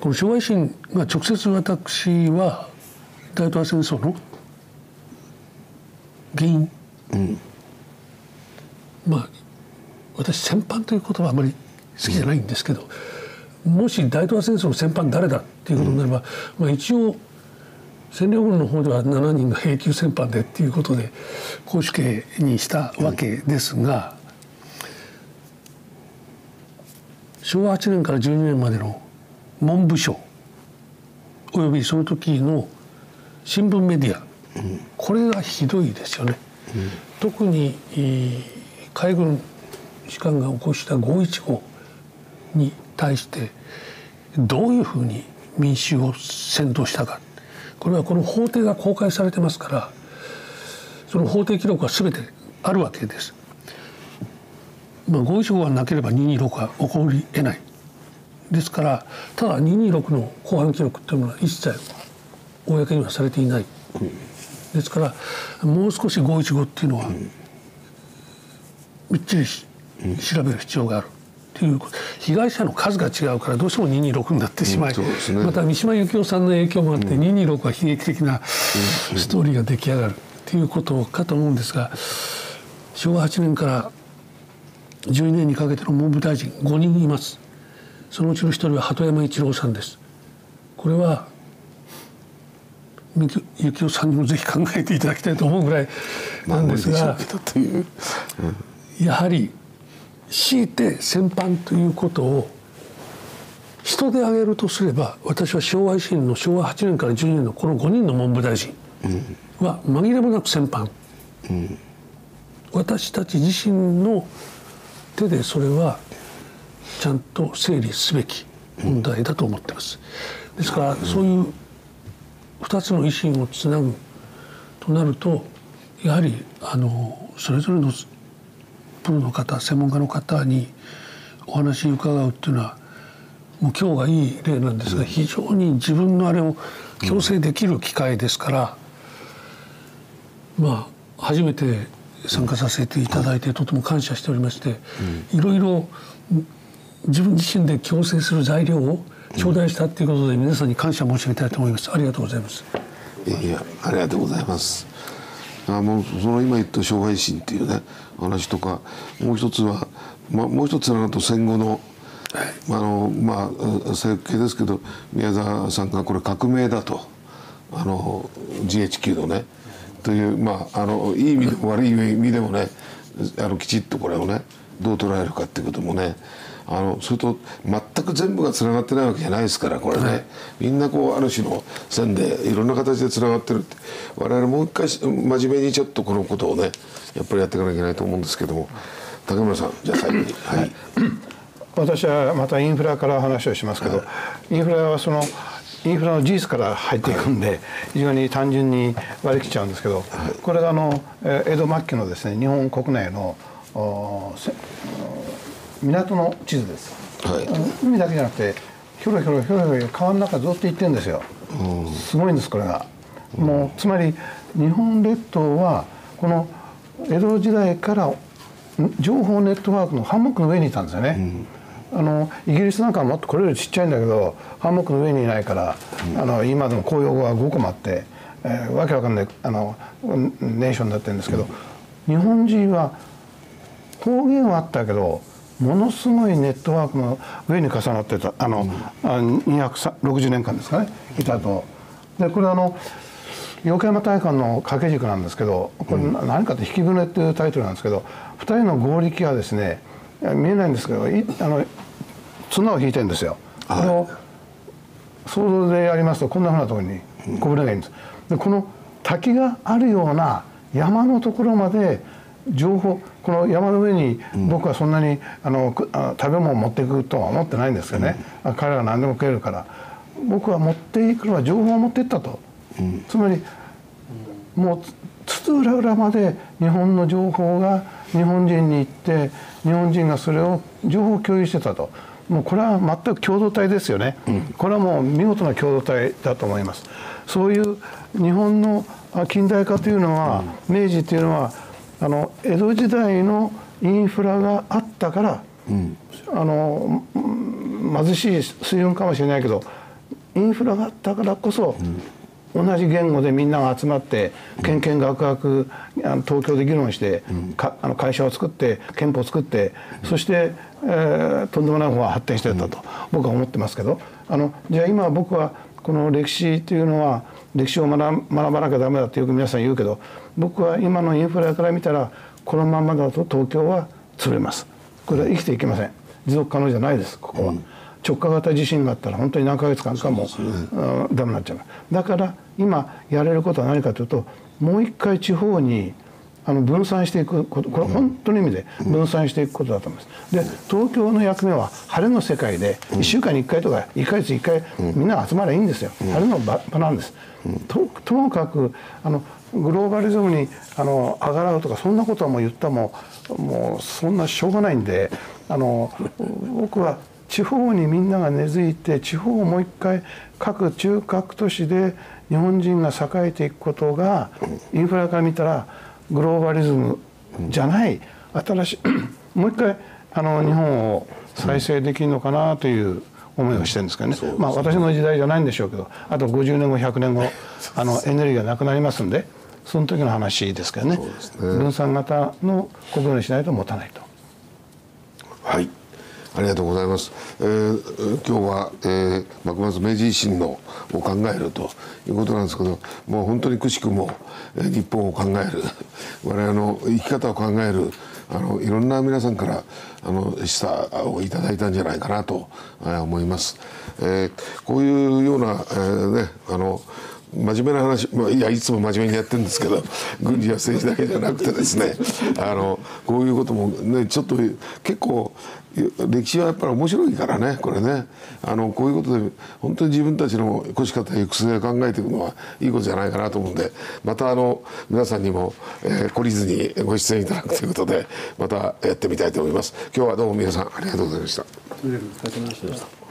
[SPEAKER 2] この昭和維新が直接私は大東亜戦争の原因、まあ私戦犯という言葉はあまり好きじゃないんですけど、もし大東亜戦争の戦犯誰だっていうことになれば、まあ、一応占領軍の方では7人が永久戦犯でっていうことで公主刑にしたわけですが、昭和8年から12年までの文部省およびその時の新聞メディア、これがひどいですよね。特に海軍士官が起こした515に対してどういうふうに民衆を扇動したかこれはこの法廷が公開されてますからその法廷記録は全てあるわけです。まあ、515がなければ226は起こりえない。ですからただ226の公判記録っていうものは一切公にはされていない、ですからもう少し515っていうのはみっちりし調べる必要がある。っていうこと被害者の数が違うからどうしても226になってしまい、
[SPEAKER 1] うんね。
[SPEAKER 2] また三島由紀夫さんの影響もあって、226は悲劇的なストーリーが出来上がるっていうことかと思うんですが昭和8年から12年にかけての文部大臣5人います。そのうちの一人は鳩山一郎さんです。これはみきゆきおさんにもぜひ考えていただきたいと思うぐらいなんですが、やはり強いて戦犯ということを人で挙げるとすれば私は昭和維新の昭和8年から12年のこの5人の文部大臣は紛れもなく戦犯、私たち自身の手でそれはちゃんと整理すべき問題だと思ってます。ですからそういう2つの維新をつなぐとなるとやはりあのそれぞれのプロの方専門家の方にお話伺うっていうのはもう今日がいい例なんですが、非常に自分のあれを強制できる機会ですから、まあ初めて参加させていただいてとても感謝しておりまして、いろいろ自分自身で強制する材料を頂戴したっていうことで皆さんに感謝申し上げたいと思います。ありがとうございます。
[SPEAKER 1] いやありがとうございます。あもうその今言った昭和維新っていうね話とかもう一つは、まあ、もう一つはあと戦後の、あのまあ設計ですけど宮沢さんがこれ革命だとあの GHQ のねというまああのいい意味でも悪い意味でもねあのきちっとこれをねどう捉えるかっていうこともねあのそれと全く全部がつながってないわけじゃないですからこれね、みんなこうある種の線でいろんな形でつながってるって。我々もう一回真面目にちょっとこのことをねやっぱりやっていかなきゃいけないと思うんですけども。竹村さんじゃあ最後に。はい、
[SPEAKER 3] 私はまたインフラから話をしますけど、インフラはそのインフラの事実から入っていくんで、非常に単純に割り切っちゃうんですけど、これがあのえー江戸末期のですね日本国内のおせ港の地図です、
[SPEAKER 1] はい。
[SPEAKER 3] 海だけじゃなくてひょろひょろひょろひょろ川の中ずっと行ってるんですよ、すごいんですこれが、もうつまり日本列島はこの江戸時代からん情報ネットワークのハンモックの上にいたんですよね、あのイギリスなんかはもっとこれよりちっちゃいんだけどハンモックの上にいないから、あの今でも公用語が5個もあって、えーわけわかんないあのネーションになってるんですけど、日本人は方言はあったけどものすごいネットワークの上に重なってたあの、あ260年間ですかねいたと。でこれあの妖怪山大観の掛け軸なんですけどこれ何かって「引き船」っていうタイトルなんですけど2人の合力はですね見えないんですけどいあの綱を引いてるんですよ。これを想像でやりますとこんなふうなところに小舟がいるんです。でこの滝があるような山のところまで情報この山の上に僕はそんなにあの食べ物を持っていくとは思ってないんですよね、あ彼らは何でも食えるから。僕は持っていくのは情報を持っていったと、つまりもうつつ裏裏まで日本の情報が日本人に行って日本人がそれを情報を共有してたと。もうこれは全く共同体ですよね、これはもう見事な共同体だと思います。そういう日本のあ近代化というのは、明治というのはあの江戸時代のインフラがあったから、あのうん貧しい水運かもしれないけどインフラがあったからこそ、同じ言語でみんなが集まってけんけんがくがくあの東京で議論して、かあの会社を作って憲法を作って、そして、えーとんでもない方が発展してたと、僕は思ってますけどあのじゃあ今僕はこの歴史というのは歴史を学学ばなきゃダメだってよく皆さん言うけど僕は今のインフラから見たらこのままだと東京は潰れます。これは生きていけません。持続可能じゃないですここは、直下型地震があったら本当に何ヶ月間かもうんダメになっちゃう。だから今やれることは何かというともう一回地方にあの分散していくことこれは本当の意味で分散していくことだと思います。で東京の役目は晴れの世界で1週間に1回とか1ヶ月1回みんなが集まればいいんですよ。晴れの場場なんです。とともかくあのグローバリズムにあのあがらうとかそんなことはもう言ったももうそんなしょうがないんであの僕は地方にみんなが根付いて地方をもう一回各中核都市で日本人が栄えていくことがインフラから見たらグローバリズムじゃない新しい もう一回あの日本を再生できるのかなという思いをしてるんですけどね。まあ私の時代じゃないんでしょうけどあと50年後100年後あのエネルギーがなくなりますんでその時の話ですけどね分散型の国土にしないと持たないと。
[SPEAKER 1] はい、ありがとうございます。えー、今日は、えー、幕末明治維新のを考えるということなんですけど、もう本当にくしくも、えー日本を考える、我々の生き方を考える。あのいろんな皆さんからあの示唆をいただいたんじゃないかなとえー思います。えーこういうような、えーねあの真面目な話、まあ、いやいつも真面目にやってるんですけど軍事や政治だけじゃなくてですねあのこういうこともねちょっと結構歴史はやっぱり面白いからねこれね。あのこういうことで本当に自分たちの越し方行く末を考えていくのはいいことじゃないかなと思うんでまたあの皆さんにも、えー懲りずにご出演いただくということでまたやってみたいと思います。今日はどうも皆さんありがとうございました。